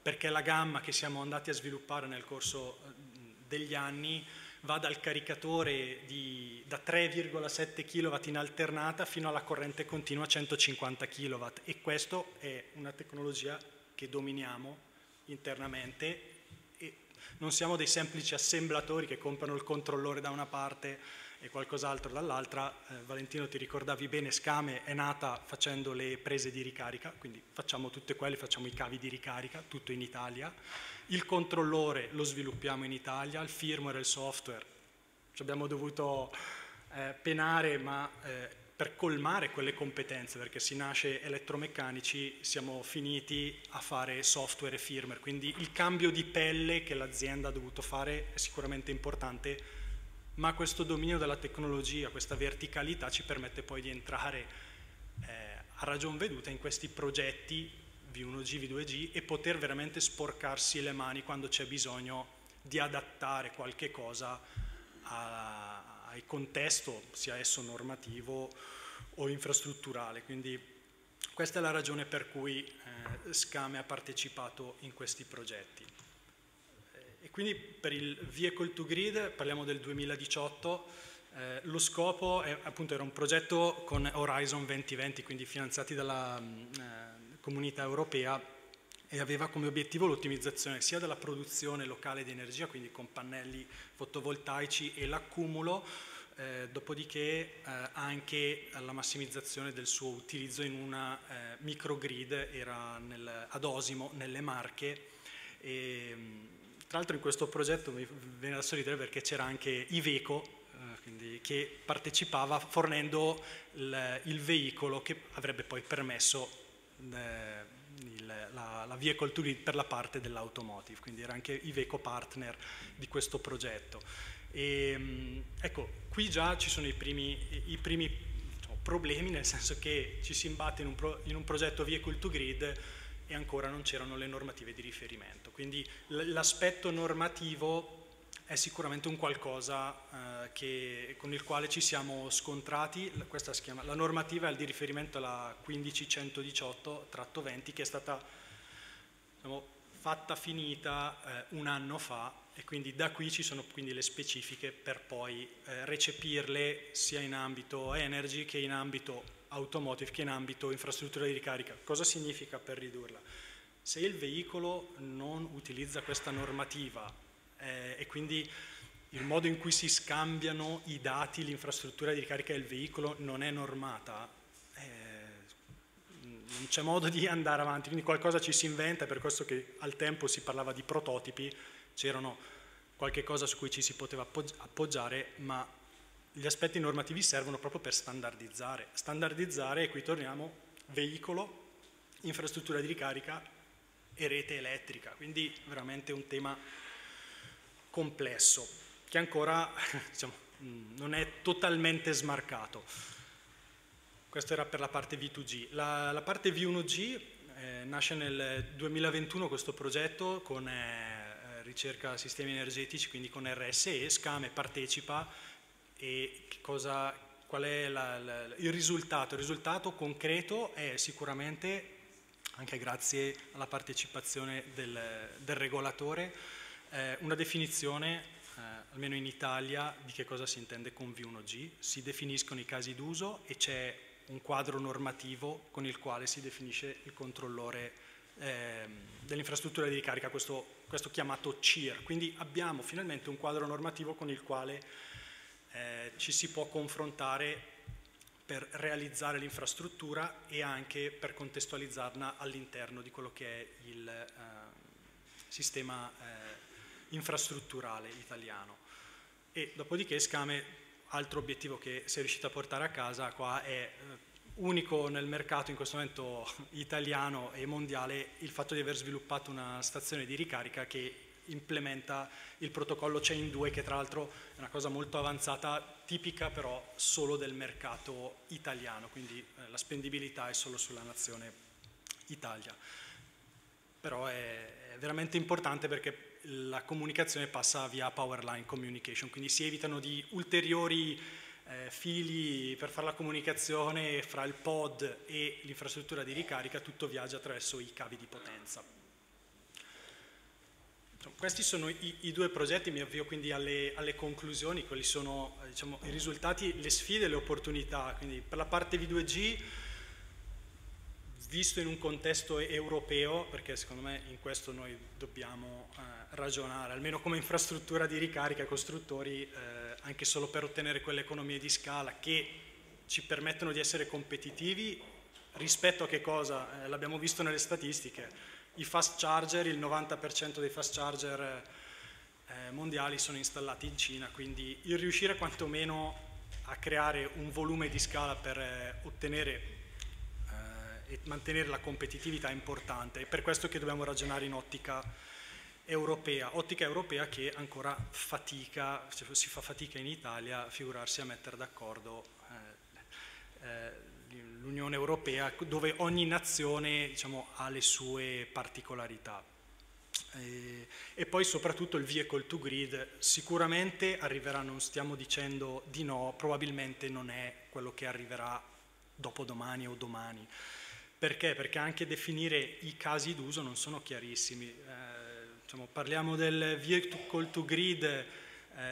Perché la gamma che siamo andati a sviluppare nel corso degli anni va dal caricatore di, da 3,7 kW in alternata fino alla corrente continua 150 kW e questa è una tecnologia che dominiamo internamente e non siamo dei semplici assemblatori che comprano il controllore da una parte e qualcos'altro dall'altra. Eh, Valentino ti ricordavi bene, Scame è nata facendo le prese di ricarica, quindi facciamo tutte quelle, facciamo i cavi di ricarica, tutto in Italia il controllore lo sviluppiamo in Italia, il firmware e il software. Ci abbiamo dovuto eh, penare ma eh, per colmare quelle competenze perché si nasce elettromeccanici siamo finiti a fare software e firmware. Quindi il cambio di pelle che l'azienda ha dovuto fare è sicuramente importante ma questo dominio della tecnologia, questa verticalità ci permette poi di entrare eh, a ragion veduta in questi progetti V1G, V2G e poter veramente sporcarsi le mani quando c'è bisogno di adattare qualche cosa al contesto, sia esso normativo o infrastrutturale. Quindi questa è la ragione per cui eh, Scame ha partecipato in questi progetti. E quindi per il Vehicle to Grid, parliamo del 2018, eh, lo scopo è, appunto era un progetto con Horizon 2020, quindi finanziati dalla mm, eh, comunità europea e aveva come obiettivo l'ottimizzazione sia della produzione locale di energia, quindi con pannelli fotovoltaici e l'accumulo, eh, dopodiché eh, anche la massimizzazione del suo utilizzo in una eh, microgrid, era nel, ad Osimo, nelle Marche. E, tra l'altro in questo progetto mi viene da sorridere perché c'era anche Iveco, eh, quindi, che partecipava fornendo il, il, veicolo che avrebbe poi permesso eh, il, la, la to lead per la parte dell'automotive, quindi era anche Iveco partner di questo progetto. E, ehm, ecco, qui già ci sono i primi, i primi diciamo, problemi, nel senso che ci si imbatte in un, pro, in un progetto vehicle to grid e ancora non c'erano le normative di riferimento. Quindi l'aspetto normativo è sicuramente un qualcosa eh, che, con il quale ci siamo scontrati, chiama, la normativa è di riferimento alla 15118-20 che è stata diciamo, fatta finita eh, un anno fa e quindi da qui ci sono quindi le specifiche per poi eh, recepirle sia in ambito energy che in ambito automotive che in ambito infrastruttura di ricarica. Cosa significa per ridurla? Se il veicolo non utilizza questa normativa eh, e quindi il modo in cui si scambiano i dati, l'infrastruttura di ricarica del veicolo non è normata, eh, non c'è modo di andare avanti, quindi qualcosa ci si inventa, è per questo che al tempo si parlava di prototipi, c'erano qualche cosa su cui ci si poteva appoggiare, ma gli aspetti normativi servono proprio per standardizzare. Standardizzare, e qui torniamo, veicolo, infrastruttura di ricarica e rete elettrica, quindi veramente un tema complesso che ancora diciamo, non è totalmente smarcato. Questo era per la parte V2G. La, la parte V1G eh, nasce nel 2021 questo progetto con eh, ricerca sistemi energetici, quindi con RSE, Scame partecipa e cosa, qual è la, la, il risultato? Il risultato concreto è sicuramente, anche grazie alla partecipazione del, del regolatore, eh, una definizione, eh, almeno in Italia, di che cosa si intende con V1G. Si definiscono i casi d'uso e c'è un quadro normativo con il quale si definisce il controllore eh, dell'infrastruttura di ricarica, questo, questo, chiamato CIR. Quindi abbiamo finalmente un quadro normativo con il quale eh, ci si può confrontare per realizzare l'infrastruttura e anche per contestualizzarla all'interno di quello che è il eh, sistema eh, infrastrutturale italiano. E dopodiché Scame, altro obiettivo che si è riuscito a portare a casa qua è eh, unico nel mercato in questo momento italiano e mondiale il fatto di aver sviluppato una stazione di ricarica che implementa il protocollo Chain 2 che tra l'altro è una cosa molto avanzata, tipica però solo del mercato italiano, quindi eh, la spendibilità è solo sulla nazione Italia. Però è, è veramente importante perché la comunicazione passa via Powerline Communication, quindi si evitano di ulteriori eh, fili per fare la comunicazione fra il pod e l'infrastruttura di ricarica, tutto viaggia attraverso i cavi di potenza. Questi sono i, i, due progetti, mi avvio quindi alle, alle conclusioni, quali sono diciamo, i risultati, le sfide e le opportunità. Quindi per la parte V2G visto in un contesto europeo, perché secondo me in questo noi dobbiamo eh, ragionare, almeno come infrastruttura di ricarica, costruttori, eh, anche solo per ottenere quelle economie di scala che ci permettono di essere competitivi rispetto a che cosa? Eh, l'abbiamo visto nelle statistiche, i fast charger, il 90% dei fast charger eh, mondiali sono installati in Cina, quindi il riuscire quantomeno a creare un volume di scala per eh, ottenere e mantenere la competitività è importante. È per questo che dobbiamo ragionare in ottica europea, ottica europea che ancora fatica, si fa fatica in Italia a figurarsi a mettere d'accordo eh, eh, l'Unione Europea dove ogni nazione diciamo, ha le sue particolarità. E, e, poi soprattutto il vehicle to grid sicuramente arriverà, non stiamo dicendo di no, probabilmente non è quello che arriverà dopodomani o domani. Perché? Perché anche definire i casi d'uso non sono chiarissimi. Eh, diciamo, parliamo del vehicle to grid eh,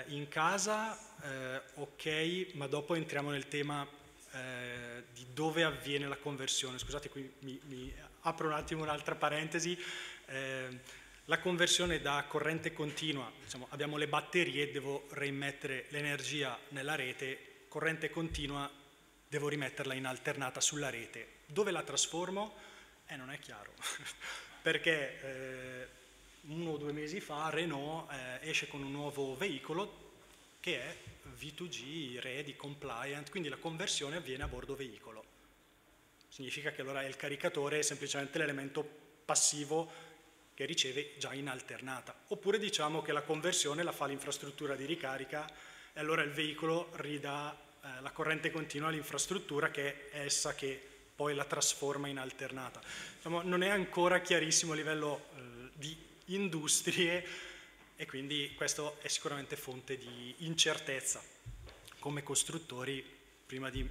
in casa, eh, ok, ma dopo entriamo nel tema eh, di dove avviene la conversione. Scusate, qui mi, mi apro un attimo un'altra parentesi. Eh, la conversione da corrente continua, diciamo, abbiamo le batterie, devo rimettere l'energia nella rete, corrente continua, devo rimetterla in alternata sulla rete. Dove la trasformo? Eh, non è chiaro, perché eh, uno o due mesi fa Renault eh, esce con un nuovo veicolo che è V2G, ready, compliant, quindi la conversione avviene a bordo veicolo. Significa che allora il caricatore è semplicemente l'elemento passivo che riceve già in alternata. Oppure diciamo che la conversione la fa l'infrastruttura di ricarica e allora il veicolo ridà eh, la corrente continua all'infrastruttura che è essa che poi la trasforma in alternata. Diciamo, non è ancora chiarissimo a livello eh, di industrie e quindi questo è sicuramente fonte di incertezza come costruttori prima di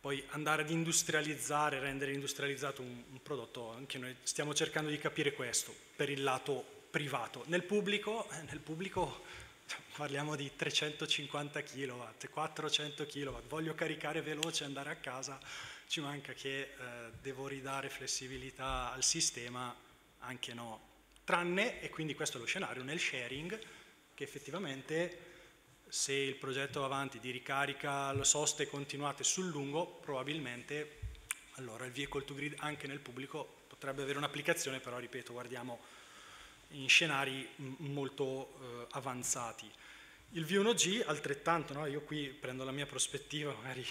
poi andare ad industrializzare, rendere industrializzato un, un, prodotto, anche noi stiamo cercando di capire questo per il lato privato. Nel pubblico, eh, nel pubblico parliamo di 350 kW, 400 kW, voglio caricare veloce e andare a casa, ci manca che eh, devo ridare flessibilità al sistema, anche no. Tranne, e quindi questo è lo scenario, nel sharing, che effettivamente se il progetto va avanti di ricarica soste continuate sul lungo, probabilmente allora il vehicle to grid anche nel pubblico potrebbe avere un'applicazione, però ripeto, guardiamo in scenari molto eh, avanzati. Il V1G altrettanto, no? io qui prendo la mia prospettiva magari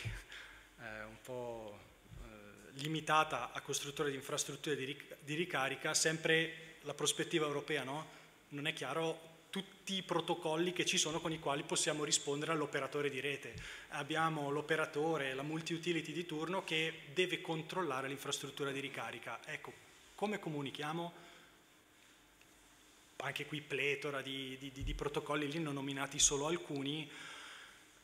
eh, un po' eh, limitata a costruttore di infrastrutture di, ric di, ricarica, sempre la prospettiva europea, no? non è chiaro tutti i protocolli che ci sono con i quali possiamo rispondere all'operatore di rete. Abbiamo l'operatore, la multi-utility di turno che deve controllare l'infrastruttura di ricarica. Ecco, come comunichiamo? Anche qui pletora di, di, di protocolli, lì non nominati solo alcuni,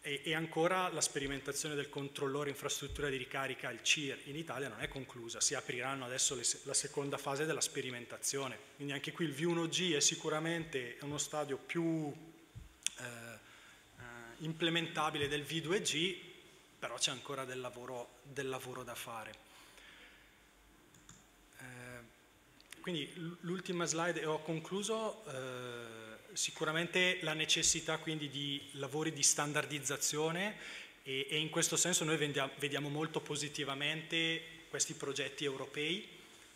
e, e, ancora la sperimentazione del controllore infrastruttura di ricarica, il CIR, in Italia non è conclusa, si apriranno adesso le, la seconda fase della sperimentazione. Quindi anche qui il V1G è sicuramente uno stadio più eh, eh, implementabile del V2G, però c'è ancora del lavoro, del lavoro da fare. Eh, quindi l'ultima slide e ho concluso. Eh, sicuramente la necessità quindi di lavori di standardizzazione e, e in questo senso noi vendiamo, vediamo molto positivamente questi progetti europei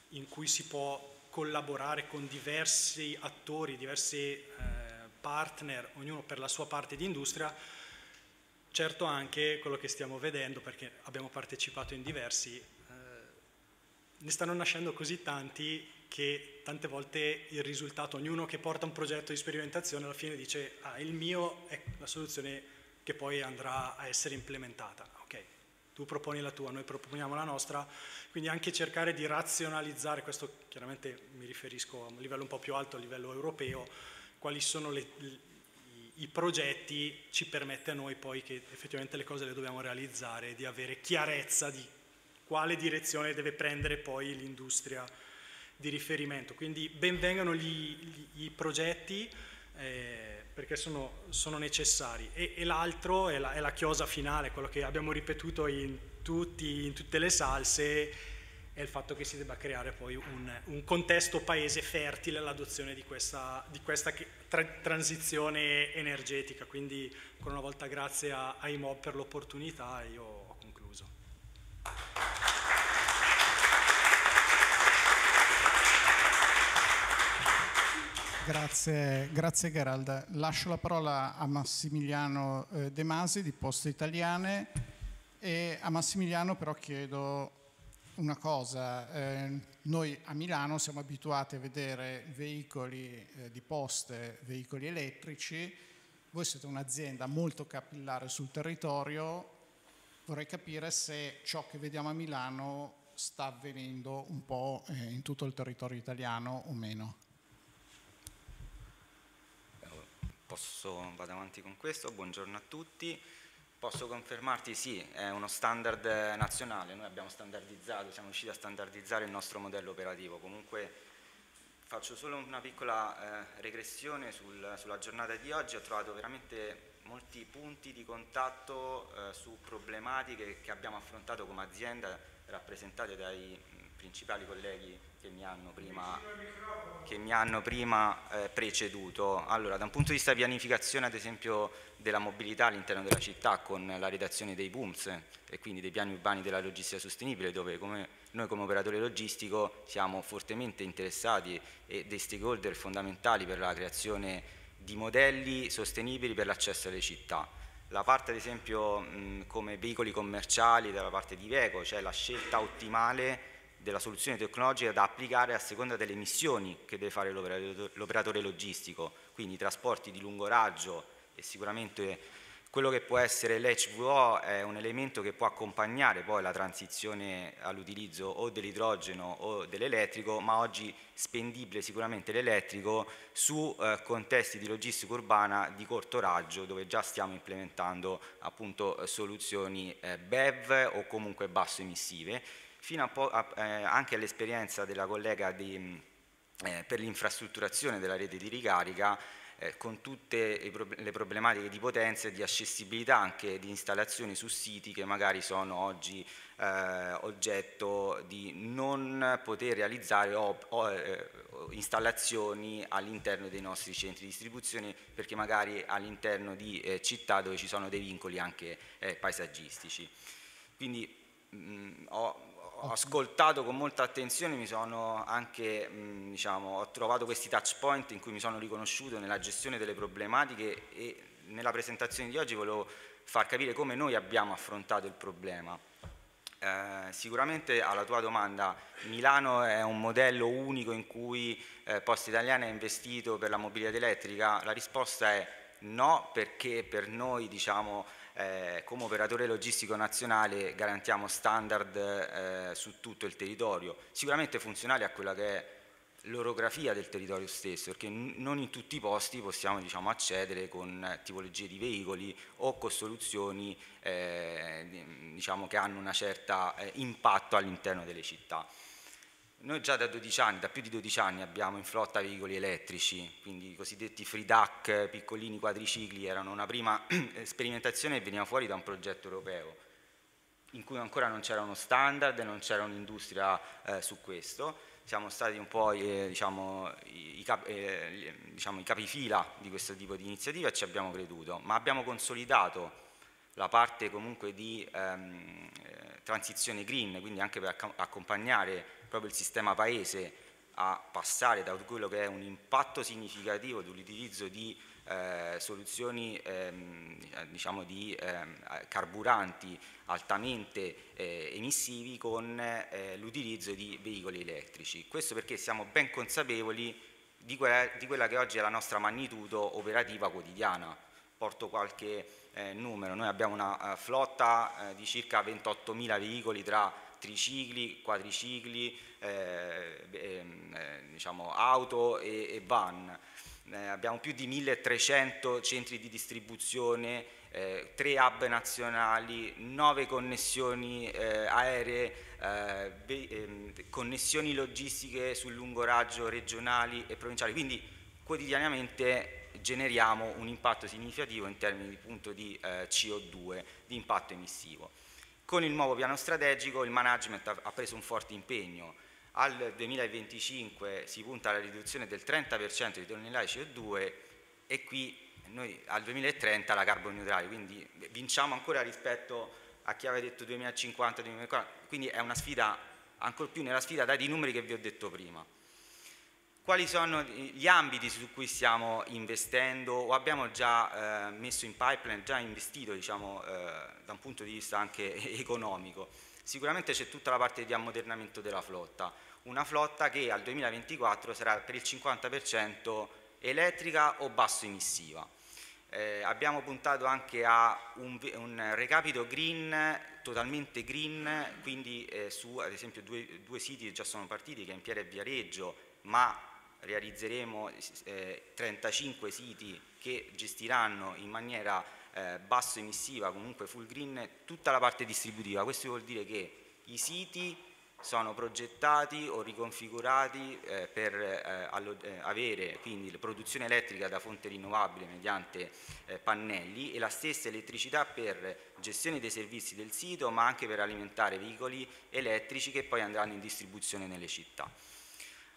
in cui si può collaborare con diversi attori, diversi eh, partner, ognuno per la sua parte di industria, certo anche quello che stiamo vedendo, perché abbiamo partecipato in diversi, eh, ne stanno nascendo così tanti che tante volte il risultato, ognuno che porta un progetto di sperimentazione alla fine dice ah, il mio è la soluzione che poi andrà a essere implementata. Ok, tu proponi la tua, noi proponiamo la nostra, quindi anche cercare di razionalizzare, questo chiaramente mi riferisco a un livello un po' più alto, a livello europeo, quali sono le, i, progetti, ci permette a noi poi che effettivamente le cose le dobbiamo realizzare, di avere chiarezza di quale direzione deve prendere poi l'industria di riferimento. Quindi benvengano i progetti eh, perché sono, sono, necessari. E, e l'altro è la, è la, chiosa finale, quello che abbiamo ripetuto in, tutti, in tutte le salse, è il fatto che si debba creare poi un, un contesto paese fertile all'adozione di questa, di questa tra, transizione energetica. Quindi ancora una volta grazie a, ai MOB per l'opportunità io ho concluso. Grazie, grazie Gerald. Lascio la parola a Massimiliano eh, De Masi di Poste Italiane e a Massimiliano però chiedo una cosa. Eh, noi a Milano siamo abituati a vedere veicoli eh, di poste, veicoli elettrici. Voi siete un'azienda molto capillare sul territorio. Vorrei capire se ciò che vediamo a Milano sta avvenendo un po' eh, in tutto il territorio italiano o meno. Posso, vado avanti con questo, buongiorno a tutti. Posso confermarti? Sì, è uno standard nazionale, noi abbiamo standardizzato, siamo riusciti a standardizzare il nostro modello operativo, comunque faccio solo una piccola eh, regressione sul, sulla giornata di oggi, ho trovato veramente molti punti di contatto eh, su problematiche che abbiamo affrontato come azienda rappresentate dai principali colleghi che mi hanno prima, mi hanno prima eh, preceduto. Allora, da un punto di vista pianificazione, ad esempio, della mobilità all'interno della città con la redazione dei PUMS e quindi dei piani urbani della logistica sostenibile, dove come noi come operatore logistico siamo fortemente interessati e dei stakeholder fondamentali per la creazione di modelli sostenibili per l'accesso alle città. La parte ad esempio mh, come veicoli commerciali dalla parte di Veco, cioè la scelta ottimale della soluzione tecnologica da applicare a seconda delle missioni che deve fare l'operatore logistico, quindi trasporti di lungo raggio e sicuramente quello che può essere l'HVO è un elemento che può accompagnare poi la transizione all'utilizzo o dell'idrogeno o dell'elettrico, ma oggi spendibile sicuramente l'elettrico su eh, contesti di logistica urbana di corto raggio dove già stiamo implementando appunto soluzioni eh, BEV o comunque basso emissive fino a eh, anche all'esperienza della collega di, eh, per l'infrastrutturazione della rete di ricarica eh, con tutte le problematiche di potenza e di accessibilità anche di installazioni su siti che magari sono oggi eh, oggetto di non poter realizzare eh, installazioni all'interno dei nostri centri di distribuzione perché magari all'interno di eh, città dove ci sono dei vincoli anche eh, paesaggistici. Quindi mh, ho ho ascoltato con molta attenzione, mi sono anche, diciamo, ho trovato questi touch point in cui mi sono riconosciuto nella gestione delle problematiche e nella presentazione di oggi volevo far capire come noi abbiamo affrontato il problema. Eh, sicuramente alla tua domanda, Milano è un modello unico in cui eh, Poste Italiane ha investito per la mobilità elettrica? La risposta è no perché per noi diciamo, eh, come operatore logistico nazionale garantiamo standard eh, su tutto il territorio, sicuramente funzionali a quella che è l'orografia del territorio stesso, perché non in tutti i posti possiamo diciamo, accedere con tipologie di veicoli o con soluzioni eh, diciamo, che hanno un certo eh, impatto all'interno delle città. Noi già da 12 anni, da più di 12 anni abbiamo in flotta veicoli elettrici, quindi i cosiddetti free duck, piccolini quadricicli, erano una prima sperimentazione che veniva fuori da un progetto europeo, in cui ancora non c'era uno standard, non c'era un'industria eh, su questo. Siamo stati un po' eh, diciamo, i, cap eh, diciamo, i capifila di questo tipo di iniziativa e ci abbiamo creduto, ma abbiamo consolidato la parte comunque di ehm, eh, transizione green, quindi anche per accompagnare proprio il sistema paese a passare da quello che è un impatto significativo dell'utilizzo di eh, soluzioni ehm, diciamo di ehm, carburanti altamente eh, emissivi con eh, l'utilizzo di veicoli elettrici. Questo perché siamo ben consapevoli di quella, di quella, che oggi è la nostra magnitudo operativa quotidiana. Porto qualche eh, numero, noi abbiamo una uh, flotta uh, di circa 28.000 veicoli tra tricicli, quadricicli, eh, ehm, eh, diciamo, auto e, e van. Eh, abbiamo più di 1300 centri di distribuzione, eh, tre hub nazionali, nove connessioni eh, aeree, eh, ehm, connessioni logistiche sul lungo raggio regionali e provinciali. Quindi quotidianamente generiamo un impatto significativo in termini di, punto di CO2, di impatto emissivo. Con il nuovo piano strategico il management ha preso un forte impegno. Al 2025 si punta alla riduzione del 30% di tonnellate CO2 e qui noi al 2030 la carbon neutrale, quindi vinciamo ancora rispetto a chi aveva detto 2050-2040, quindi è una sfida, ancora più nella sfida dati i numeri che vi ho detto prima quali sono gli ambiti su cui stiamo investendo o abbiamo già eh, messo in pipeline, già investito diciamo, eh, da un punto di vista anche economico. Sicuramente c'è tutta la parte di ammodernamento della flotta, una flotta che al 2024 sarà per il 50% elettrica o basso emissiva. Eh, abbiamo puntato anche a un, un, recapito green, totalmente green, quindi eh, su ad esempio due, due siti che già sono partiti, che è in Piera e Viareggio, ma realizzeremo eh, 35 siti che gestiranno in maniera eh, basso emissiva, comunque full green, tutta la parte distributiva. Questo vuol dire che i siti sono progettati o riconfigurati eh, per eh, eh, avere quindi la produzione elettrica da fonte rinnovabile mediante eh, pannelli e la stessa elettricità per gestione dei servizi del sito ma anche per alimentare veicoli elettrici che poi andranno in distribuzione nelle città.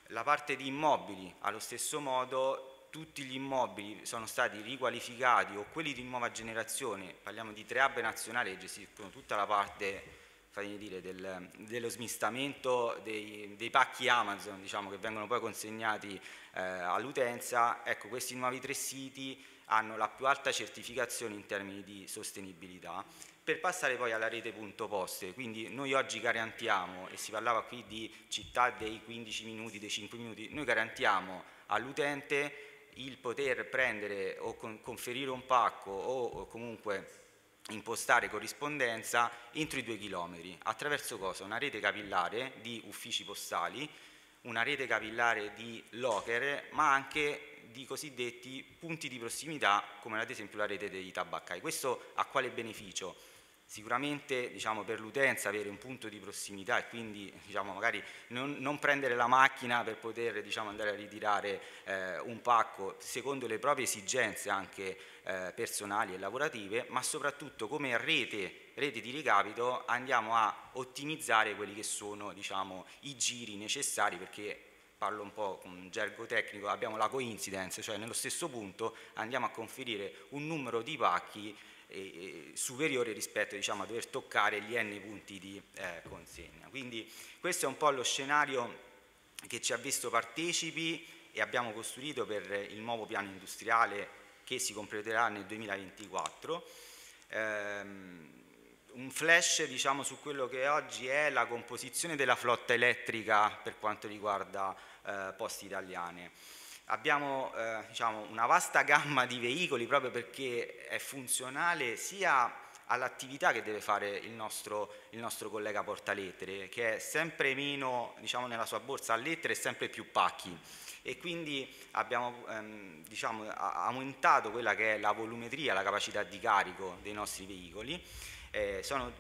La parte di immobili allo stesso modo tutti gli immobili sono stati riqualificati o quelli di nuova generazione, parliamo di tre hub nazionali che gestiscono tutta la parte dire, del, dello smistamento dei, dei, pacchi Amazon diciamo, che vengono poi consegnati eh, all'utenza, ecco questi nuovi tre siti hanno la più alta certificazione in termini di sostenibilità. Per passare poi alla rete punto poste, quindi noi oggi garantiamo, e si parlava qui di città dei 15 minuti, dei 5 minuti, noi garantiamo all'utente il poter prendere o conferire un pacco o comunque impostare corrispondenza entro i due chilometri. Attraverso cosa? Una rete capillare di uffici postali, una rete capillare di locker, ma anche di cosiddetti punti di prossimità, come ad esempio la rete dei tabaccai. Questo a quale beneficio? Sicuramente diciamo, per l'utenza avere un punto di prossimità e quindi diciamo, magari non, non, prendere la macchina per poter diciamo, andare a ritirare eh, un pacco secondo le proprie esigenze anche eh, personali e lavorative, ma soprattutto come rete, rete di ricapito andiamo a ottimizzare quelli che sono diciamo, i giri necessari perché parlo un po' con gergo tecnico, abbiamo la coincidence, cioè nello stesso punto andiamo a conferire un numero di pacchi eh, superiore rispetto diciamo, a dover toccare gli n punti di eh, consegna. Quindi questo è un po' lo scenario che ci ha visto partecipi e abbiamo costruito per il nuovo piano industriale che si completerà nel 2024. Ehm, un flash diciamo, su quello che oggi è la composizione della flotta elettrica per quanto riguarda eh, posti italiane. Abbiamo eh, diciamo, una vasta gamma di veicoli proprio perché è funzionale sia all'attività che deve fare il nostro, il nostro, collega portalettere, che è sempre meno diciamo, nella sua borsa a lettere e sempre più pacchi. E quindi abbiamo ehm, diciamo, aumentato quella che è la volumetria, la capacità di carico dei nostri veicoli. Eh, sono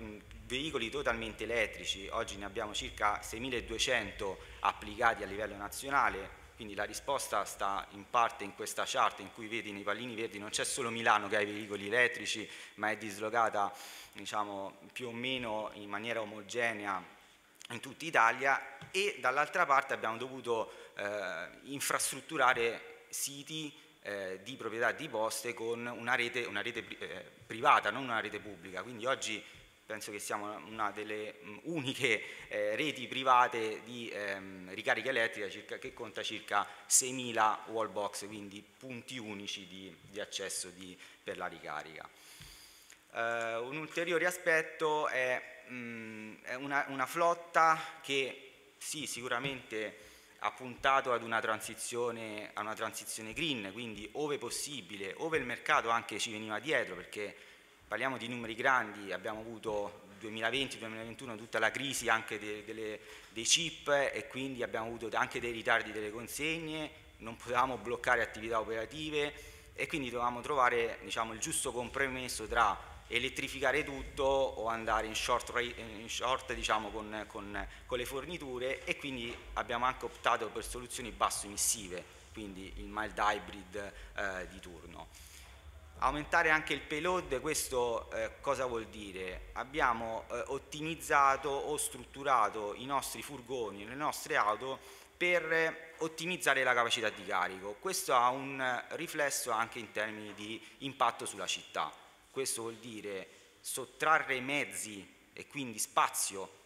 veicoli totalmente elettrici, oggi ne abbiamo circa 6.200 applicati a livello nazionale, quindi la risposta sta in parte in questa chart in cui vedi nei pallini verdi non c'è solo Milano che ha i veicoli elettrici, ma è dislocata diciamo, più o meno in maniera omogenea in tutta Italia e dall'altra parte abbiamo dovuto eh, infrastrutturare siti eh, di proprietà di poste con una rete, una rete eh, privata, non una rete pubblica. Quindi oggi penso che siamo una delle mm, uniche eh, reti private di ehm, ricarica elettrica circa, che conta circa 6.000 wall box, quindi punti unici di, di accesso di, per la ricarica. Eh, un ulteriore aspetto è, mh, mm, è una, una, flotta che sì, sicuramente ha puntato ad una transizione, a una transizione green, quindi ove possibile, ove il mercato anche ci veniva dietro, perché parliamo di numeri grandi, abbiamo avuto 2020-2021 tutta la crisi anche de, de, dei chip e quindi abbiamo avuto anche dei ritardi delle consegne, non potevamo bloccare attività operative e quindi dovevamo trovare diciamo, il giusto compromesso tra elettrificare tutto o andare in short, in short diciamo, con, con, con, le forniture e quindi abbiamo anche optato per soluzioni basso emissive, quindi il mild hybrid eh, di turno. Aumentare anche il payload, questo eh, cosa vuol dire? Abbiamo eh, ottimizzato o strutturato i nostri furgoni, le nostre auto per ottimizzare la capacità di carico. Questo ha un riflesso anche in termini di impatto sulla città. Questo vuol dire sottrarre mezzi e quindi spazio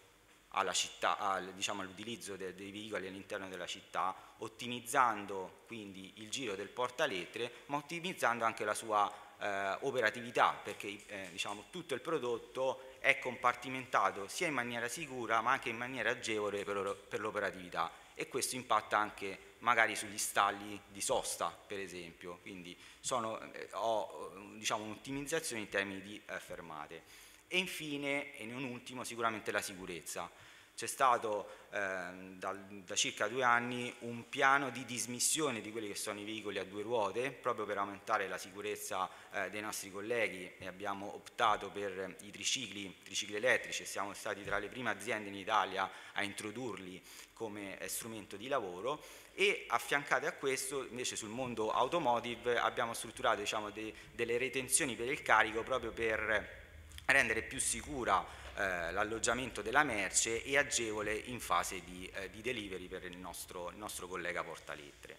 diciamo, all'utilizzo de, dei veicoli all'interno della città, ottimizzando quindi il giro del portalettere, ma ottimizzando anche la sua eh, operatività, perché eh, diciamo, tutto il prodotto è compartimentato sia in maniera sicura ma anche in maniera agevole per l'operatività e questo impatta anche magari sugli stalli di sosta per esempio, quindi sono, eh, ho diciamo, un'ottimizzazione in termini di eh, fermate. E infine, e non ultimo, sicuramente la sicurezza. c'è stato eh, da, da, circa due anni un piano di dismissione di quelli che sono i veicoli a due ruote proprio per aumentare la sicurezza eh, dei nostri colleghi. E abbiamo optato per i tricicli, tricicli elettrici siamo stati tra le prime aziende in Italia a introdurli come eh, strumento di lavoro. E affiancate a questo invece sul mondo automotive abbiamo strutturato diciamo, de, delle retenzioni per il carico proprio per rendere più sicura eh, l'alloggiamento della merce e agevole in fase di, eh, di delivery per il nostro, il nostro collega portalettere.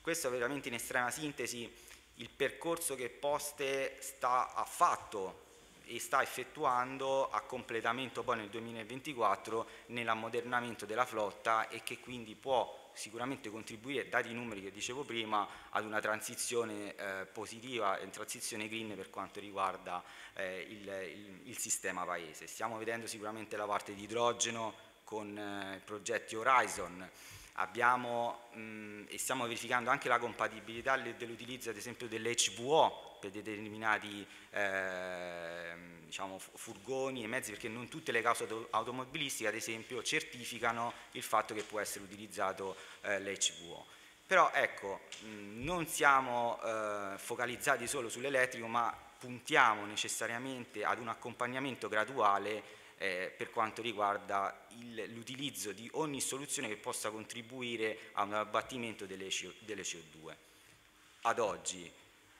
Questo è veramente in estrema sintesi il percorso che Poste sta, ha fatto e sta effettuando a completamento poi nel 2024 nell'ammodernamento della flotta e che quindi può sicuramente contribuire, dati i numeri che dicevo prima, ad una transizione eh, positiva e transizione green per quanto riguarda eh, il, il, il, sistema paese. Stiamo vedendo sicuramente la parte di idrogeno con eh, progetti Horizon, abbiamo mh, e stiamo verificando anche la compatibilità dell'utilizzo ad esempio dell'HVO per determinati eh, diciamo, furgoni e mezzi perché non tutte le cause automobilistiche ad esempio certificano il fatto che può essere utilizzato eh, l'HVO. Però ecco, mh, non siamo eh, focalizzati solo sull'elettrico ma puntiamo necessariamente ad un accompagnamento graduale eh, per quanto riguarda l'utilizzo di ogni soluzione che possa contribuire a un abbattimento delle, delle CO2. Ad oggi,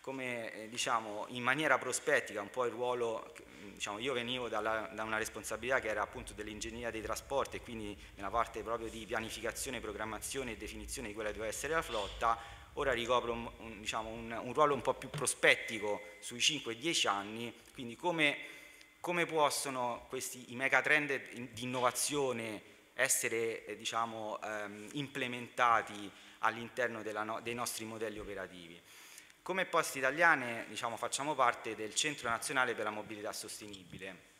come eh, diciamo in maniera prospettica un po' il ruolo, diciamo, io venivo dalla, da una responsabilità che era appunto dell'ingegneria dei trasporti e quindi nella parte proprio di pianificazione, programmazione e definizione di quella che deve essere la flotta, ora ricopro un, un, diciamo, un, un ruolo un po' più prospettico sui 5-10 anni, quindi come come possono questi i megatrend di innovazione essere eh, diciamo, ehm, implementati all'interno no, dei nostri modelli operativi. Come Poste Italiane diciamo, facciamo parte del Centro Nazionale per la Mobilità Sostenibile.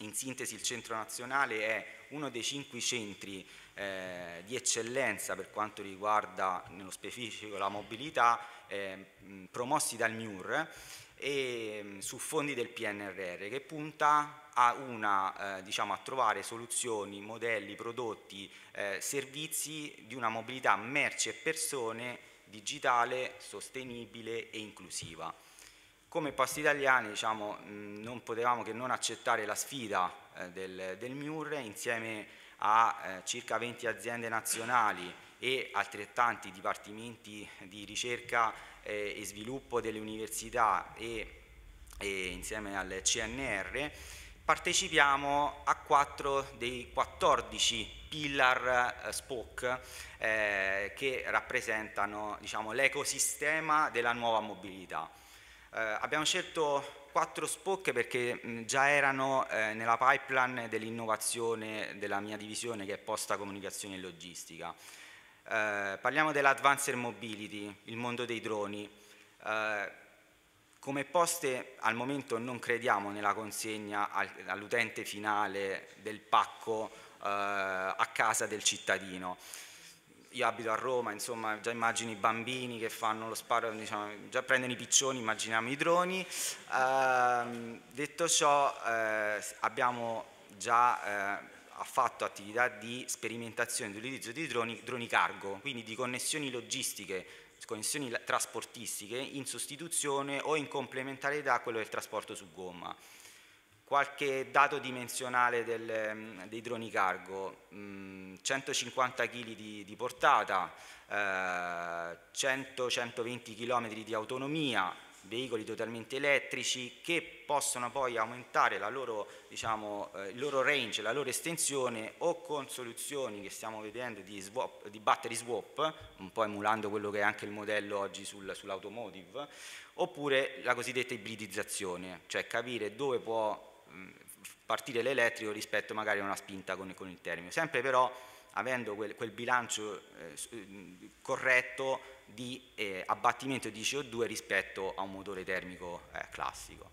In sintesi il Centro Nazionale è uno dei cinque centri eh, di eccellenza per quanto riguarda nello specifico la mobilità eh, promossi dal MIUR e mm, su fondi del PNRR che punta a, una, eh, diciamo, a trovare soluzioni, modelli, prodotti, eh, servizi di una mobilità merci e persone digitale, sostenibile e inclusiva. Come Posti Italiani diciamo, non potevamo che non accettare la sfida eh, del, del MIUR insieme a eh, circa 20 aziende nazionali e altrettanti dipartimenti di ricerca eh, e sviluppo delle università e, e insieme al CNR partecipiamo a quattro dei 14 pillar eh, SPOC eh, che rappresentano diciamo, l'ecosistema della nuova mobilità. Eh, abbiamo scelto quattro SPOC perché mh, già erano eh, nella pipeline dell'innovazione della mia divisione che è posta comunicazione e logistica. Eh, parliamo dell'Advanced Mobility, il mondo dei droni. Eh, come poste al momento non crediamo nella consegna al, all'utente finale del pacco eh, a casa del cittadino. Io abito a Roma, insomma, già immagino i bambini che fanno lo sparo, diciamo, già prendono i piccioni, immaginiamo i droni. Ehm, detto ciò, eh, abbiamo già eh, ha fatto attività di sperimentazione di utilizzo di droni, droni cargo, quindi di connessioni logistiche, connessioni trasportistiche in sostituzione o in complementarietà a quello del trasporto su gomma. Qualche dato dimensionale del, dei droni cargo, mh, 150 kg di, di portata, eh, 100-120 km di autonomia, veicoli totalmente elettrici che possono poi aumentare loro, diciamo, eh, il loro range, la loro estensione o con soluzioni che stiamo vedendo di, swap, di battery swap, un po' emulando quello che è anche il modello oggi sul, sull'automotive, oppure la cosiddetta ibridizzazione, cioè capire dove può mh, partire l'elettrico rispetto magari a una spinta con, con il termine, sempre però avendo quel, quel bilancio eh, corretto di eh, abbattimento di CO2 rispetto a un motore termico eh, classico.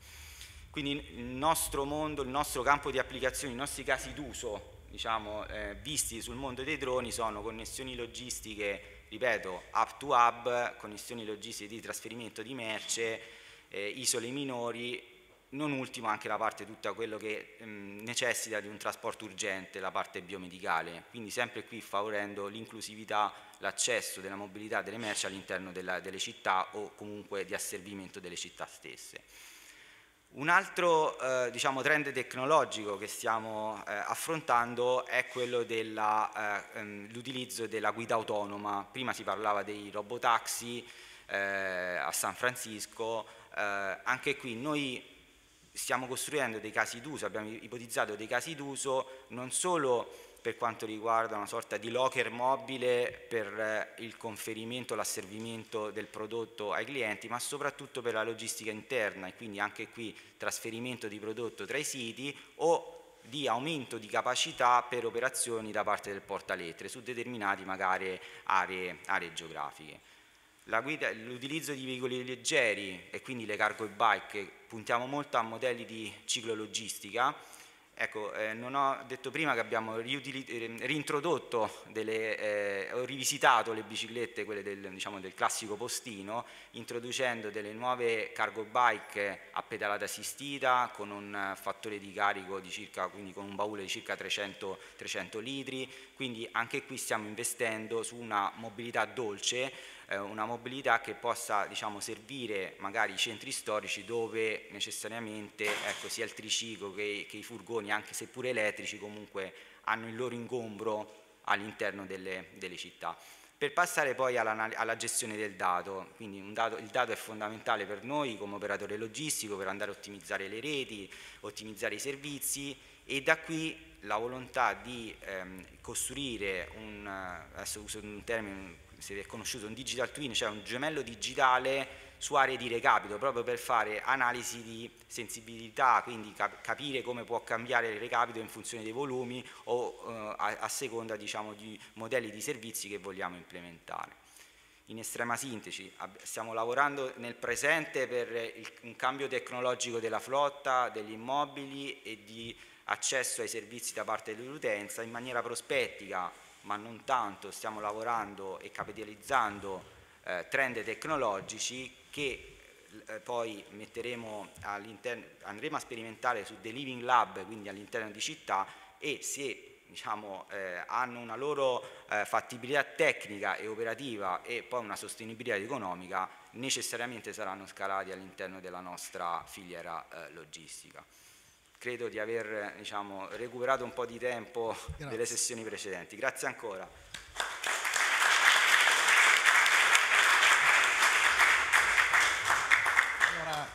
Quindi il nostro mondo, il nostro campo di applicazione, i nostri casi d'uso diciamo, eh, visti sul mondo dei droni sono connessioni logistiche, ripeto, hub to hub, connessioni logistiche di trasferimento di merce, eh, isole minori, non ultimo anche la parte tutta quello che ehm, necessita di un trasporto urgente, la parte biomedicale, quindi sempre qui favorendo l'inclusività, l'accesso della mobilità delle merci all'interno delle città o comunque di asservimento delle città stesse. Un altro eh, diciamo, trend tecnologico che stiamo eh, affrontando è quello dell'utilizzo eh, ehm, della guida autonoma. Prima si parlava dei robotaxi eh, a San Francisco, eh, anche qui noi stiamo costruendo dei casi d'uso, abbiamo ipotizzato dei casi d'uso non solo per quanto riguarda una sorta di locker mobile per eh, il conferimento, l'asservimento del prodotto ai clienti, ma soprattutto per la logistica interna e quindi anche qui trasferimento di prodotto tra i siti o di aumento di capacità per operazioni da parte del portalettere su determinate magari aree, aree geografiche. L'utilizzo di veicoli leggeri e quindi le cargo e bike, puntiamo molto a modelli di ciclologistica, Ecco, eh, non ho detto prima che abbiamo reintrodotto delle, eh, ho rivisitato le biciclette, quelle del, diciamo, del, classico postino, introducendo delle nuove cargo bike a pedalata assistita con un fattore di carico di circa, quindi con un baule di circa 300, 300 litri, quindi anche qui stiamo investendo su una mobilità dolce eh, una mobilità che possa diciamo, servire magari i centri storici dove necessariamente ecco, sia il triciclo che, che i furgoni, anche seppure elettrici, comunque hanno il loro ingombro all'interno delle, delle città. Per passare poi alla, alla gestione del dato, quindi dato, il dato è fondamentale per noi come operatore logistico per andare a ottimizzare le reti, ottimizzare i servizi e da qui la volontà di ehm, costruire un, adesso uso un termine se vi è conosciuto un digital twin, cioè un gemello digitale su aree di recapito, proprio per fare analisi di sensibilità, quindi cap capire come può cambiare il recapito in funzione dei volumi o eh, a, a, seconda diciamo, di modelli di servizi che vogliamo implementare. In estrema sintesi, stiamo lavorando nel presente per il, un cambio tecnologico della flotta, degli immobili e di accesso ai servizi da parte dell'utenza in maniera prospettica ma non tanto, stiamo lavorando e capitalizzando eh, trend tecnologici che eh, poi andremo a sperimentare su dei living lab, quindi all'interno di città e se diciamo, eh, hanno una loro eh, fattibilità tecnica e operativa e poi una sostenibilità economica, necessariamente saranno scalati all'interno della nostra filiera eh, logistica credo di aver diciamo, recuperato un po' di tempo Grazie. delle sessioni precedenti. Grazie ancora.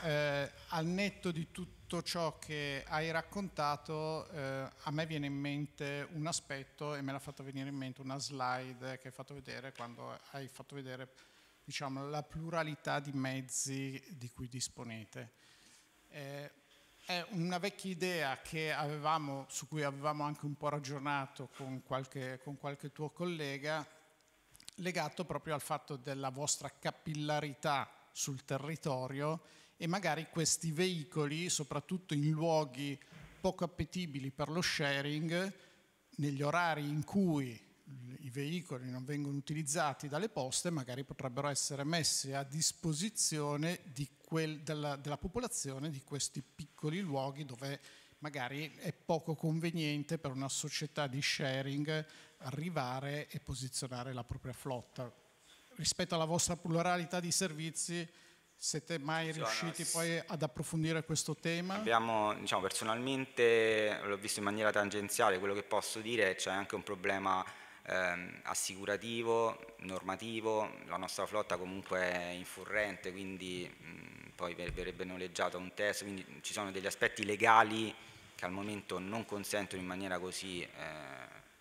Eh, al netto di tutto ciò che hai raccontato, eh, a me viene in mente un aspetto e me l'ha fatto venire in mente una slide che hai fatto vedere quando hai fatto vedere diciamo, la pluralità di mezzi di cui disponete. Eh, è una vecchia idea avevamo, su cui avevamo anche un po' ragionato con qualche, con qualche tuo collega, legato proprio al fatto della vostra capillarità sul territorio e magari questi veicoli, soprattutto in luoghi poco appetibili per lo sharing, negli orari in cui i veicoli non vengono utilizzati dalle poste, magari potrebbero essere messi a disposizione di quel, della, della popolazione di questi piccoli luoghi dove magari è poco conveniente per una società di sharing arrivare e posizionare la propria flotta. Rispetto alla vostra pluralità di servizi, siete mai riusciti poi ad approfondire questo tema? Abbiamo, diciamo, personalmente, l'ho visto in maniera tangenziale, quello che posso dire è che c'è anche un problema ehm, assicurativo, normativo, la nostra flotta comunque è infurrente, quindi mh, poi verrebbe noleggiato un test, quindi ci sono degli aspetti legali che al momento non consentono in maniera così eh,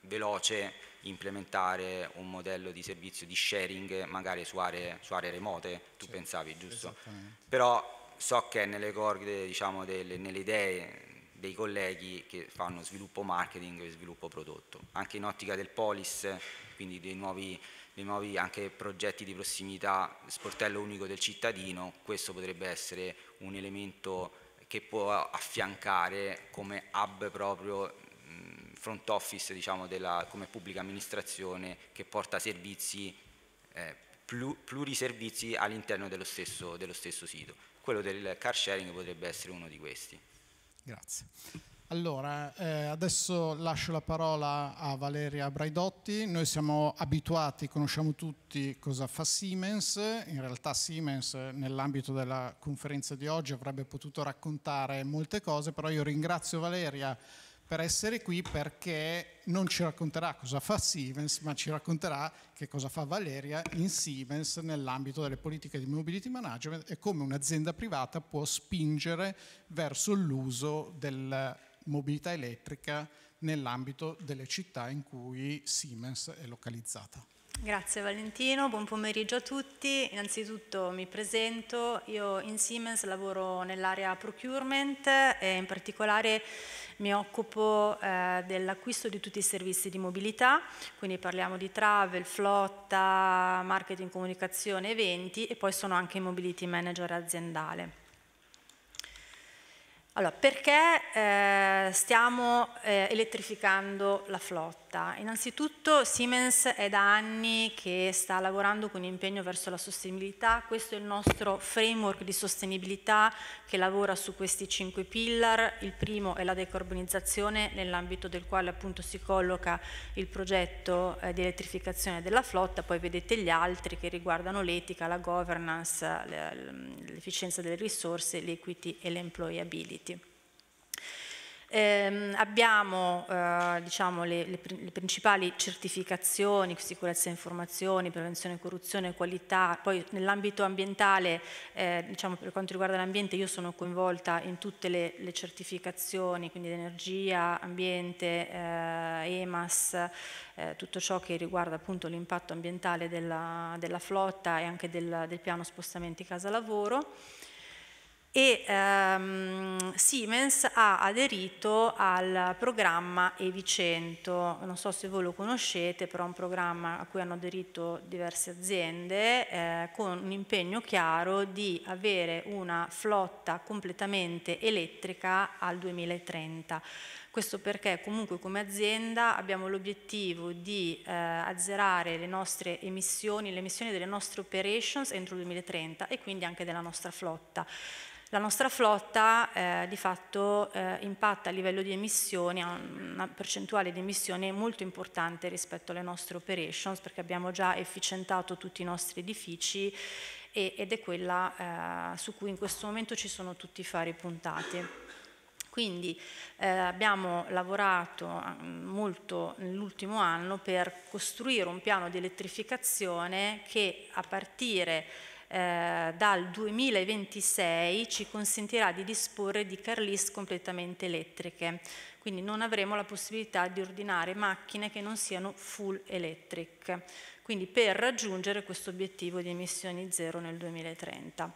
veloce implementare un modello di servizio di sharing magari su aree, su aree remote, tu sì, pensavi giusto? Però so che è nelle corde, diciamo, delle, nelle idee dei colleghi che fanno sviluppo marketing e sviluppo prodotto. Anche in ottica del polis, quindi dei nuovi, dei nuovi progetti di prossimità, sportello unico del cittadino, questo potrebbe essere un elemento che può affiancare come hub proprio front office diciamo, della, come pubblica amministrazione che porta servizi eh, pluriservizi all'interno dello dello stesso sito. Quello del car sharing potrebbe essere uno di questi. Grazie. Allora, eh, adesso lascio la parola a Valeria Braidotti. Noi siamo abituati, conosciamo tutti cosa fa Siemens. In realtà Siemens nell'ambito della conferenza di oggi avrebbe potuto raccontare molte cose, però io ringrazio Valeria per essere qui perché non ci racconterà cosa fa Siemens, ma ci racconterà che cosa fa Valeria in Siemens nell'ambito delle politiche di mobility management e come un'azienda privata può spingere verso l'uso della mobilità elettrica nell'ambito delle città in cui Siemens è localizzata. Grazie Valentino, buon pomeriggio a tutti. Innanzitutto mi presento, io in Siemens lavoro nell'area procurement e in particolare mi occupo eh, dell'acquisto di tutti i servizi di mobilità, quindi parliamo di travel, flotta, marketing, comunicazione, eventi e poi sono anche mobility manager aziendale. Allora, perché eh, stiamo eh, elettrificando la flotta? Innanzitutto Siemens è da anni che sta lavorando con impegno verso la sostenibilità, questo è il nostro framework di sostenibilità che lavora su questi cinque pillar, il primo è la decarbonizzazione nell'ambito del quale appunto si colloca il progetto eh, di elettrificazione della flotta, poi vedete gli altri che riguardano l'etica, la governance, l'efficienza delle risorse, l'equity e l'employability. Eh, abbiamo eh, diciamo, le, le, le, principali certificazioni, sicurezza informazioni, prevenzione corruzione, qualità, poi nell'ambito ambientale, eh, diciamo, per quanto riguarda l'ambiente, io sono coinvolta in tutte le, le certificazioni, quindi energia, ambiente, eh, EMAS, eh, tutto ciò che riguarda l'impatto ambientale della, della, flotta e anche del, del piano spostamenti casa-lavoro e ehm, Siemens ha aderito al programma Evi100, non so se voi lo conoscete, però è un programma a cui hanno aderito diverse aziende eh, con un impegno chiaro di avere una flotta completamente elettrica al 2030. Questo perché comunque come azienda abbiamo l'obiettivo di eh, azzerare le nostre emissioni, le emissioni delle nostre operations entro il 2030 e quindi anche della nostra flotta. La nostra flotta eh, di fatto eh, impatta a livello di emissioni, ha una percentuale di emissioni molto importante rispetto alle nostre operations perché abbiamo già efficientato tutti i nostri edifici e, ed è quella eh, su cui in questo momento ci sono tutti i fari puntati. Quindi eh, abbiamo lavorato mm, molto nell'ultimo anno per costruire un piano di elettrificazione che a partire eh, dal 2026 ci consentirà di disporre di car list completamente elettriche, quindi non avremo la possibilità di ordinare macchine che non siano full electric, quindi per raggiungere questo obiettivo di emissioni zero nel 2030.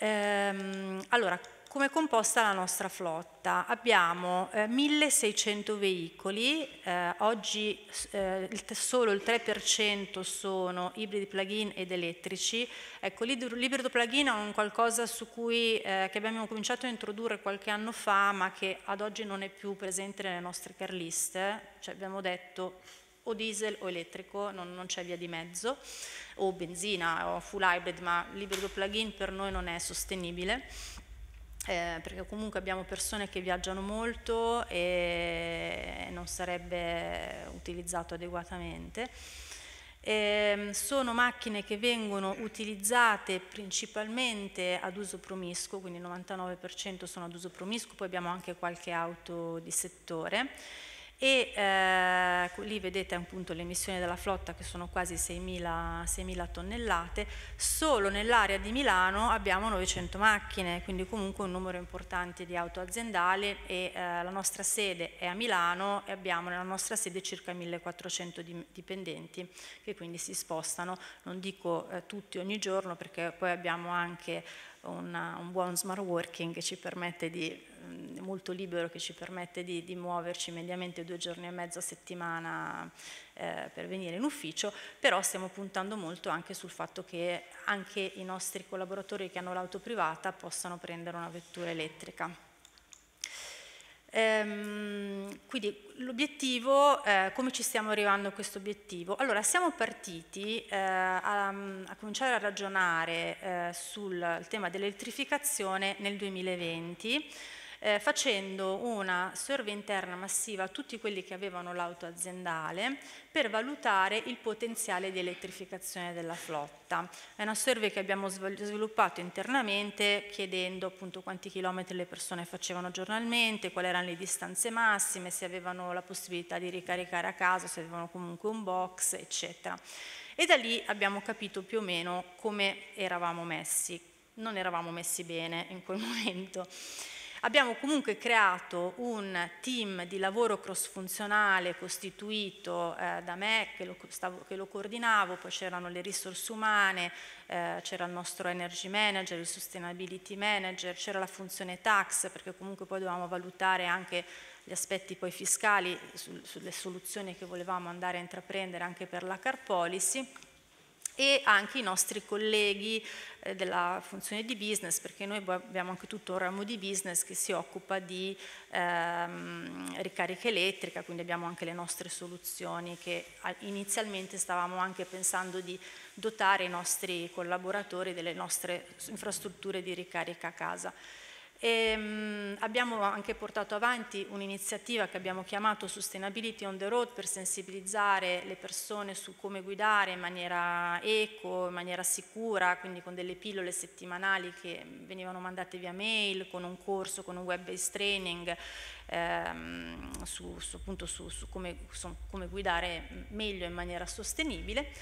Ehm, allora, come è composta la nostra flotta? Abbiamo eh, 1600 veicoli, eh, oggi eh, solo il 3% sono ibridi plug-in ed elettrici. Ecco, l'ibrido plug-in è un qualcosa su cui, eh, che abbiamo cominciato a introdurre qualche anno fa, ma che ad oggi non è più presente nelle nostre car list. Cioè abbiamo detto o diesel o elettrico, non, non c'è via di mezzo, o benzina o full hybrid, ma l'ibrido plug-in per noi non è sostenibile eh, perché comunque abbiamo persone che viaggiano molto e non sarebbe utilizzato adeguatamente. Eh, sono macchine che vengono utilizzate principalmente ad uso promiscuo, quindi il 99% sono ad uso promiscuo, poi abbiamo anche qualche auto di settore e eh, lì vedete appunto le emissioni della flotta che sono quasi 6.000 tonnellate, solo nell'area di Milano abbiamo 900 macchine, quindi comunque un numero importante di auto aziendali e eh, la nostra sede è a Milano e abbiamo nella nostra sede circa 1.400 dipendenti che quindi si spostano, non dico eh, tutti ogni giorno perché poi abbiamo anche una, un buon smart working che ci di, molto libero che ci permette di, di, muoverci mediamente due giorni e mezzo a settimana eh, per venire in ufficio, però stiamo puntando molto anche sul fatto che anche i nostri collaboratori che hanno l'auto privata possano prendere una vettura elettrica. Ehm, quindi l'obiettivo, eh, come ci stiamo arrivando a questo obiettivo? Allora, siamo partiti eh, a, a, cominciare a ragionare eh, sul tema dell'elettrificazione nel 2020 eh, facendo una survey interna massiva a tutti quelli che avevano l'auto aziendale per valutare il potenziale di elettrificazione della flotta. È una survey che abbiamo sviluppato internamente chiedendo appunto quanti chilometri le persone facevano giornalmente, quali erano le distanze massime, se avevano la possibilità di ricaricare a casa, se avevano comunque un box, eccetera. E da lì abbiamo capito più o meno come eravamo messi. Non eravamo messi bene in quel momento. Abbiamo comunque creato un team di lavoro cross-funzionale costituito eh, da me che lo, stavo, che lo, coordinavo, poi c'erano le risorse umane, eh, c'era il nostro energy manager, il sustainability manager, c'era la funzione tax perché comunque poi dovevamo valutare anche gli aspetti poi fiscali su, sulle soluzioni che volevamo andare a intraprendere anche per la car policy e anche i nostri colleghi della funzione di business, perché noi abbiamo anche tutto un ramo di business che si occupa di ehm, ricarica elettrica, quindi abbiamo anche le nostre soluzioni che inizialmente stavamo anche pensando di dotare i nostri collaboratori delle nostre infrastrutture di ricarica a casa. E, ehm, abbiamo anche portato avanti un'iniziativa che abbiamo chiamato Sustainability on the Road per sensibilizzare le persone su come guidare in maniera eco, in maniera sicura, quindi con delle pillole settimanali che venivano mandate via mail, con un corso, con un web-based training ehm, su, su, appunto su, su come, come guidare meglio in maniera sostenibile.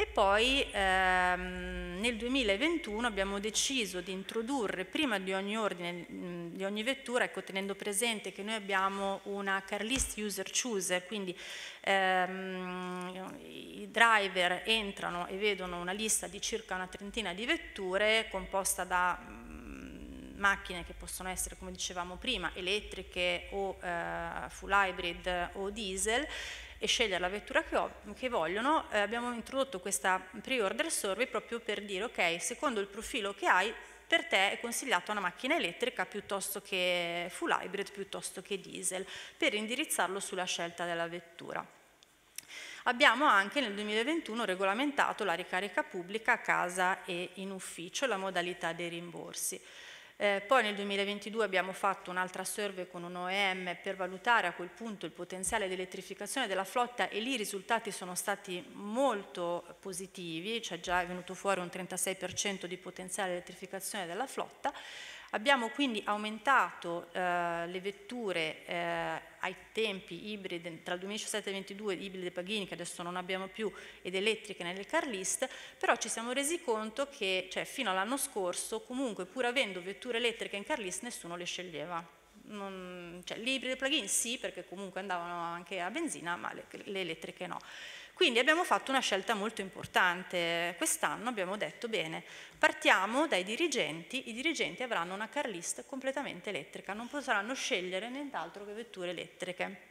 E poi ehm, nel 2021 abbiamo deciso di introdurre prima di ogni ordine, di ogni vettura, ecco, tenendo presente che noi abbiamo una car list user chooser, quindi ehm, i driver entrano e vedono una lista di circa una trentina di vetture composta da macchine che possono essere, come dicevamo prima, elettriche o eh, full hybrid o diesel e scegliere la vettura che, ho, che vogliono, eh, abbiamo introdotto questa pre-order survey proprio per dire ok, secondo il profilo che hai, per te è consigliata una macchina elettrica piuttosto che full hybrid, piuttosto che diesel, per indirizzarlo sulla scelta della vettura. Abbiamo anche nel 2021 regolamentato la ricarica pubblica a casa e in ufficio, la modalità dei rimborsi. Eh, poi nel 2022 abbiamo fatto un'altra survey con un OEM per valutare a quel punto il potenziale di elettrificazione della flotta e lì i risultati sono stati molto positivi, cioè già è venuto fuori un 36% di potenziale elettrificazione della flotta. Abbiamo quindi aumentato eh, le vetture eh, ai tempi ibride tra il 2017 e il 2022, ibride pagini che adesso non abbiamo più ed elettriche nelle car list, però ci siamo resi conto che cioè, fino all'anno scorso comunque pur avendo vetture elettriche in car list nessuno le sceglieva. Non, cioè, le plug-in sì perché comunque andavano anche a benzina ma le, le elettriche no. Quindi abbiamo fatto una scelta molto importante quest'anno, abbiamo detto bene, partiamo dai dirigenti, i dirigenti avranno una car list completamente elettrica, non potranno scegliere nient'altro che vetture elettriche.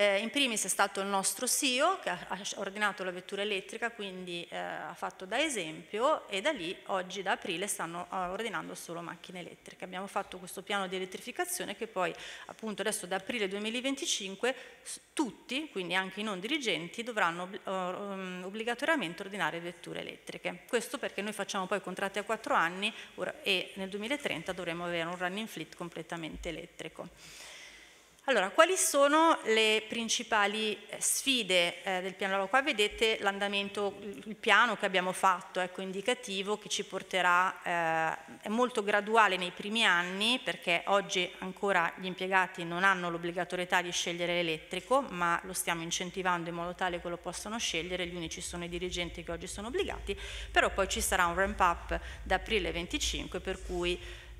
Eh, in primis è stato il nostro CEO che ha, ordinato la vettura elettrica, quindi eh, ha fatto da esempio e da lì oggi da aprile stanno uh, ordinando solo macchine elettriche. Abbiamo fatto questo piano di elettrificazione che poi appunto adesso da aprile 2025 tutti, quindi anche i non dirigenti, dovranno um, obbligatoriamente ordinare vetture elettriche. Questo perché noi facciamo poi contratti a quattro anni e nel 2030 dovremo avere un running fleet completamente elettrico. Allora, quali sono le principali eh, sfide eh, del piano lavoro? Qua vedete l'andamento, il piano che abbiamo fatto, ecco, indicativo, che ci porterà, eh, è molto graduale nei primi anni, perché oggi ancora gli impiegati non hanno l'obbligatorietà di scegliere l'elettrico, ma lo stiamo incentivando in modo tale che lo possano scegliere, gli unici sono i dirigenti che oggi sono obbligati, però poi ci sarà un ramp up da aprile 25, per cui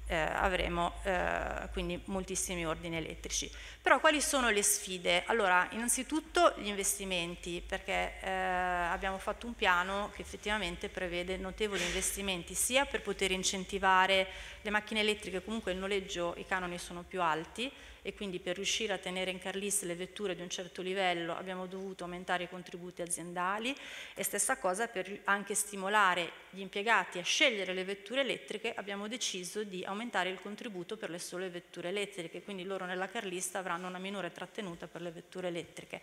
eh, avremo eh, quindi moltissimi ordini elettrici. Però quali sono le sfide? Allora, innanzitutto gli investimenti, perché eh, abbiamo fatto un piano che effettivamente prevede notevoli investimenti sia per poter incentivare le macchine elettriche, comunque il noleggio, i canoni sono più alti, e quindi per riuscire a tenere in Carlis le vetture di un certo livello abbiamo dovuto aumentare i contributi aziendali e stessa cosa per anche stimolare gli impiegati a scegliere le vetture elettriche abbiamo deciso di aumentare il contributo per le sole vetture elettriche, quindi loro nella Carlista avranno una minore trattenuta per le vetture elettriche.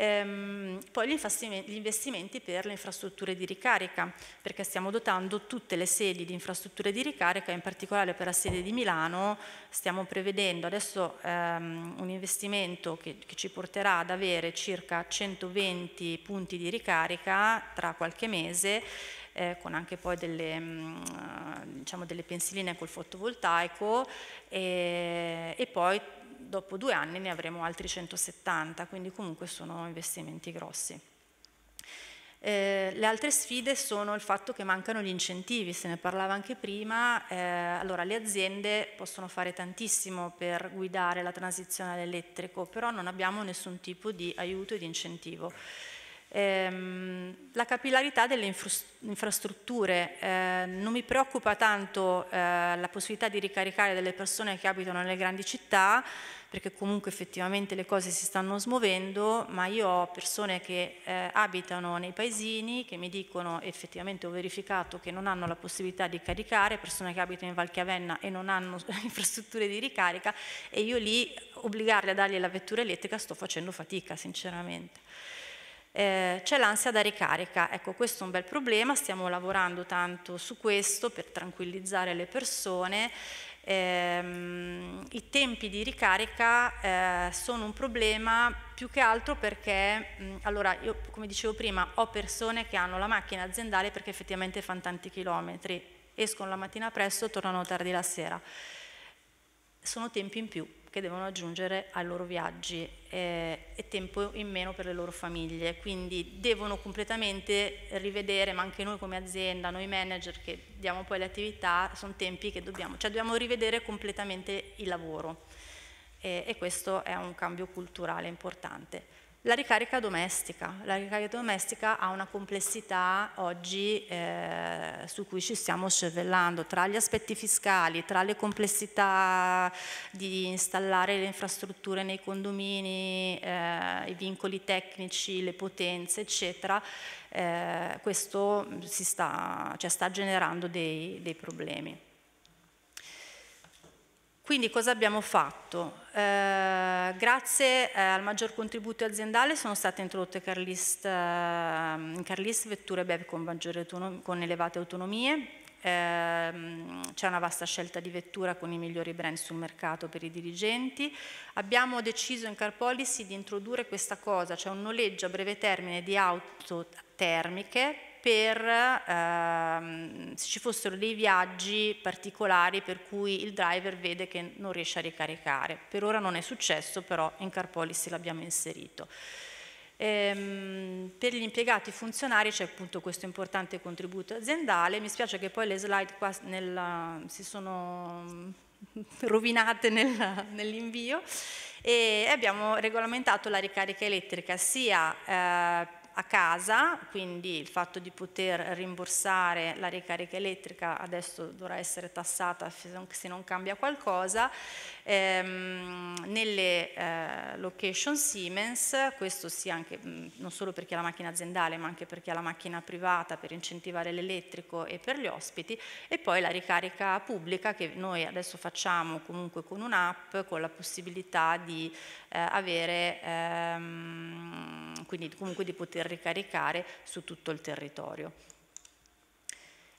Ehm, poi gli investimenti per le infrastrutture di ricarica, perché stiamo dotando tutte le sedi di infrastrutture di ricarica, in particolare per la sede di Milano. Stiamo prevedendo adesso ehm, un investimento che, che ci porterà ad avere circa 120 punti di ricarica tra qualche mese eh, con anche poi delle, mh, mm, diciamo delle pensiline col fotovoltaico e, e poi dopo due anni ne avremo altri 170, quindi comunque sono investimenti grossi. Eh, le altre sfide sono il fatto che mancano gli incentivi, se ne parlava anche prima, eh, allora le aziende possono fare tantissimo per guidare la transizione all'elettrico, però non abbiamo nessun tipo di aiuto e di incentivo. Ehm, la capillarità delle infra infrastrutture, eh, non mi preoccupa tanto eh, la possibilità di ricaricare delle persone che abitano nelle grandi città, perché comunque effettivamente le cose si stanno smuovendo, ma io ho persone che eh, abitano nei paesini che mi dicono, effettivamente ho verificato, che non hanno la possibilità di caricare, persone che abitano in Valchiavenna e non hanno infrastrutture di ricarica e io lì obbligarli a dargli la vettura elettrica sto facendo fatica sinceramente. Eh, c'è l'ansia da ricarica, ecco questo è un bel problema, stiamo lavorando tanto su questo per tranquillizzare le persone. Eh, I tempi di ricarica eh, sono un problema più che altro perché, mh, allora io come dicevo prima ho persone che hanno la macchina aziendale perché effettivamente fanno tanti chilometri, escono la mattina presto, tornano tardi la sera, sono tempi in più che devono aggiungere ai loro viaggi eh, e tempo in meno per le loro famiglie, quindi devono completamente rivedere, ma anche noi come azienda, noi manager che diamo poi le attività, sono tempi che dobbiamo, cioè dobbiamo rivedere completamente il lavoro eh, e questo è un cambio culturale importante. La ricarica domestica. La ricarica domestica ha una complessità oggi eh, su cui ci stiamo cervellando, tra gli aspetti fiscali, tra le complessità di installare le infrastrutture nei condomini, eh, i vincoli tecnici, le potenze, eccetera, eh, questo sta, cioè sta generando dei, dei problemi. Quindi cosa abbiamo fatto? Eh, grazie eh, al maggior contributo aziendale sono state introdotte Carlist, eh, in Carlist vetture BEV con, con elevate autonomie, ehm, c'è una vasta scelta di vettura con i migliori brand sul mercato per i dirigenti. Abbiamo deciso in Car Policy di introdurre questa cosa, cioè un noleggio a breve termine di auto termiche per ehm, se ci fossero dei viaggi particolari per cui il driver vede che non riesce a ricaricare. Per ora non è successo, però in Car Policy l'abbiamo inserito. Ehm, per gli impiegati funzionari c'è appunto questo importante contributo aziendale, mi spiace che poi le slide qua nella, si sono rovinate nel, nell'invio e abbiamo regolamentato la ricarica elettrica sia eh, a casa, quindi il fatto di poter rimborsare la ricarica elettrica adesso dovrà essere tassata se non cambia qualcosa, ehm, nelle eh, location Siemens, questo sia anche non solo per chi ha la macchina aziendale ma anche per chi ha la macchina privata per incentivare l'elettrico e per gli ospiti e poi la ricarica pubblica che noi adesso facciamo comunque con un'app con la possibilità di eh, avere ehm, quindi comunque di poter ricaricare su tutto il territorio.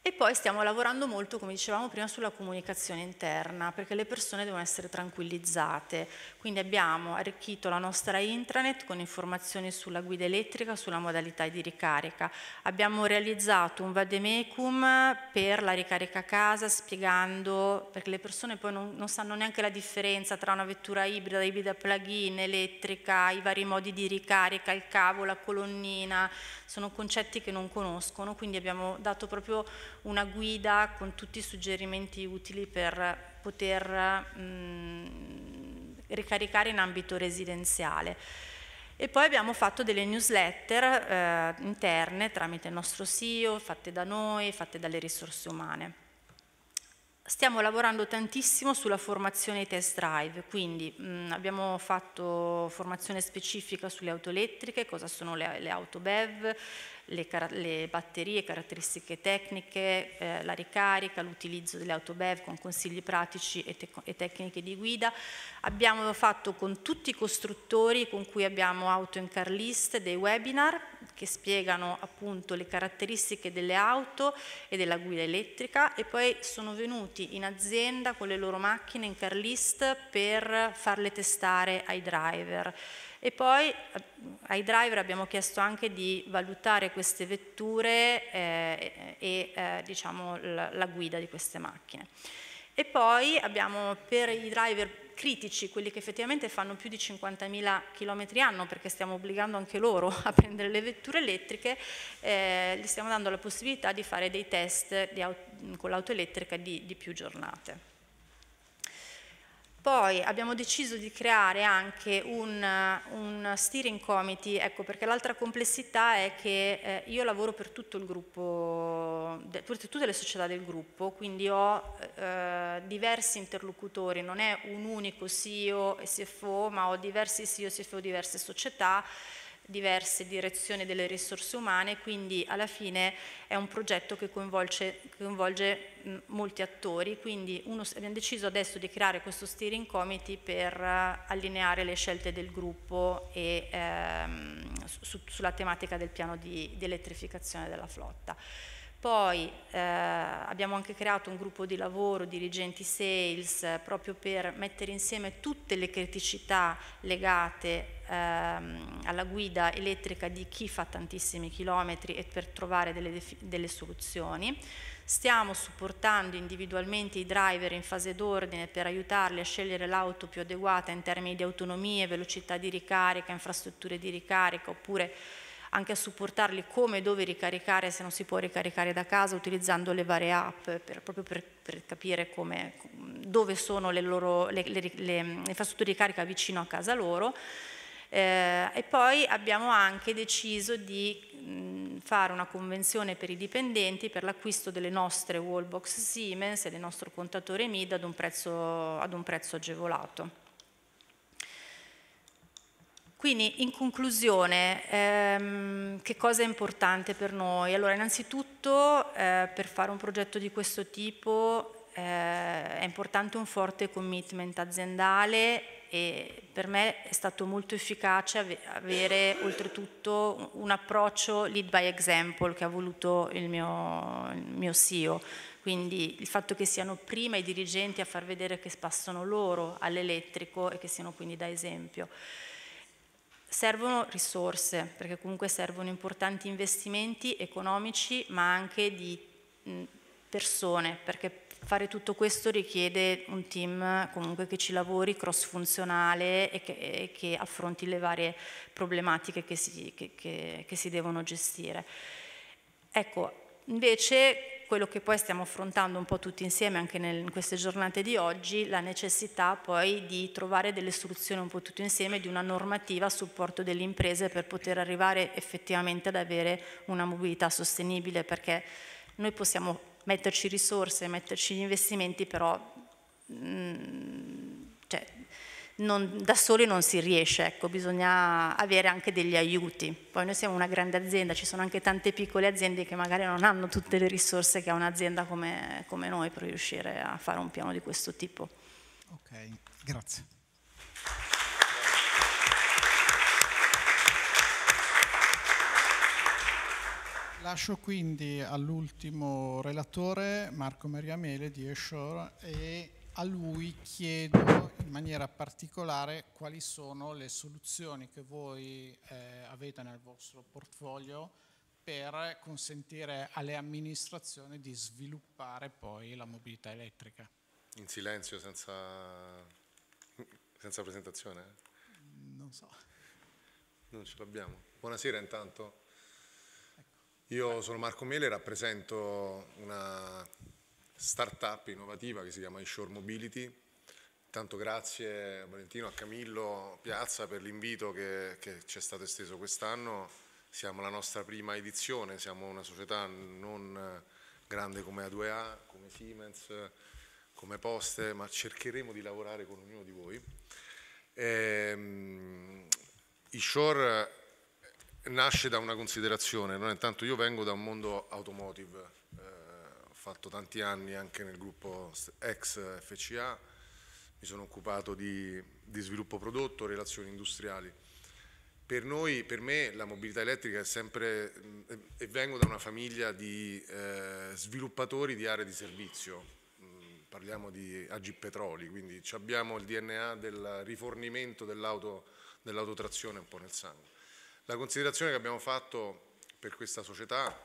E poi stiamo lavorando molto, come dicevamo prima, sulla comunicazione interna, perché le persone devono essere tranquillizzate. Quindi abbiamo arricchito la nostra intranet con informazioni sulla guida elettrica, sulla modalità di ricarica. Abbiamo realizzato un vademecum per la ricarica a casa, spiegando, perché le persone poi non, non sanno neanche la differenza tra una vettura ibrida, ibrida plug-in, elettrica, i vari modi di ricarica, il cavo, la colonnina, sono concetti che non conoscono, quindi abbiamo dato proprio una guida con tutti i suggerimenti utili per poter mh, ricaricare in ambito residenziale. E poi abbiamo fatto delle newsletter eh, interne tramite il nostro SEO, fatte da noi, fatte dalle risorse umane. Stiamo lavorando tantissimo sulla formazione test drive, quindi mh, abbiamo fatto formazione specifica sulle auto elettriche, cosa sono le, le auto BEV, le, le batterie, caratteristiche tecniche, eh, la ricarica, l'utilizzo delle auto BEV con consigli pratici e, te e, tecniche di guida. Abbiamo fatto con tutti i costruttori con cui abbiamo auto in car list dei webinar che spiegano appunto le caratteristiche delle auto e della guida elettrica e poi sono venuti in azienda con le loro macchine in car list per farle testare ai driver. E poi eh, ai driver abbiamo chiesto anche di valutare queste vetture eh, e eh, diciamo, la, la guida di queste macchine. E poi abbiamo per i driver critici, quelli che effettivamente fanno più di 50.000 km anno, perché stiamo obbligando anche loro a prendere le vetture elettriche, eh, gli stiamo dando la possibilità di fare dei test di con l'auto elettrica di, di più giornate. Poi abbiamo deciso di creare anche un, un steering committee, ecco perché l'altra complessità è che eh, io lavoro per tutto il gruppo, per tutte le società del gruppo, quindi ho eh, diversi interlocutori, non è un unico CEO e CFO, ma ho diversi CEO e CFO, diverse società, diverse direzioni delle risorse umane, quindi alla fine è un progetto che coinvolge, coinvolge molti attori, quindi uno, abbiamo deciso adesso di creare questo steering committee per uh, allineare le scelte del gruppo e, ehm, su, sulla tematica del piano di, di elettrificazione della flotta. Poi eh, abbiamo anche creato un gruppo di lavoro, dirigenti sales, eh, proprio per mettere insieme tutte le criticità legate ehm, alla guida elettrica di chi fa tantissimi chilometri e per trovare delle, delle soluzioni. Stiamo supportando individualmente i driver in fase d'ordine per aiutarli a scegliere l'auto più adeguata in termini di autonomie, velocità di ricarica, infrastrutture di ricarica oppure anche a supportarli come e dove ricaricare se non si può ricaricare da casa utilizzando le varie app per, proprio per, per capire come, dove sono le, loro, le, le, le, infrastrutture di ricarica vicino a casa loro. Eh, e poi abbiamo anche deciso di mh, fare una convenzione per i dipendenti per l'acquisto delle nostre wallbox Siemens e del nostro contatore MID ad un prezzo, ad un prezzo agevolato. Quindi in conclusione, ehm, che cosa è importante per noi? Allora innanzitutto eh, per fare un progetto di questo tipo eh, è importante un forte commitment aziendale e per me è stato molto efficace avere oltretutto un approccio lead by example che ha voluto il mio, il mio CEO. Quindi il fatto che siano prima i dirigenti a far vedere che passano loro all'elettrico e che siano quindi da esempio. Servono risorse, perché comunque servono importanti investimenti economici, ma anche di persone, perché fare tutto questo richiede un team comunque che ci lavori cross funzionale e che, e che affronti le varie problematiche che si, che, che, che si devono gestire. Ecco, invece quello che poi stiamo affrontando un po' tutti insieme anche nel, in queste giornate di oggi, la necessità poi di trovare delle soluzioni un po' tutti insieme di una normativa a supporto delle imprese per poter arrivare effettivamente ad avere una mobilità sostenibile, perché noi possiamo metterci risorse, metterci gli investimenti, però mh, mm, cioè, non, da soli non si riesce, ecco, bisogna avere anche degli aiuti. Poi noi siamo una grande azienda, ci sono anche tante piccole aziende che magari non hanno tutte le risorse che ha un'azienda come, come noi per riuscire a fare un piano di questo tipo. Ok, grazie. Lascio quindi all'ultimo relatore Marco Meriamele di Eshore e a lui chiedo in maniera particolare quali sono le soluzioni che voi eh, avete nel vostro portfolio per consentire alle amministrazioni di sviluppare poi la mobilità elettrica. In silenzio, senza, senza presentazione? Non so. Non ce l'abbiamo. Buonasera intanto. Io sono Marco Mele, rappresento una startup innovativa che si chiama Inshore Mobility. Tanto grazie a Valentino, a Camillo Piazza per l'invito che, che ci è stato esteso quest'anno. Siamo la nostra prima edizione, siamo una società non grande come A2A, come Siemens, come poste, ma cercheremo di lavorare con ognuno di voi. Ehm, Ishore nasce da una considerazione, non intanto io vengo da un mondo automotive, eh, ho fatto tanti anni anche nel gruppo ex FCA, mi sono occupato di, di sviluppo prodotto, relazioni industriali. Per noi, per me, la mobilità elettrica è sempre, e vengo da una famiglia di eh, sviluppatori di aree di servizio, mm, parliamo di Agi Petroli, quindi abbiamo il DNA del rifornimento dell'auto, dell'autotrazione un po' nel sangue. La considerazione che abbiamo fatto per questa società,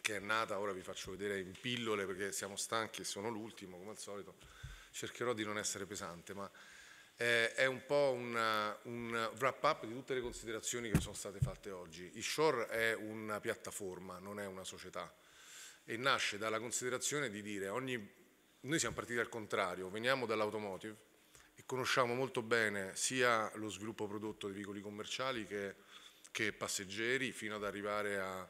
che è nata, ora vi faccio vedere in pillole perché siamo stanchi e sono l'ultimo come al solito, cercherò di non essere pesante, ma eh, è un po' un, un wrap up di tutte le considerazioni che sono state fatte oggi. Il Shore è una piattaforma, non è una società e nasce dalla considerazione di dire ogni, noi siamo partiti al contrario, veniamo dall'automotive e conosciamo molto bene sia lo sviluppo prodotto dei veicoli commerciali che, che passeggeri fino ad arrivare a,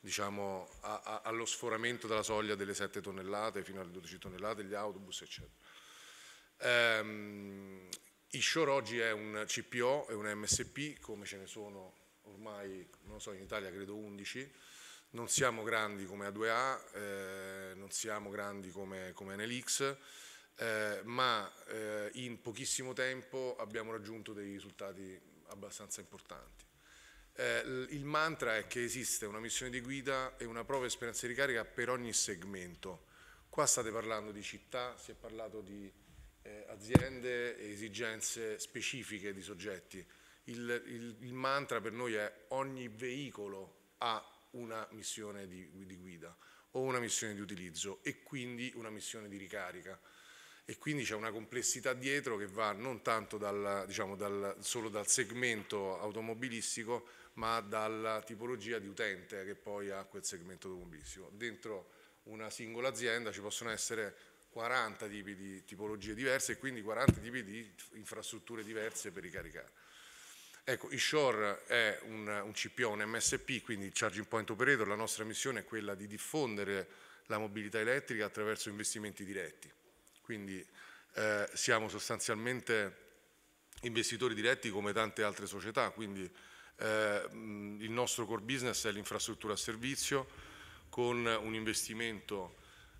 diciamo, a, a, allo sforamento della soglia delle 7 tonnellate fino alle 12 tonnellate, gli autobus eccetera. Um, Ishore oggi è un CPO, è un MSP, come ce ne sono ormai, non so, in Italia credo 11, non siamo grandi come A2A, eh, non siamo grandi come, come NLX, eh, ma eh, in pochissimo tempo abbiamo raggiunto dei risultati abbastanza importanti. Eh, il mantra è che esiste una missione di guida e una prova esperienza di ricarica per ogni segmento. Qua state parlando di città, si è parlato di eh, aziende e esigenze specifiche di soggetti. Il, il, il, mantra per noi è ogni veicolo ha una missione di, di, guida o una missione di utilizzo e quindi una missione di ricarica. E quindi c'è una complessità dietro che va non tanto dal, diciamo, dal, solo dal segmento automobilistico, ma dalla tipologia di utente che poi ha quel segmento automobilistico. Dentro una singola azienda ci possono essere 40 tipi di tipologie diverse e quindi 40 tipi di infrastrutture diverse per ricaricare. Ecco, eShore è un, un CPO, un MSP, quindi Charging Point Operator, la nostra missione è quella di diffondere la mobilità elettrica attraverso investimenti diretti. Quindi eh, siamo sostanzialmente investitori diretti come tante altre società, quindi eh, il nostro core business è l'infrastruttura a servizio con un investimento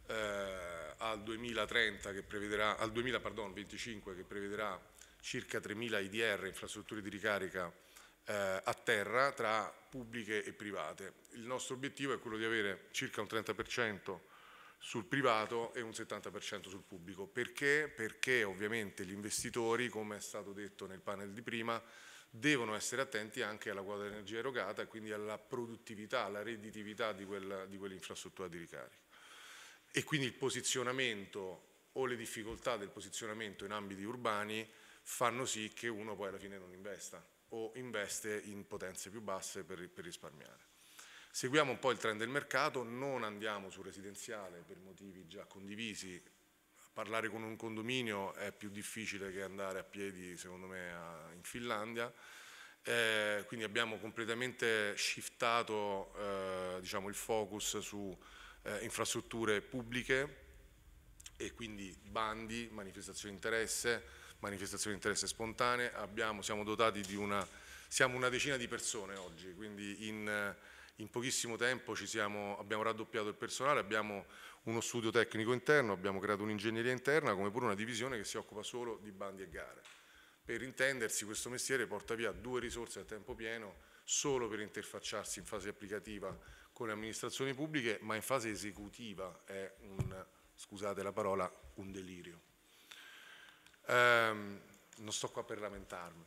eh, al 2030 che prevederà, al 2025 che prevederà circa 3.000 IDR, infrastrutture di ricarica eh, a terra tra pubbliche e private. Il nostro obiettivo è quello di avere circa un 30% sul privato e un 70% sul pubblico. Perché? Perché ovviamente gli investitori, come è stato detto nel panel di prima, devono essere attenti anche alla quota di energia erogata e quindi alla produttività, alla redditività di, quella, di quell'infrastruttura di ricarica e quindi il posizionamento o le difficoltà del posizionamento in ambiti urbani fanno sì che uno poi alla fine non investa o investe in potenze più basse per, per risparmiare. Seguiamo un po' il trend del mercato, non andiamo sul residenziale per motivi già condivisi, parlare con un condominio è più difficile che andare a piedi secondo me a, in Finlandia, eh, quindi abbiamo completamente shiftato eh, diciamo, il focus su eh, infrastrutture pubbliche e quindi bandi, manifestazioni di interesse, manifestazioni di interesse spontanee, abbiamo, siamo dotati di una, siamo una decina di persone oggi, quindi in, in pochissimo tempo siamo, abbiamo raddoppiato il personale, abbiamo uno studio tecnico interno, abbiamo creato un'ingegneria interna come pure una divisione che si occupa solo di bandi e gare. Per intendersi questo mestiere porta via due risorse a tempo pieno solo per interfacciarsi in fase applicativa con le amministrazioni pubbliche, ma in fase esecutiva è un, scusate la parola, un delirio. Um, non sto qua per lamentarmi.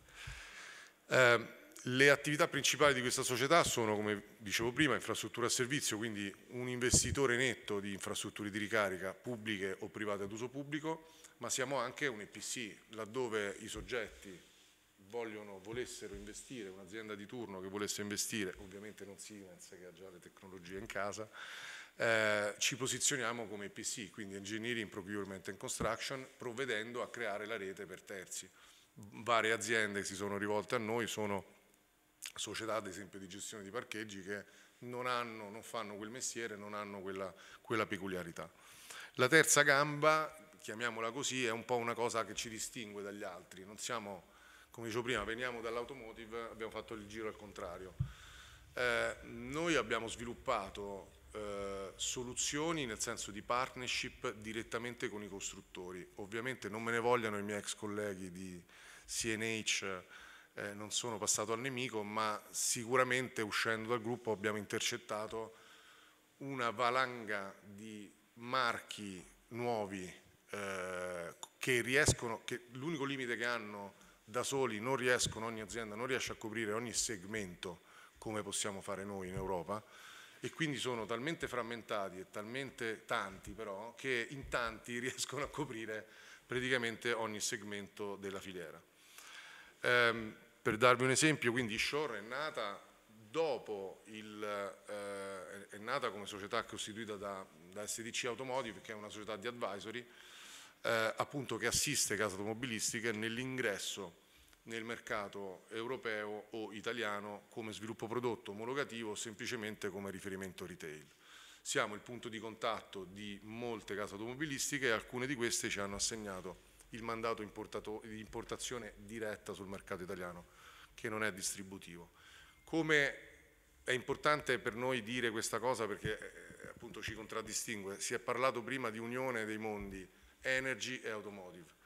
Um, le attività principali di questa società sono, come dicevo prima, infrastruttura a servizio, quindi un investitore netto di infrastrutture di ricarica pubbliche o private ad uso pubblico, ma siamo anche un EPC, laddove i soggetti vogliono, volessero investire, un'azienda di turno che volesse investire, ovviamente non Siemens che ha già le tecnologie in casa, eh, ci posizioniamo come EPC, quindi Engineering, Procurement and Construction, provvedendo a creare la rete per terzi. Varie aziende che si sono rivolte a noi sono società ad esempio di gestione di parcheggi che non, hanno, non fanno quel mestiere, non hanno quella, quella peculiarità. La terza gamba chiamiamola così, è un po' una cosa che ci distingue dagli altri. Non siamo, come dicevo prima, veniamo dall'automotive, abbiamo fatto il giro al contrario. Eh, noi abbiamo sviluppato eh, soluzioni nel senso di partnership direttamente con i costruttori. Ovviamente non me ne vogliano i miei ex colleghi di CNH, eh, non sono passato al nemico, ma sicuramente uscendo dal gruppo abbiamo intercettato una valanga di marchi nuovi eh, che riescono, che l'unico limite che hanno da soli non riescono, ogni azienda non riesce a coprire ogni segmento come possiamo fare noi in Europa e quindi sono talmente frammentati e talmente tanti però che in tanti riescono a coprire praticamente ogni segmento della filiera. Eh, per darvi un esempio, quindi Shore è nata dopo il, eh, è nata come società costituita da, da, SDC Automotive, che è una società di advisory, eh, appunto che assiste case automobilistiche nell'ingresso nel mercato europeo o italiano come sviluppo prodotto omologativo o semplicemente come riferimento retail. Siamo il punto di contatto di molte case automobilistiche e alcune di queste ci hanno assegnato il mandato di importazione diretta sul mercato italiano, che non è distributivo. Come è importante per noi dire questa cosa perché eh, appunto ci contraddistingue, si è parlato prima di unione dei mondi energy e automotive.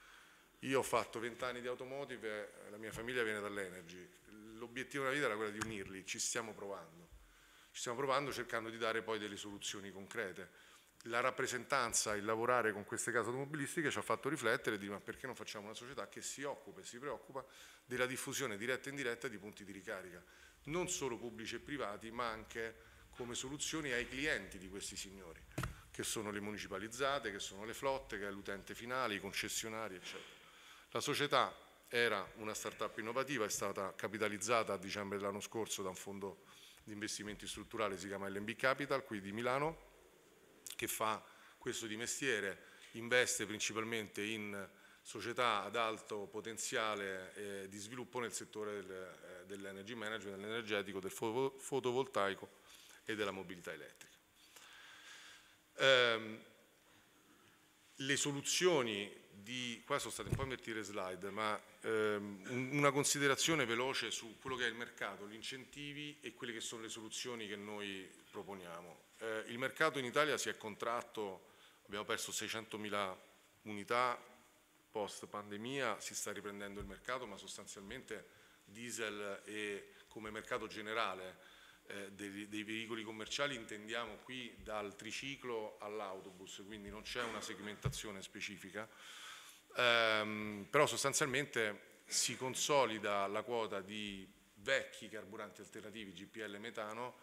Io ho fatto vent'anni di automotive, la mia famiglia viene dall'energy, l'obiettivo della vita era quello di unirli, ci stiamo provando, ci stiamo provando cercando di dare poi delle soluzioni concrete. La rappresentanza, il lavorare con queste case automobilistiche ci ha fatto riflettere di ma perché non facciamo una società che si occupa e si preoccupa della diffusione diretta e indiretta di punti di ricarica, non solo pubblici e privati, ma anche come soluzioni ai clienti di questi signori, che sono le municipalizzate, che sono le flotte, che è l'utente finale, i concessionari, eccetera. La società era una start-up innovativa, è stata capitalizzata a dicembre dell'anno scorso da un fondo di investimenti strutturali, si chiama LMB Capital, qui di Milano, che fa questo di mestiere, investe principalmente in società ad alto potenziale eh, di sviluppo nel settore del, eh, dell'energy management, dell'energetico, del fotovoltaico e della mobilità elettrica. Eh, le soluzioni di, qua sono state un po' invertire slide, ma ehm, una considerazione veloce su quello che è il mercato, gli incentivi e quelle che sono le soluzioni che noi proponiamo. Eh, il mercato in Italia si è contratto, abbiamo perso 600.000 unità post pandemia, si sta riprendendo il mercato, ma sostanzialmente diesel e come mercato generale eh, dei, dei, veicoli commerciali intendiamo qui dal triciclo all'autobus, quindi non c'è una segmentazione specifica, ehm, però sostanzialmente si consolida la quota di vecchi carburanti alternativi GPL e metano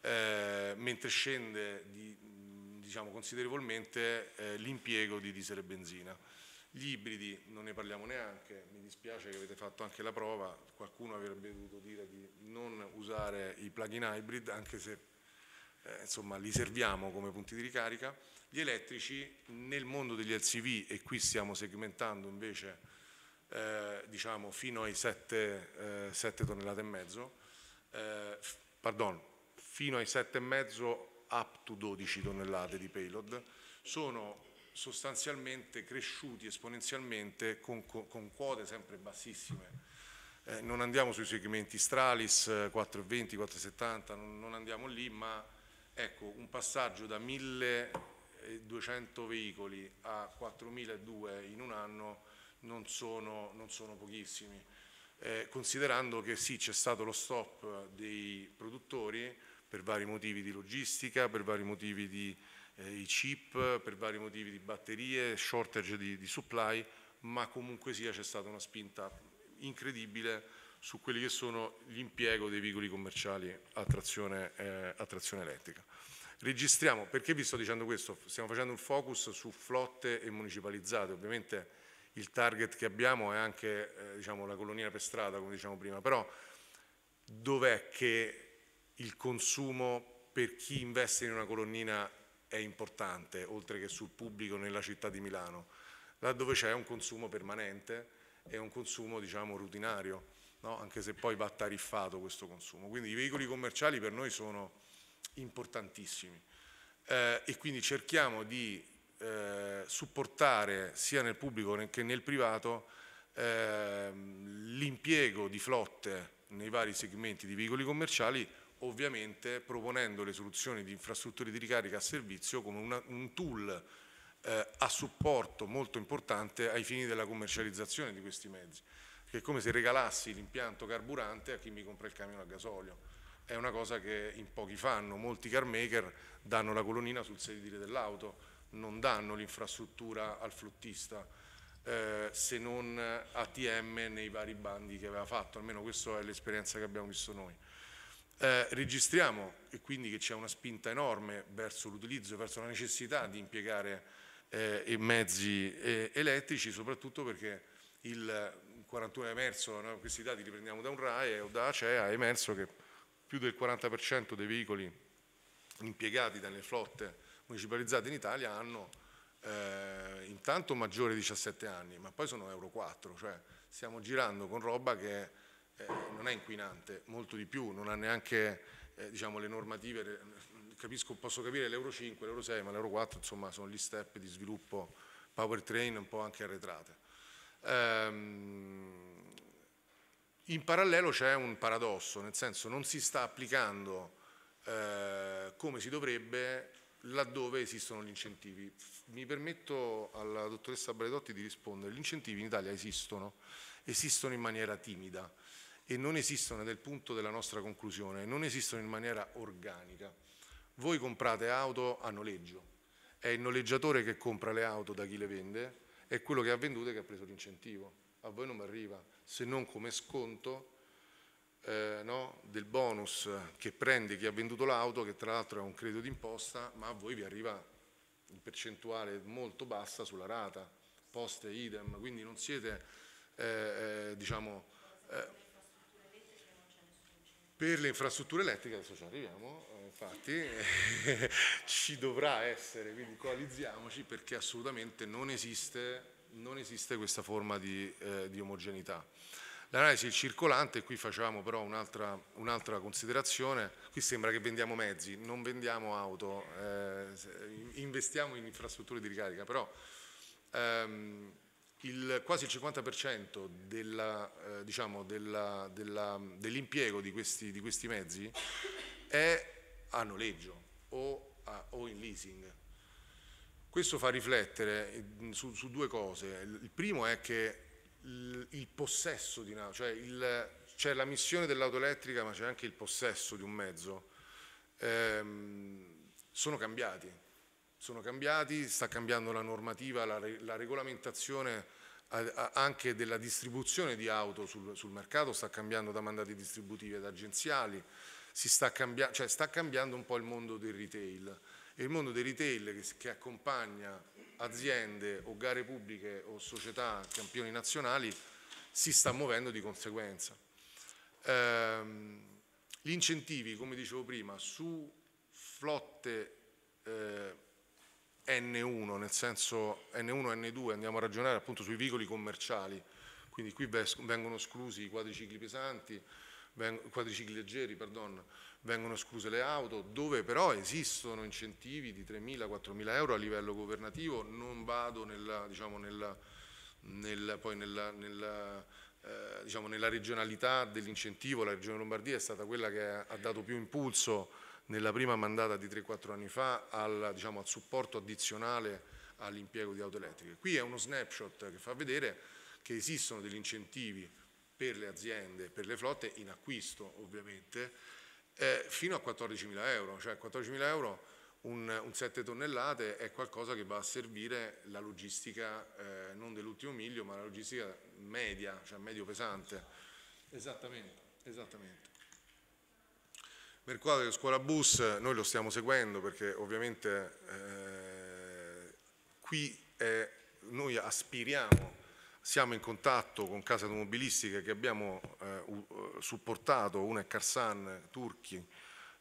eh, mentre scende di, diciamo, considerevolmente eh, l'impiego di diesel e benzina. Gli ibridi non ne parliamo neanche, mi dispiace che avete fatto anche la prova, qualcuno avrebbe dovuto dire di non usare i plug-in hybrid anche se eh, insomma, li serviamo come punti di ricarica. Gli elettrici nel mondo degli LCV e qui stiamo segmentando invece eh, diciamo, fino ai 7, 7 eh, tonnellate e mezzo, eh, pardon, fino ai 7,5 up to 12 tonnellate di payload, sono sostanzialmente cresciuti esponenzialmente con, con quote sempre bassissime. Eh, non andiamo sui segmenti Stralis 420, 470, non, non andiamo lì, ma ecco, un passaggio da 1200 veicoli a 4002 in un anno non sono, non sono pochissimi. Eh, considerando che sì, c'è stato lo stop dei produttori, per vari motivi di logistica, per vari motivi di eh, chip, per vari motivi di batterie, shortage di, di supply, ma comunque sia c'è stata una spinta incredibile su quelli che sono l'impiego dei veicoli commerciali a trazione, eh, a trazione, elettrica. Registriamo, perché vi sto dicendo questo? Stiamo facendo un focus su flotte e municipalizzate, ovviamente il target che abbiamo è anche eh, diciamo, la colonnina per strada, come diciamo prima, però dov'è che il consumo per chi investe in una colonnina è importante, oltre che sul pubblico nella città di Milano, laddove c'è un consumo permanente e un consumo diciamo rutinario, no? anche se poi va tariffato questo consumo. Quindi i veicoli commerciali per noi sono importantissimi eh, e quindi cerchiamo di eh, supportare sia nel pubblico che nel privato eh, l'impiego di flotte nei vari segmenti di veicoli commerciali, ovviamente proponendo le soluzioni di infrastrutture di ricarica a servizio come una, un tool eh, a supporto molto importante ai fini della commercializzazione di questi mezzi, che è come se regalassi l'impianto carburante a chi mi compra il camion a gasolio. È una cosa che in pochi fanno, molti car maker danno la colonnina sul sedile dell'auto, non danno l'infrastruttura al flottista, eh, se non ATM nei vari bandi che aveva fatto, almeno questa è l'esperienza che abbiamo visto noi. Eh, registriamo e quindi che c'è una spinta enorme verso l'utilizzo, verso la necessità di impiegare eh, mezzi eh, elettrici, soprattutto perché il 41 è emerso, no, questi dati li prendiamo da un RAE o da ACEA, è emerso che più del 40% dei veicoli impiegati dalle flotte municipalizzate in Italia hanno eh, intanto maggiore di 17 anni, ma poi sono Euro 4, cioè stiamo girando con roba che eh, non è inquinante, molto di più, non ha neanche eh, diciamo, le normative, capisco, posso capire l'Euro 5, l'Euro 6, ma l'Euro 4 insomma sono gli step di sviluppo powertrain un po' anche arretrate. Ehm, in parallelo c'è un paradosso, nel senso non si sta applicando eh, come si dovrebbe laddove esistono gli incentivi. Mi permetto alla dottoressa Braidotti di rispondere, gli incentivi in Italia esistono, esistono in maniera timida e non esistono nel punto della nostra conclusione, non esistono in maniera organica. Voi comprate auto a noleggio, è il noleggiatore che compra le auto da chi le vende, è quello che ha venduto e che ha preso l'incentivo. A voi non mi arriva, se non come sconto eh, no, del bonus che prende chi ha venduto l'auto, che tra l'altro è un credito d'imposta, ma a voi vi arriva in percentuale molto bassa sulla rata, poste idem, quindi non siete, eh, eh, diciamo, eh, per le infrastrutture elettriche, adesso ci arriviamo, eh, infatti ci dovrà essere, quindi coalizziamoci perché assolutamente non esiste, non esiste questa forma di, eh, di omogeneità. L'analisi circolante, qui facciamo però un'altra, un'altra considerazione, qui sembra che vendiamo mezzi, non vendiamo auto, eh, investiamo in infrastrutture di ricarica, però ehm, il, quasi il 50% della, eh, diciamo della, della, dell'impiego di questi, di questi, mezzi è a noleggio o, a, o in leasing. Questo fa riflettere su, su due cose. Il primo è che il, il possesso di un'auto, cioè c'è la missione dell'auto elettrica ma c'è anche il possesso di un mezzo, ehm, sono cambiati, sono cambiati, sta cambiando la normativa, la, la regolamentazione anche della distribuzione di auto sul, sul, mercato sta cambiando da mandati distributivi ad agenziali, sta, cambia, cioè sta cambiando un po' il mondo del retail e il mondo del retail che, che accompagna aziende o gare pubbliche o società campioni nazionali si sta muovendo di conseguenza. Ehm, gli incentivi, come dicevo prima, su flotte eh, N1, nel senso N1 e N2, andiamo a ragionare appunto sui veicoli commerciali, quindi qui vengono esclusi i quadricicli pesanti, quadricicli leggeri, pardon, vengono escluse le auto, dove però esistono incentivi di 3.000-4.000 euro a livello governativo, non vado nella, diciamo, nella, nella, poi nella, nella, eh, diciamo, nella regionalità dell'incentivo, la Regione Lombardia è stata quella che ha dato più impulso nella prima mandata di 3-4 anni fa al, diciamo, al supporto addizionale all'impiego di auto elettriche. Qui è uno snapshot che fa vedere che esistono degli incentivi per le aziende, per le flotte, in acquisto ovviamente, eh, fino a 14.000 euro, cioè 14.000 euro un, un, 7 tonnellate è qualcosa che va a servire la logistica eh, non dell'ultimo miglio ma la logistica media, cioè medio pesante. Esattamente, esattamente. Mercato della scuola bus noi lo stiamo seguendo perché ovviamente eh, qui è, noi aspiriamo siamo in contatto con case automobilistiche che abbiamo eh, supportato, una è Carsan Turchi,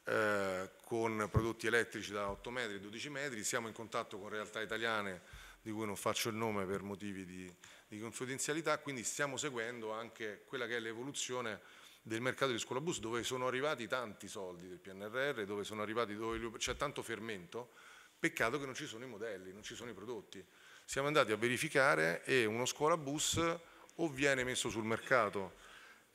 eh, con prodotti elettrici da 8 metri e 12 metri, siamo in contatto con realtà italiane di cui non faccio il nome per motivi di, di confidenzialità, quindi stiamo seguendo anche quella che è l'evoluzione del mercato di scuola bus dove sono arrivati tanti soldi del PNRR, dove sono arrivati, dove c'è tanto fermento, Peccato che non ci sono i modelli, non ci sono i prodotti. Siamo andati a verificare e uno scuolabus o viene messo sul mercato,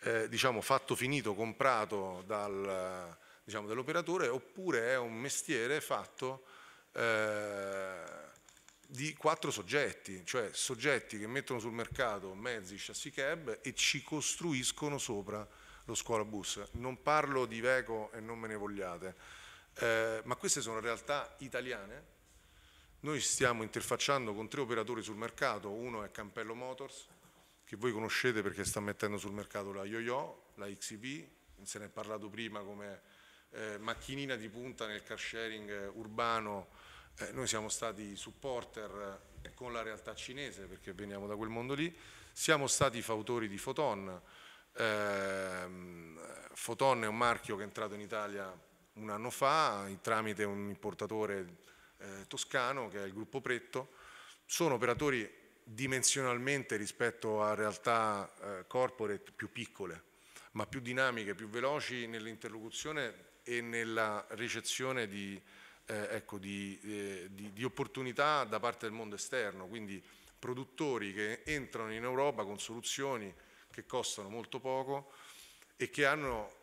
eh, diciamo fatto finito, comprato dal, diciamo, dall'operatore, oppure è un mestiere fatto eh, di quattro soggetti, cioè soggetti che mettono sul mercato mezzi, chassis cab e ci costruiscono sopra lo scuolabus. Non parlo di Veco e non me ne vogliate. Eh, ma queste sono realtà italiane. Noi stiamo interfacciando con tre operatori sul mercato, uno è Campello Motors, che voi conoscete perché sta mettendo sul mercato la Yo-Yo, la XP, se ne è parlato prima come eh, macchinina di punta nel car sharing eh, urbano, eh, noi siamo stati supporter eh, con la realtà cinese perché veniamo da quel mondo lì, siamo stati fautori di Photon, ehm, Photon è un marchio che è entrato in Italia un anno fa tramite un importatore eh, toscano che è il gruppo Pretto. Sono operatori dimensionalmente rispetto a realtà eh, corporate più piccole, ma più dinamiche, più veloci nell'interlocuzione e nella ricezione di, eh, ecco, di, eh, di, di opportunità da parte del mondo esterno, quindi produttori che entrano in Europa con soluzioni che costano molto poco e che hanno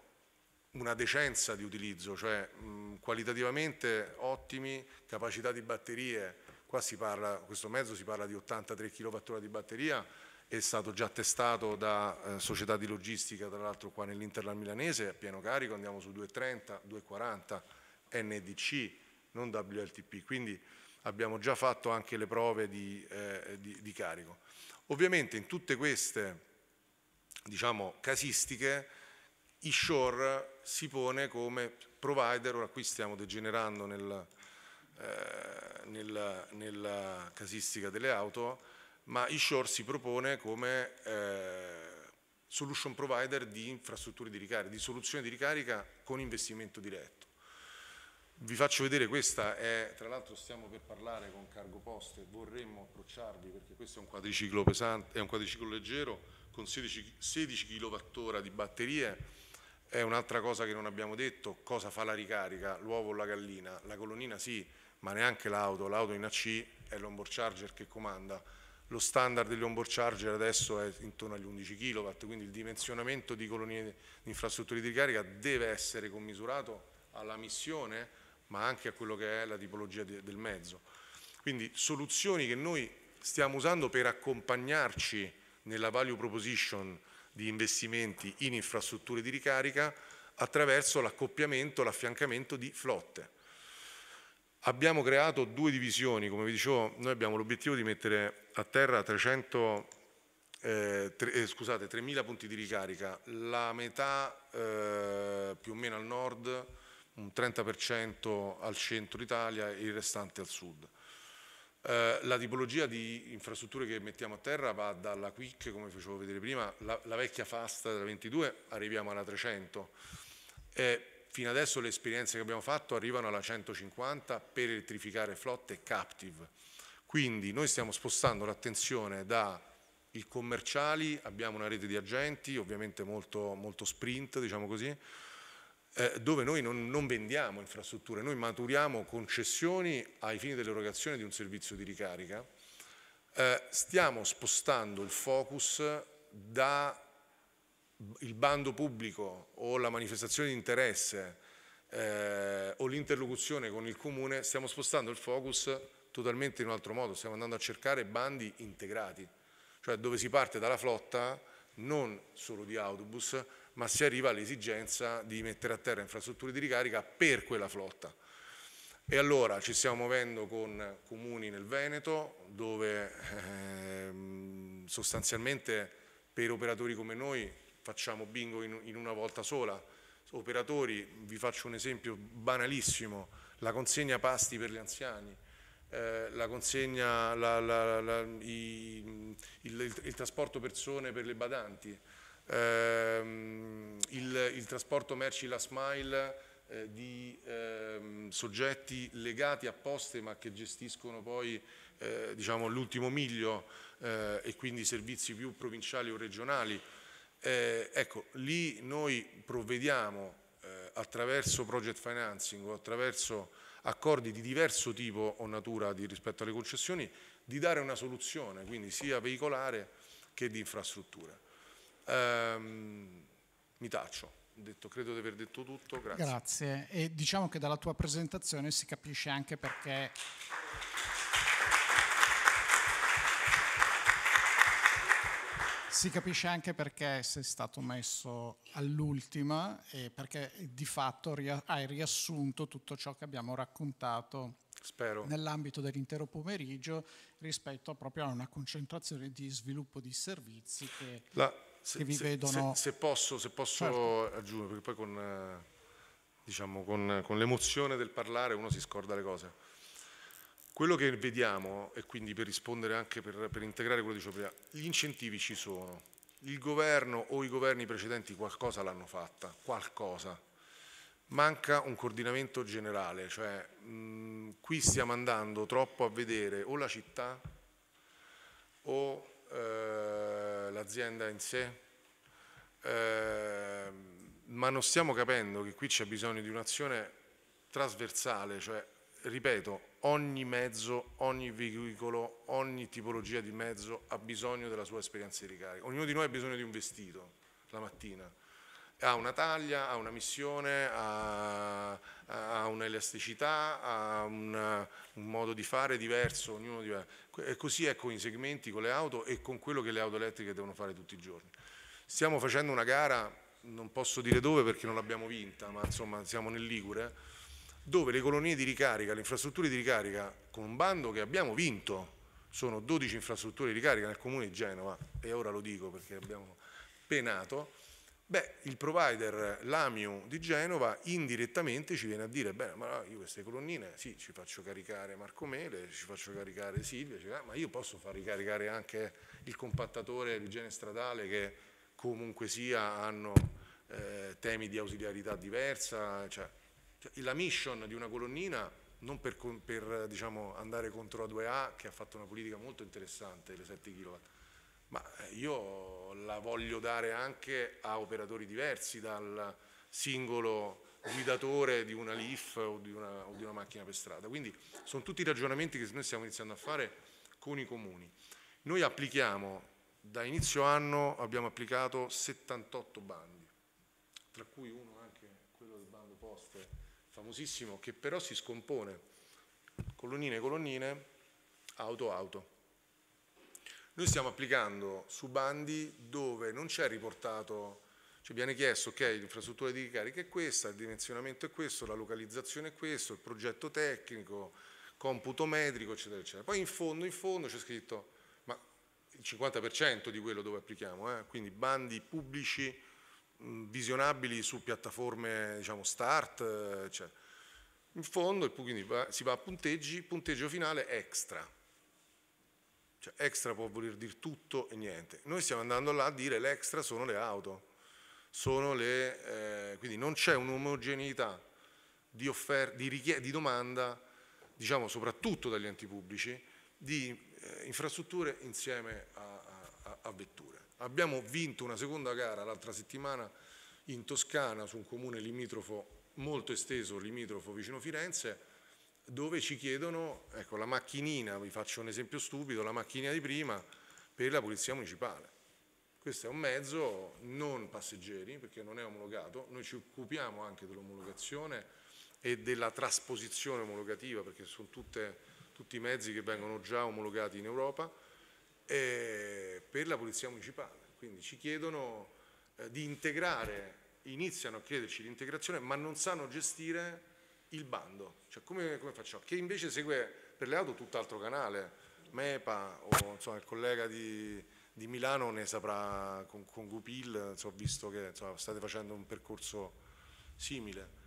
una decenza di utilizzo, cioè mh, qualitativamente ottimi, capacità di batterie, qua si parla, questo mezzo si parla di 83 kWh di batteria, è stato già testato da eh, società di logistica, tra l'altro qua nell'Interland milanese, a pieno carico andiamo su 230, 240 NDC, non WLTP, quindi abbiamo già fatto anche le prove di, eh, di, di carico. Ovviamente in tutte queste diciamo, casistiche eShore si pone come provider, ora qui stiamo degenerando nel, eh, nella, nella, casistica delle auto, ma eShore si propone come eh, solution provider di infrastrutture di ricarica, di soluzioni di ricarica con investimento diretto. Vi faccio vedere, questa è, tra l'altro stiamo per parlare con Cargo Post vorremmo approcciarvi perché questo è un quadriciclo pesante, è un quadriciclo leggero con 16, 16 kWh di batterie è un'altra cosa che non abbiamo detto, cosa fa la ricarica, l'uovo o la gallina? La colonnina sì, ma neanche l'auto, l'auto in AC è l'onboard charger che comanda. Lo standard degli onboard charger adesso è intorno agli 11 kW, quindi il dimensionamento di colonie di infrastrutture di ricarica deve essere commisurato alla missione, ma anche a quello che è la tipologia del mezzo. Quindi soluzioni che noi stiamo usando per accompagnarci nella value proposition di investimenti in infrastrutture di ricarica attraverso l'accoppiamento, l'affiancamento di flotte. Abbiamo creato due divisioni, come vi dicevo, noi abbiamo l'obiettivo di mettere a terra 300, eh, tre, eh, scusate, 3.000 punti di ricarica, la metà eh, più o meno al nord, un 30% al centro Italia e il restante al sud. Eh, la tipologia di infrastrutture che mettiamo a terra va dalla quick, come facevo vedere prima, la, la vecchia fast della 22, arriviamo alla 300 e fino adesso le esperienze che abbiamo fatto arrivano alla 150 per elettrificare flotte captive. Quindi noi stiamo spostando l'attenzione dai commerciali, abbiamo una rete di agenti, ovviamente molto, molto sprint, diciamo così, eh, dove noi non, non, vendiamo infrastrutture, noi maturiamo concessioni ai fini dell'erogazione di un servizio di ricarica, eh, stiamo spostando il focus dal bando pubblico o la manifestazione di interesse eh, o l'interlocuzione con il comune, stiamo spostando il focus totalmente in un altro modo, stiamo andando a cercare bandi integrati, cioè dove si parte dalla flotta non solo di autobus, ma si arriva all'esigenza di mettere a terra infrastrutture di ricarica per quella flotta. E allora ci stiamo muovendo con comuni nel Veneto dove ehm, sostanzialmente per operatori come noi facciamo bingo in, in una volta sola. Operatori, vi faccio un esempio banalissimo, la consegna pasti per gli anziani, eh, la consegna, la, la, la, i, il, il, il trasporto persone per le badanti, ehm, il, il, trasporto merci last mile eh, di ehm, soggetti legati a poste ma che gestiscono poi eh, diciamo, l'ultimo miglio eh, e quindi servizi più provinciali o regionali. Eh, ecco, lì noi provvediamo eh, attraverso project financing o attraverso accordi di diverso tipo o natura di, rispetto alle concessioni, di dare una soluzione, quindi sia veicolare che di infrastruttura. Ehm, mi taccio, detto, credo di aver detto tutto, grazie. Grazie, e diciamo che dalla tua presentazione si capisce anche perché Si capisce anche perché sei stato messo all'ultima e perché di fatto hai riassunto tutto ciò che abbiamo raccontato Spero. nell'ambito dell'intero pomeriggio rispetto proprio a una concentrazione di sviluppo di servizi che, La, se, che vi se, vedono... Se, se posso, se posso certo. aggiungere, perché poi con, eh, diciamo, con, con l'emozione del parlare uno si scorda le cose. Quello che vediamo, e quindi per rispondere anche per, per integrare quello che dicevo prima, gli incentivi ci sono, il governo o i governi precedenti qualcosa l'hanno fatta, qualcosa. Manca un coordinamento generale, cioè mh, qui stiamo andando troppo a vedere o la città o eh, l'azienda in sé, eh, ma non stiamo capendo che qui c'è bisogno di un'azione trasversale, cioè ripeto, ogni mezzo, ogni veicolo, ogni tipologia di mezzo ha bisogno della sua esperienza di ricarica. Ognuno di noi ha bisogno di un vestito la mattina. Ha una taglia, ha una missione, ha, ha un'elasticità, ha una, un modo di fare diverso, ognuno diverso. E così è con i segmenti, con le auto e con quello che le auto elettriche devono fare tutti i giorni. Stiamo facendo una gara, non posso dire dove perché non l'abbiamo vinta, ma insomma siamo nel Ligure, dove le colonie di ricarica, le infrastrutture di ricarica, con un bando che abbiamo vinto, sono 12 infrastrutture di ricarica nel comune di Genova, e ora lo dico perché abbiamo penato, beh, il provider, l'AMIU di Genova, indirettamente ci viene a dire, beh, ma io queste colonnine, sì, ci faccio caricare Marco Mele, ci faccio caricare Silvia, ma io posso far ricaricare anche il compattatore l'igiene stradale che comunque sia hanno eh, temi di ausiliarità diversa, cioè, cioè, la mission di una colonnina, non per, per diciamo, andare contro la 2A che ha fatto una politica molto interessante, le 7 kW, ma io la voglio dare anche a operatori diversi dal singolo guidatore di una Leaf o di una, o di una macchina per strada. Quindi sono tutti ragionamenti che noi stiamo iniziando a fare con i comuni. Noi applichiamo, da inizio anno abbiamo applicato 78 bandi, tra cui uno anche quello del bando poste famosissimo, che però si scompone colonnine, colonnine, auto, auto. Noi stiamo applicando su bandi dove non c'è riportato, ci viene chiesto, ok, l'infrastruttura di ricarica è questa, il dimensionamento è questo, la localizzazione è questo, il progetto tecnico, computo metrico, eccetera, eccetera. Poi in fondo, in fondo c'è scritto, ma il 50% di quello dove applichiamo, eh? quindi bandi pubblici visionabili su piattaforme diciamo, start, eccetera. In fondo quindi si va a punteggi, punteggio finale extra. Cioè, extra può voler dire tutto e niente. Noi stiamo andando là a dire l'extra sono le auto, sono le, eh, quindi non c'è un'omogeneità di, di, di, domanda, diciamo soprattutto dagli enti pubblici, di eh, infrastrutture insieme a, a, a vetture. Abbiamo vinto una seconda gara l'altra settimana in Toscana su un comune limitrofo molto esteso, limitrofo vicino Firenze, dove ci chiedono, ecco la macchinina, vi faccio un esempio stupido, la macchinina di prima per la polizia municipale. Questo è un mezzo non passeggeri perché non è omologato, noi ci occupiamo anche dell'omologazione e della trasposizione omologativa perché sono tutte, tutti i mezzi che vengono già omologati in Europa per la polizia municipale. Quindi ci chiedono eh, di integrare, iniziano a chiederci l'integrazione, ma non sanno gestire il bando. Cioè come, come facciamo? Che invece segue per le auto tutt'altro canale, MEPA o insomma, il collega di, di, Milano ne saprà con, con Gupil, insomma, visto che insomma, state facendo un percorso simile.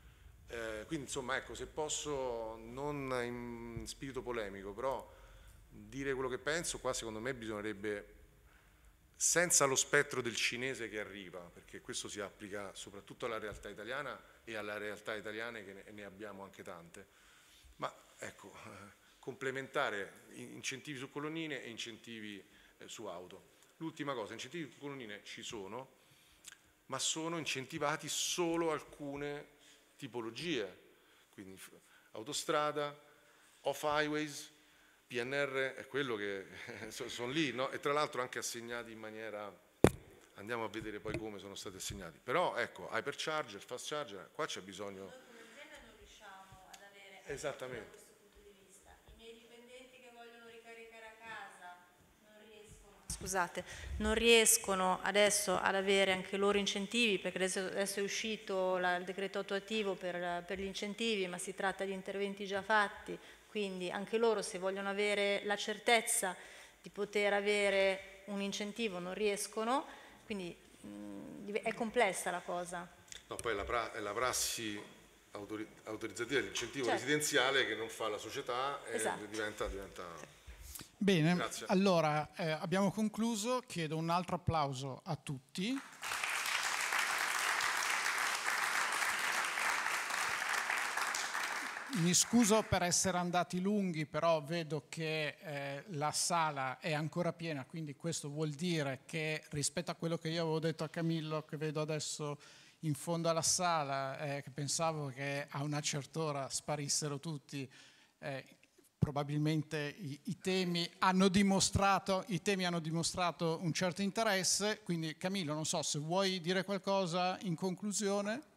Eh, quindi insomma ecco, se posso, non in spirito polemico, però dire quello che penso, qua secondo me bisognerebbe, senza lo spettro del cinese che arriva, perché questo si applica soprattutto alla realtà italiana e alle realtà italiane che ne abbiamo anche tante, ma ecco, complementare incentivi su colonnine e incentivi eh, su auto. L'ultima cosa, incentivi su colonnine ci sono, ma sono incentivati solo alcune tipologie, quindi autostrada, off highways, PNR è quello che sono lì no? e tra l'altro anche assegnati in maniera, andiamo a vedere poi come sono stati assegnati, però ecco, hypercharger, fast charger, qua c'è bisogno... Noi come azienda non riusciamo ad avere... Esattamente. scusate, non riescono adesso ad avere anche loro incentivi, perché adesso, adesso è uscito la, il decreto attuativo per, per, gli incentivi, ma si tratta di interventi già fatti, quindi anche loro se vogliono avere la certezza di poter avere un incentivo non riescono, quindi mh, è complessa la cosa. No, poi la, pra, è la prassi autorizzativa dell'incentivo certo. residenziale che non fa la società e esatto. diventa, diventa... Bene, Grazie. allora eh, abbiamo concluso, chiedo un altro applauso a tutti. Mi scuso per essere andati lunghi, però vedo che eh, la sala è ancora piena, quindi questo vuol dire che rispetto a quello che io avevo detto a Camillo, che vedo adesso in fondo alla sala, eh, che pensavo che a una certa ora sparissero tutti, eh, probabilmente i, i, temi dimostrato, i, temi hanno dimostrato, un certo interesse, quindi Camillo non so se vuoi dire qualcosa in conclusione.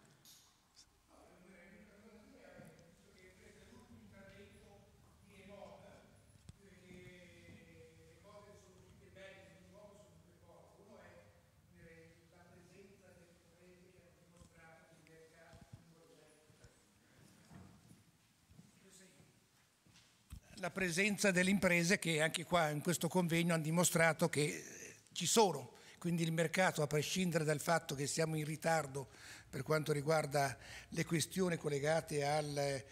La presenza delle imprese che anche qua in questo convegno hanno dimostrato che eh, ci sono, quindi il mercato a prescindere dal fatto che siamo in ritardo per quanto riguarda le questioni collegate al eh,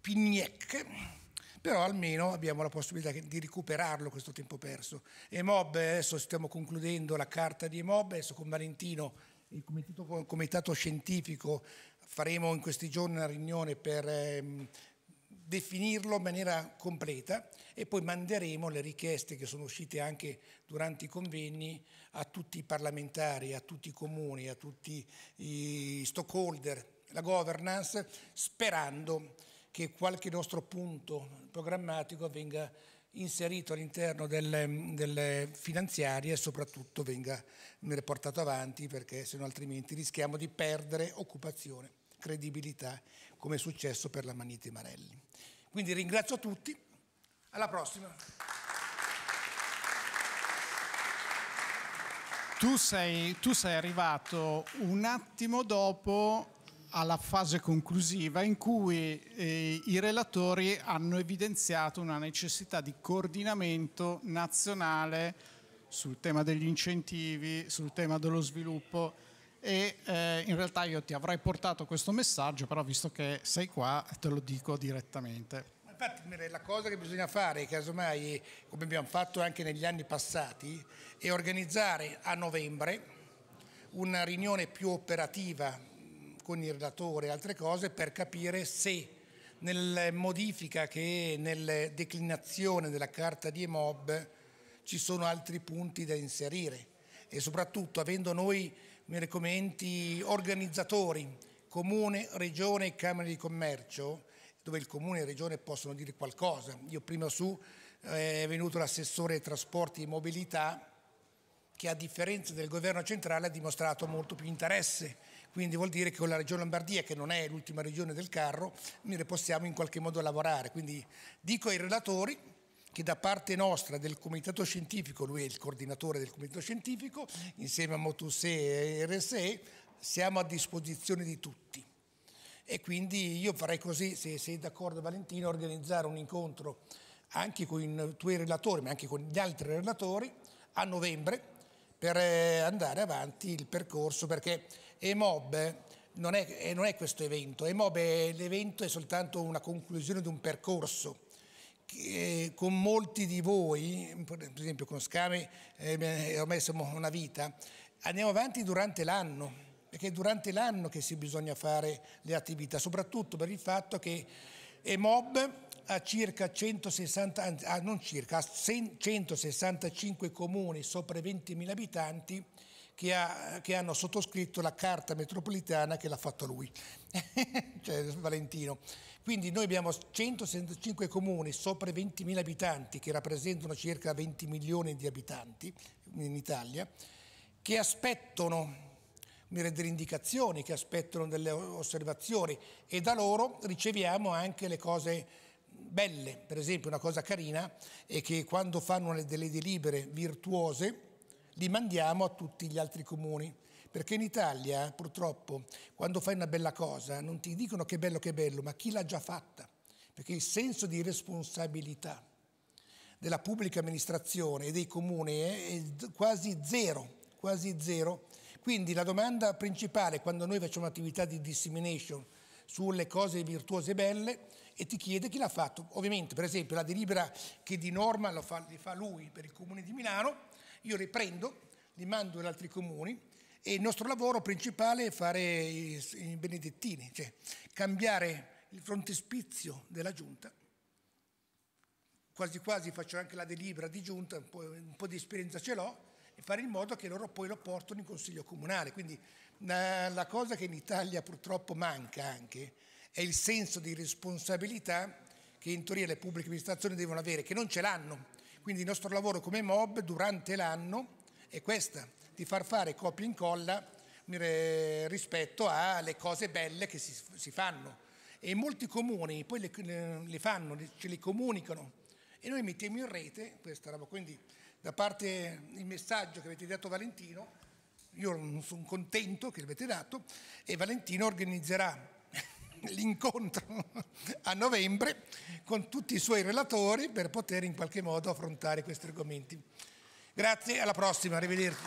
PNIEC, però almeno abbiamo la possibilità di recuperarlo questo tempo perso. EMOB, adesso stiamo concludendo la carta di EMOB, adesso con Valentino, il comitato, comitato scientifico, faremo in questi giorni una riunione per ehm, definirlo in maniera completa e poi manderemo le richieste che sono uscite anche durante i convegni a tutti i parlamentari, a tutti i comuni, a tutti i stockholder, la governance, sperando che qualche nostro punto programmatico venga inserito all'interno delle, delle, finanziarie e soprattutto venga portato avanti perché se no altrimenti rischiamo di perdere occupazione, credibilità come è successo per la Maniti Marelli. Quindi ringrazio tutti, alla prossima. Tu sei, tu sei arrivato un attimo dopo alla fase conclusiva in cui eh, i relatori hanno evidenziato una necessità di coordinamento nazionale sul tema degli incentivi, sul tema dello sviluppo e eh, in realtà io ti avrei portato questo messaggio, però visto che sei qua te lo dico direttamente. Infatti la cosa che bisogna fare, casomai come abbiamo fatto anche negli anni passati, è organizzare a novembre una riunione più operativa con il relatore e altre cose per capire se nella modifica che nella declinazione della carta di EMOB ci sono altri punti da inserire e soprattutto avendo noi mi recommenti organizzatori, comune, regione e Camera di Commercio, dove il comune e la regione possono dire qualcosa. Io prima su eh, è venuto l'assessore trasporti e mobilità che a differenza del governo centrale ha dimostrato molto più interesse. Quindi vuol dire che con la regione Lombardia, che non è l'ultima regione del carro, ne possiamo in qualche modo lavorare. Quindi dico ai relatori che da parte nostra del comitato scientifico, lui è il coordinatore del comitato scientifico, insieme a Motusse e RSE, siamo a disposizione di tutti. E quindi io farei così, se sei d'accordo Valentino, organizzare un incontro anche con i tuoi relatori, ma anche con gli altri relatori, a novembre, per eh, andare avanti il percorso, perché EMOB non è, non è questo evento, EMOB è l'evento è soltanto una conclusione di un percorso con molti di voi, per esempio con Scame, eh, ormai siamo una vita, andiamo avanti durante l'anno, perché è durante l'anno che si bisogna fare le attività, soprattutto per il fatto che EMOB ha circa 160, ah, non circa, ha 165 comuni sopra i 20.000 abitanti che, ha, che, hanno sottoscritto la carta metropolitana che l'ha fatta lui, cioè Valentino. Quindi noi abbiamo 165 comuni sopra i 20.000 abitanti che rappresentano circa 20 milioni di abitanti in Italia che aspettano delle indicazioni, che aspettano delle osservazioni e da loro riceviamo anche le cose belle. Per esempio una cosa carina è che quando fanno delle delibere virtuose li mandiamo a tutti gli altri comuni. Perché in Italia, purtroppo, quando fai una bella cosa, non ti dicono che bello, che bello, ma chi l'ha già fatta. Perché il senso di responsabilità della pubblica amministrazione e dei comuni è quasi zero, quasi zero. Quindi la domanda principale quando noi facciamo attività di dissemination sulle cose virtuose e belle e ti chiede chi l'ha fatto. Ovviamente, per esempio, la delibera che di norma lo fa, fa lui per il comune di Milano, io li prendo, li mando agli altri comuni e il nostro lavoro principale è fare i, benedettini, cioè cambiare il frontespizio della giunta. Quasi quasi faccio anche la delibera di giunta, un po', un po di esperienza ce l'ho, e fare in modo che loro poi lo portino in consiglio comunale. Quindi la cosa che in Italia purtroppo manca anche è il senso di responsabilità che in teoria le pubbliche amministrazioni devono avere, che non ce l'hanno. Quindi il nostro lavoro come MOB durante l'anno è questa, di far fare copia e incolla rispetto alle cose belle che si, si fanno. E molti comuni poi le, le fanno, ce le comunicano e noi mettiamo in rete questa roba. Quindi da parte il messaggio che avete dato Valentino, io sono contento che l'avete dato e Valentino organizzerà l'incontro a novembre con tutti i suoi relatori per poter in qualche modo affrontare questi argomenti. Grazie, alla prossima, arrivederci.